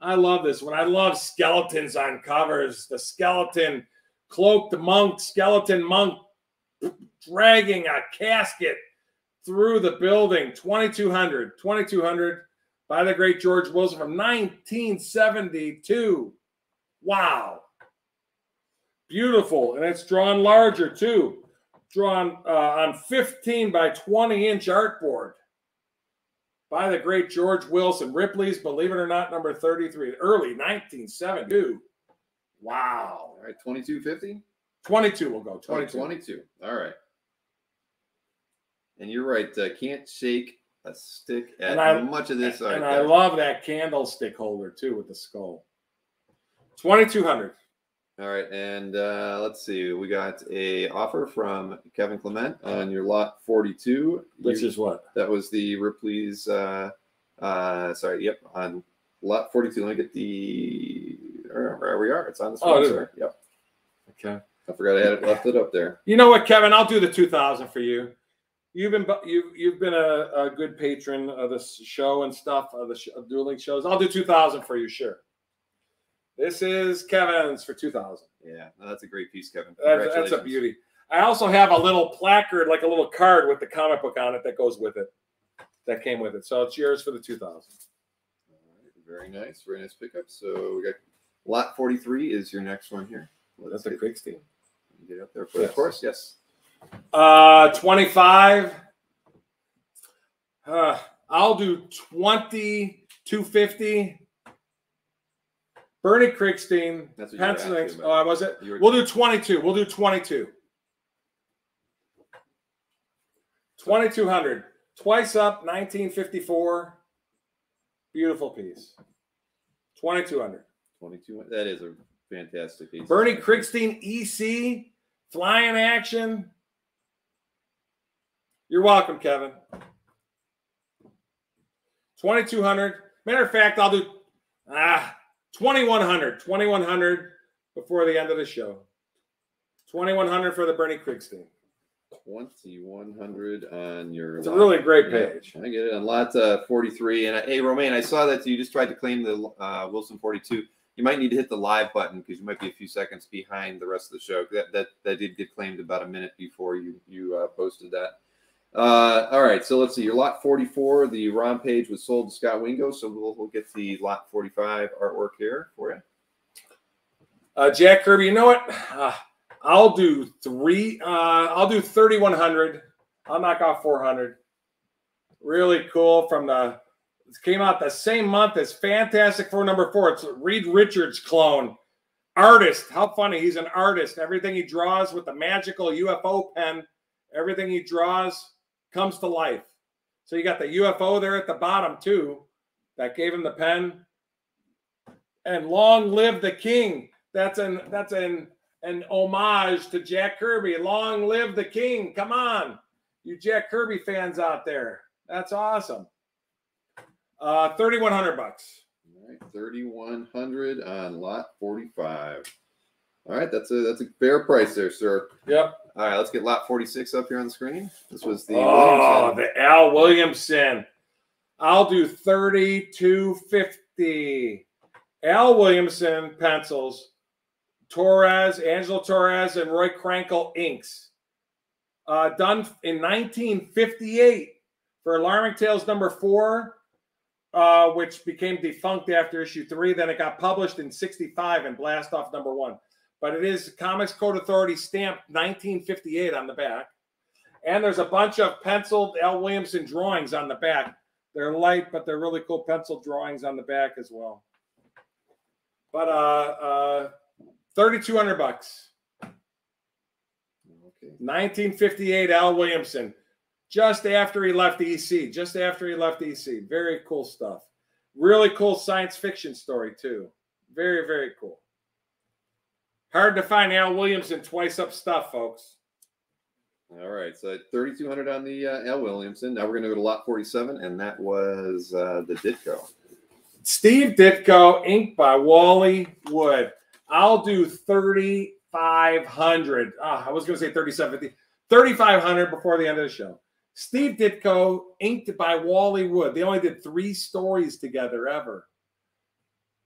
I love this one. I love skeletons on covers. The skeleton cloaked monk, skeleton monk dragging a casket through the building. 2200. 2200 by the great George Wilson from 1972. Wow. Beautiful. And it's drawn larger too drawn uh, on 15 by 20 inch artboard by the great George Wilson. Ripley's, believe it or not, number 33, early 1972. Wow. All right, 2250. 22 will go. 22. 22. 22. All right. And you're right. Uh, can't shake a stick at And I- much of this. art And I love that candlestick holder too with the skull. 2200. All right, and uh, let's see. We got a offer from Kevin Clement on your lot 42. Which You- is what? that was the Ripley's. Uh, uh, sorry, yep, on lot 42. Let me get the. Where we are. It's on the Oh, screen. is. sir. Yep. Okay. I forgot I had it left it up there. You know what, Kevin? I'll do the two thousand for you. You've been you you've been a, a good patron of this show and stuff of the sh- of dueling shows. I'll do two thousand for you, sure. This is Kevin's for two thousand. Yeah, no, that's a great piece, Kevin. That's, that's a beauty. I also have a little placard, like a little card with the comic book on it that goes with it. That came with it. So it's yours for the two thousand. All right, Very nice, very nice pickup. So we got lot 43 is your next one here. Let's That's a quick steam. get up there for Yes. the course. Yes. Uh, 25. Uh, I'll do 20, 250. Bernie Krigstein, That's what you were Pennsylvania. asking Oh, about. was it? You were- We'll do 22. We'll do 22. 2200. Twice up, 1954. Beautiful piece. 2200. 22. That is a fantastic piece. Bernie Krigstein, EC, flying action. You're welcome, Kevin. 2200. Matter of fact, I'll do ah 2100. 2100 before the end of the show. 2100 for the Bernie Krigstein. 2100 on your. It's a really great Yeah, page. I get it on lot uh, 43. And uh, hey, Romaine, I saw that you just tried to claim the uh, Wilson 42. You might need to hit the live button because you might be a few seconds behind the rest of the show. That that, that did get claimed about a minute before you you uh, posted that. Uh, all right, so let's see. Your lot 44, the ROM page was sold to Scott Wingo, so we'll, we'll get the lot 45 artwork here for you. Uh, Jack Kirby, you know what? Uh, I'll do three. Uh, I'll do 3100. I'll knock off 400. Really cool from the. Came out the same month as Fantastic Four number four. It's Reed Richards clone. Artist. How funny. He's an artist. Everything he draws with the magical UFO pen, everything he draws comes to life. So you got the UFO there at the bottom, too. That gave him the pen. And long live the king. That's an that's an an homage to Jack Kirby. Long live the king. Come on. You Jack Kirby fans out there. That's awesome. Uh 3100 bucks. All right, 3100 on lot 45. All right, that's a that's a fair price there, sir. Yep. All right, let's get lot 46 up here on the screen. This was the Oh, Williamson. the Al Williamson. I'll do 3250. Al Williamson pencils. Torres, Angelo Torres, and Roy Krenkel inks. Uh, done in 1958 for Alarming Tales number four, uh, which became defunct after issue three. Then it got published in 65 in Blast Off number one. But it is Comics Code Authority stamped 1958 on the back. And there's a bunch of penciled Al Williamson drawings on the back. They're light, but they're really cool pencil drawings on the back as well. But uh, uh, 3,200 bucks. Okay. 1958 Al Williamson, just after he left EC, just after he left EC. Very cool stuff. Really cool science fiction story, too. Very, very cool. Hard to find Al Williamson twice up stuff, folks. All right, so 3200 on the uh, Al Williamson. Now we're going to go to lot 47, and that was uh, the Ditko. Steve Ditko, inked by Wally Wood. I'll do 3,500. Ah, I was going to say 3,750. 3,500 before the end of the show. Steve Ditko, inked by Wally Wood. They only did three stories together ever.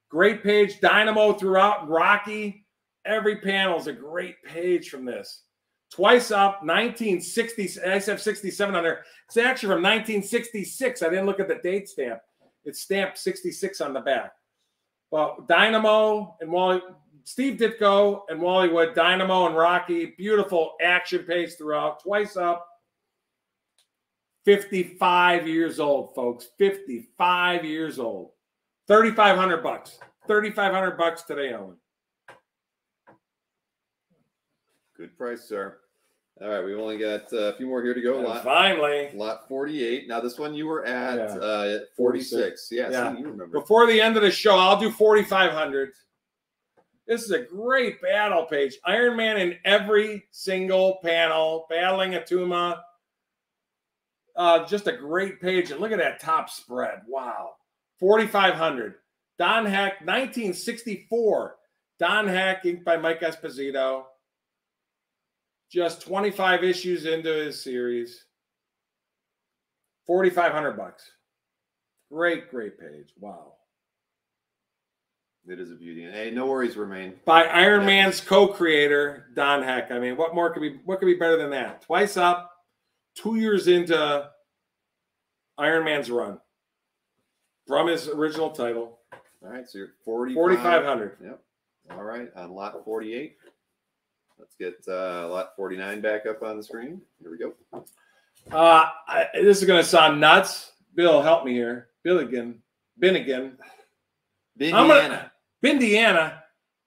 Great page. Dynamo throughout. Rocky. Every panel is a great page from this. Twice up, 1960. I have 67 on there. It's actually from 1966. I didn't look at the date stamp. It's stamped 66 on the back. Well, Dynamo and Wally, Steve Ditko and Wally Wood, Dynamo and Rocky, beautiful action page throughout. Twice up. 55 years old, folks. 55 years old. 3,500 bucks. 3,500 bucks today only. Good price, sir. All right, we've only got uh, a few more here to go. And Lot, finally, lot 48. Now, this one you were at Yeah. uh, 46. Yeah, Yeah. see, you remember. before the end of the show, I'll do 4,500. This is a great battle page. Iron Man in every single panel, battling Attuma. Uh, just a great page. And look at that top spread. Wow. 4,500. Don Heck, 1964. Don Heck, inked by Mike Esposito. Just 25 issues into his series. 4500 bucks. Great, great page. Wow. It is a beauty. And hey, no worries, remain. By Iron Man's co-creator, Don Heck. I mean, what more could be what could be better than that? Twice up, two years into Iron Man's run. From his original title. All right, so you're 40 4500. Yep. All right, on lot 48. Let's get uh, lot 49 back up on the screen. Here we go. Uh, I, this is going to sound nuts. Bill, help me here. Billigan, Binnigan, I'm Indiana. gonna- Indiana.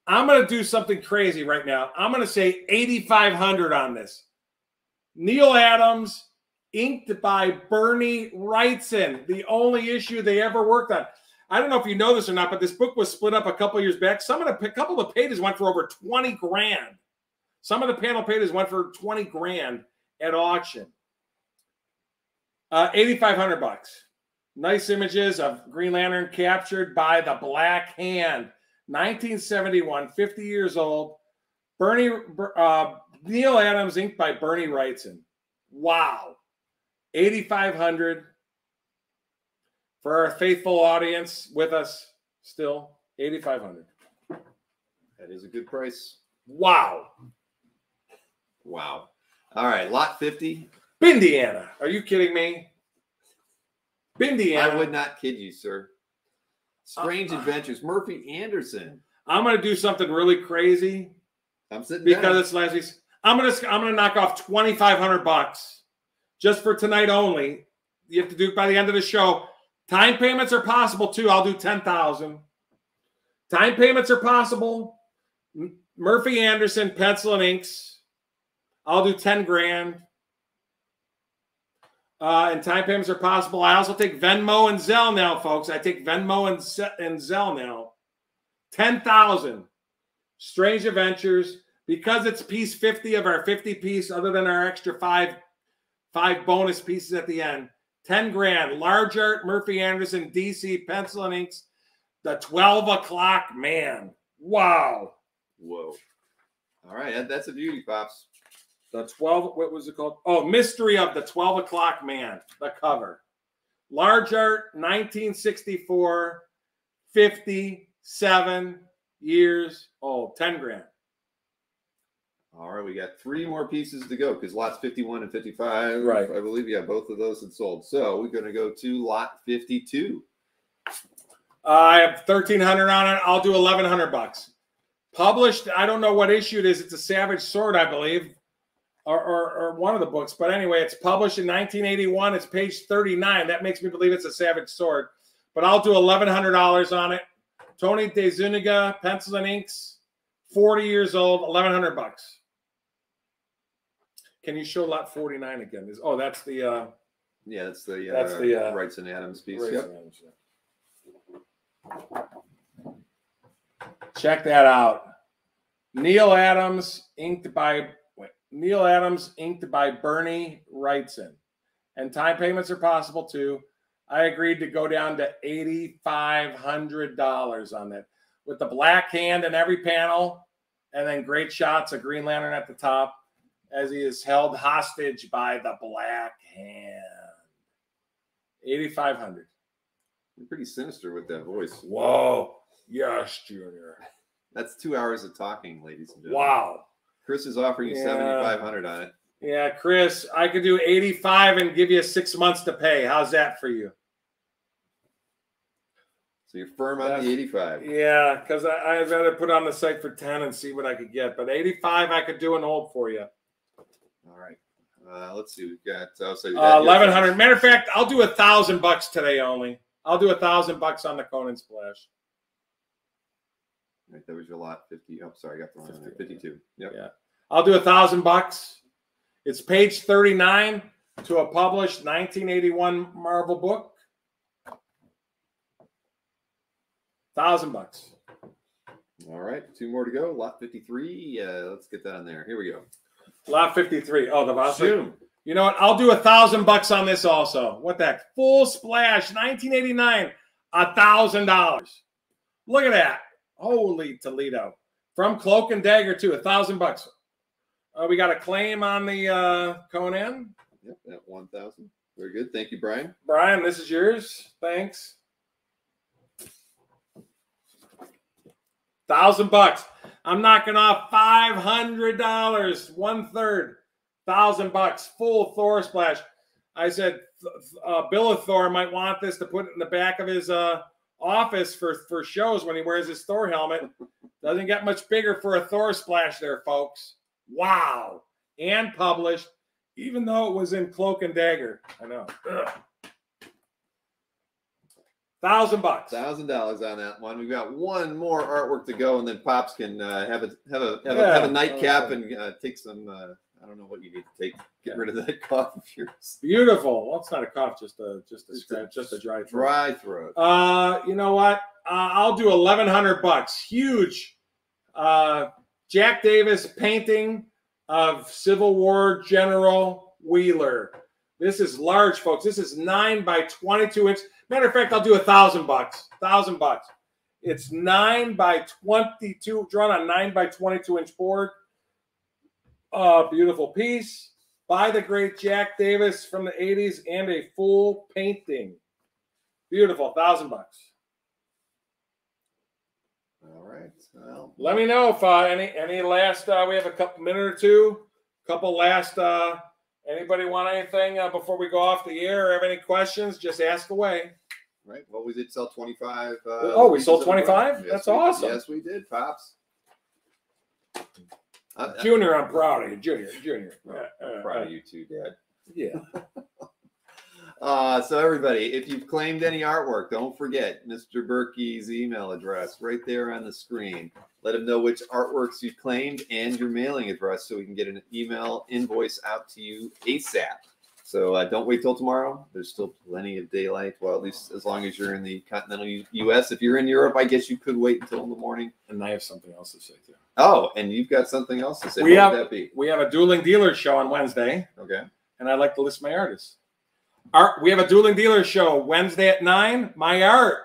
I'm going to do something crazy right now. I'm going to say 8,500 on this. Neal Adams, inked by Bernie Wrightson. The only issue they ever worked on. I don't know if you know this or not, but this book was split up a couple years back. Some of the a couple of pages went for over 20 grand. Some of the panel pages went for 20 grand at auction. Uh, 8,500 bucks. Nice images of Green Lantern captured by the Black Hand. 1971, 50 years old. Bernie uh, Neal Adams inked by Bernie Wrightson. Wow. 8,500 for our faithful audience with us still. 8,500. That is a good price. Wow. Wow. All right, lot 50. Bindiana. Are you kidding me? Bindiana. I would not kid you, sir. Strange Uh, uh. Adventures. Murphy Anderson. I'm going to do something really crazy. I'm sitting because down. it's last week's. I'm gonna I'm gonna knock off twenty five hundred bucks just for tonight only. You have to do it by the end of the show. Time payments are possible too. I'll do ten thousand. Time payments are possible. M- Murphy Anderson pencil and inks. I'll do ten grand. Uh, and time payments are possible. I also take Venmo and Zelle now, folks. I take Venmo and, Z- and Zelle now. Ten thousand. Strange Adventures, because it's piece 50 of our 50 piece, other than our extra five five bonus pieces at the end. 10 grand. Large art, Murphy Anderson, DC, pencil and inks. The 12 o'clock man. Wow. Whoa. All right, that- that's a beauty, Pops. The 12, what was it called? Oh, Mystery of the 12 o'clock man, the cover. Large art, 1964, 57 years old, 10 grand. All right, we got three more pieces to go because lots 51 and 55, Right. I believe, yeah, both of those had sold. So we're going to go to lot 52. Uh, I have thirteen hundred on it. I'll do eleven hundred bucks. Published. I don't know what issue it is. It's a Savage Sword, I believe, or, or, or one of the books. But anyway, it's published in 1981. It's page 39. That makes me believe it's a Savage Sword. But I'll do eleven hundred dollars on it. Tony De Zuniga, pencils and inks, forty years old, eleven hundred bucks. Can you show lot 49 again? Is oh, that's the uh, Yeah, that's the, uh, That's the, uh, Wrightson Adams piece. Yep. Adams, yeah. Check that out. Neal Adams, inked by Neal Adams, inked by Bernie Wrightson. And time payments are possible too. I agreed to go down to $8,500 on it with the black hand in every panel and then great shots of Green Lantern at the top as he is held hostage by the black hand. 8,500. You're pretty sinister with that voice. Whoa. Yes, Junior. That's two hours of talking, ladies and gentlemen. Wow. Chris is offering you Yeah. 7500 on it. Yeah, Chris, I could do 85 and give you six months to pay. How's that for you? So you're firm on That's- the 85. Yeah, because I I'd rather put on the site for 10 and see what I could get. But 85 I could do an hold for you. All right. Uh, let's see. We've got uh, got- 1100. Matter of fact, I'll do a thousand bucks today only. I'll do a thousand bucks on the Conan splash. Right, that was your lot 50. Oh, sorry, I got the wrong one. 50, 52. Yep. Yeah. I'll do a thousand bucks. It's page 39 to a published 1981 Marvel book. Thousand bucks. All right. Two more to go. Lot 53. Uh, let's get that on there. Here we go. Lot 53. Oh, the. Zoom. You know what? I'll do a thousand bucks on this also. What that? Full splash, 1989, a thousand dollars. Look at that. Holy Toledo. From Cloak and Dagger too, a thousand bucks. Uh, we got a claim on the uh, Conan. Yep, at one thousand. Very good. Thank you, Brian. Brian, this is yours. Thanks. Thousand bucks. I'm knocking off five hundred dollars, one third, thousand bucks, full Thor splash. I said uh, Bill Thor might want this to put in the back of his uh, office for for shows when he wears his Thor helmet. Doesn't get much bigger for a Thor splash there, folks. Wow. And published, even though it was in Cloak and Dagger. I know. Ugh. Thousand bucks. Thousand dollars on that one. We've got one more artwork to go, and then Pops can uh, have a have a have, a have a nightcap and uh, take some. Uh, I don't know what you need to take. Get rid of that cough of yours. Beautiful. Well, it's not a cough, just a just a Just a- scratch, just a dry throat. Dry throat. Uh, you know what? Uh, I'll do eleven hundred bucks. Huge. Uh, Jack Davis painting of Civil War General Wheeler. This is large, folks. This is nine by twenty-two inch. Matter of fact, I'll do a thousand bucks. Thousand bucks. It's nine by twenty-two, drawn on nine by twenty-two inch board. Uh, beautiful piece by the great Jack Davis from the 80s and a full painting. Beautiful, thousand bucks. All right. Well, Let me know if uh, any any last. Uh, we have a couple minute or two. Couple last. Uh, anybody want anything uh, before we go off the air? Or have any questions? Just ask away. right. Well, we did sell twenty five. Uh, Oh, we sold the 25? Yes, That's we- awesome. Yes, we did, Pops. I, I'm Junior, I'm proud of you. Junior, Junior. Uh, uh, proud of you too, Dad. Yeah. Uh, so everybody, if you've claimed any artwork, don't forget Mr. Burkey's email address right there on the screen. Let him know which artworks you claimed and your mailing address so we can get an email invoice out to you ASAP. So uh, don't wait till tomorrow. There's still plenty of daylight. Well, at least as long as you're in the continental U- U.S. If you're in Europe, I guess you could wait until in the morning. And I have something else to say too. Oh, and you've got something else to say. We what have- would that be? We have a dueling dealers show on Wednesday. Okay. and I'd like to list my artists. Art, we have a dueling dealers show Wednesday at nine. My art.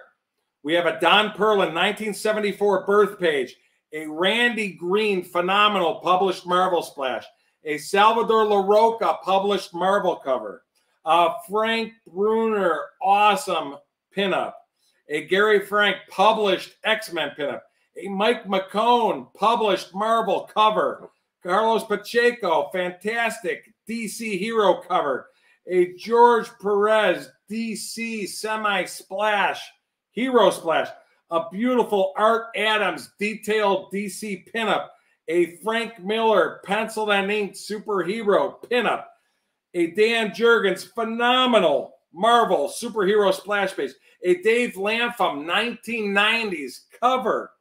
We have a Don Perlin 1974 birth page, a Randy Green phenomenal published Marvel splash, a Salvador Larroca published Marvel cover, a Frank Brunner awesome pinup, a Gary Frank published X Men pinup, a Mike McKone published Marvel cover, Carlos Pacheco fantastic DC hero cover, a George Perez DC semi splash, hero splash, a beautiful Art Adams detailed DC pinup, a Frank Miller penciled and inked superhero pinup, a Dan Jurgens phenomenal Marvel superhero splash page, a Dave Lapham 1990s cover,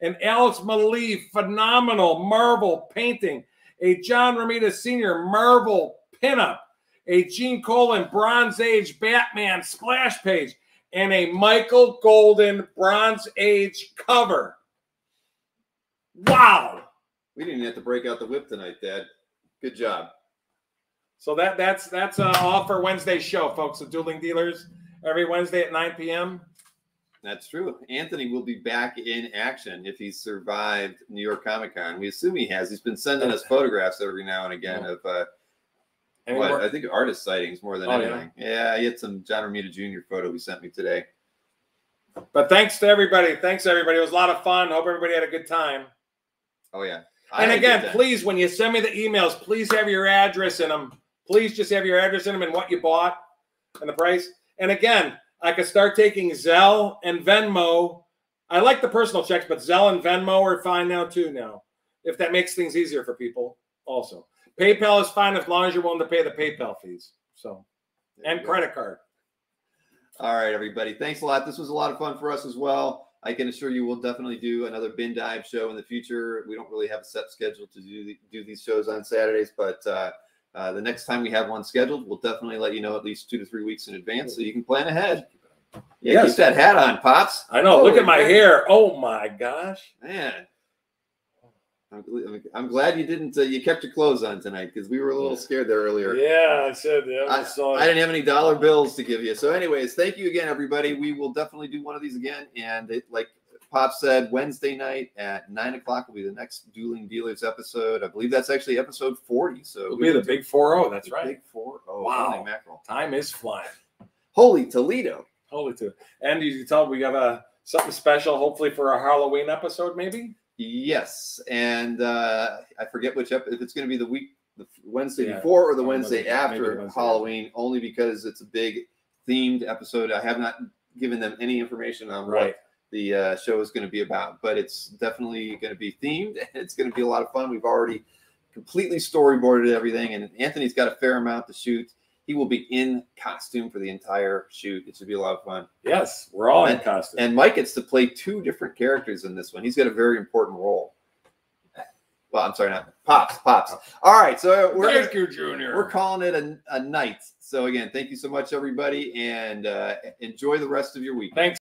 an Alex Maleev phenomenal Marvel painting, a John Romita Sr. Marvel pinup, a Gene Colan Bronze Age Batman splash page, and a Michael Golden Bronze Age cover. Wow! We didn't have to break out the whip tonight, Dad. Good job. So that that's that's uh, all for Wednesday's show, folks. The Dueling Dealers every Wednesday at 9 p.m. That's true. Anthony will be back in action if he's survived New York Comic Con. We assume he has. He's been sending us photographs every now and again of uh, what I think artist sightings more than Oh, yeah. anything. Yeah. he had some John Romita Jr. photo he sent me today. But thanks to everybody. Thanks everybody. It was a lot of fun. Hope everybody had a good time. Oh yeah. And again, please, when you send me the emails, please have your address in them. Please just have your address in them and what you bought and the price. And again, I could start taking Zelle and Venmo. I like the personal checks, but Zelle and Venmo are fine now too. Now, if that makes things easier for people, also PayPal is fine as long as you're willing to pay the PayPal fees. So and credit card. All right, everybody. Thanks a lot. This was a lot of fun for us as well. I can assure you we'll definitely do another bin dive show in the future. We don't really have a set schedule to do the, do these shows on Saturdays, but uh, uh, the next time we have one scheduled, we'll definitely let you know at least two to three weeks in advance so you can plan ahead. Yeah, Yes. keep that hat on, pops. I know. look at my crap. hair. Oh my gosh. man. I'm, glad you didn't. Uh, you kept your clothes on tonight because we were a little scared there earlier. Yeah, I said. Yeah, I, I didn't have any dollar bills to give you. So, anyways, thank you again, everybody. We will definitely do one of these again. And it, like Pop said Wednesday night at nine o'clock will be the next Dueling Dealers episode. I believe that's actually episode forty. So It'll be the big four zero. That's right. Big four. Oh, Wow. mackerel! Time is flying. Holy Toledo! Holy Toledo. and you can tell we have a something special, hopefully for our Halloween episode, maybe. Yes, and uh, I forget which ep- if it's going to be the week, the Wednesday Yeah, before or the Wednesday maybe after Wednesday Halloween, only because it's a big themed episode. I have not given them any information on Right. what the uh, show is going to be about, but it's definitely going to be themed. and It's going to be a lot of fun. We've already completely storyboarded everything, and Anthony's got a fair amount to shoot. He will be in costume for the entire shoot. It should be a lot of fun. Yes, we're all in costume. And Mike gets to play two different characters in this one. He's got a very important role. Well, I'm sorry, not Pops. Pops. All right, so we're Thank you, Junior. we're calling it a, a night. So again, thank you so much, everybody, and uh, enjoy the rest of your week. Thanks.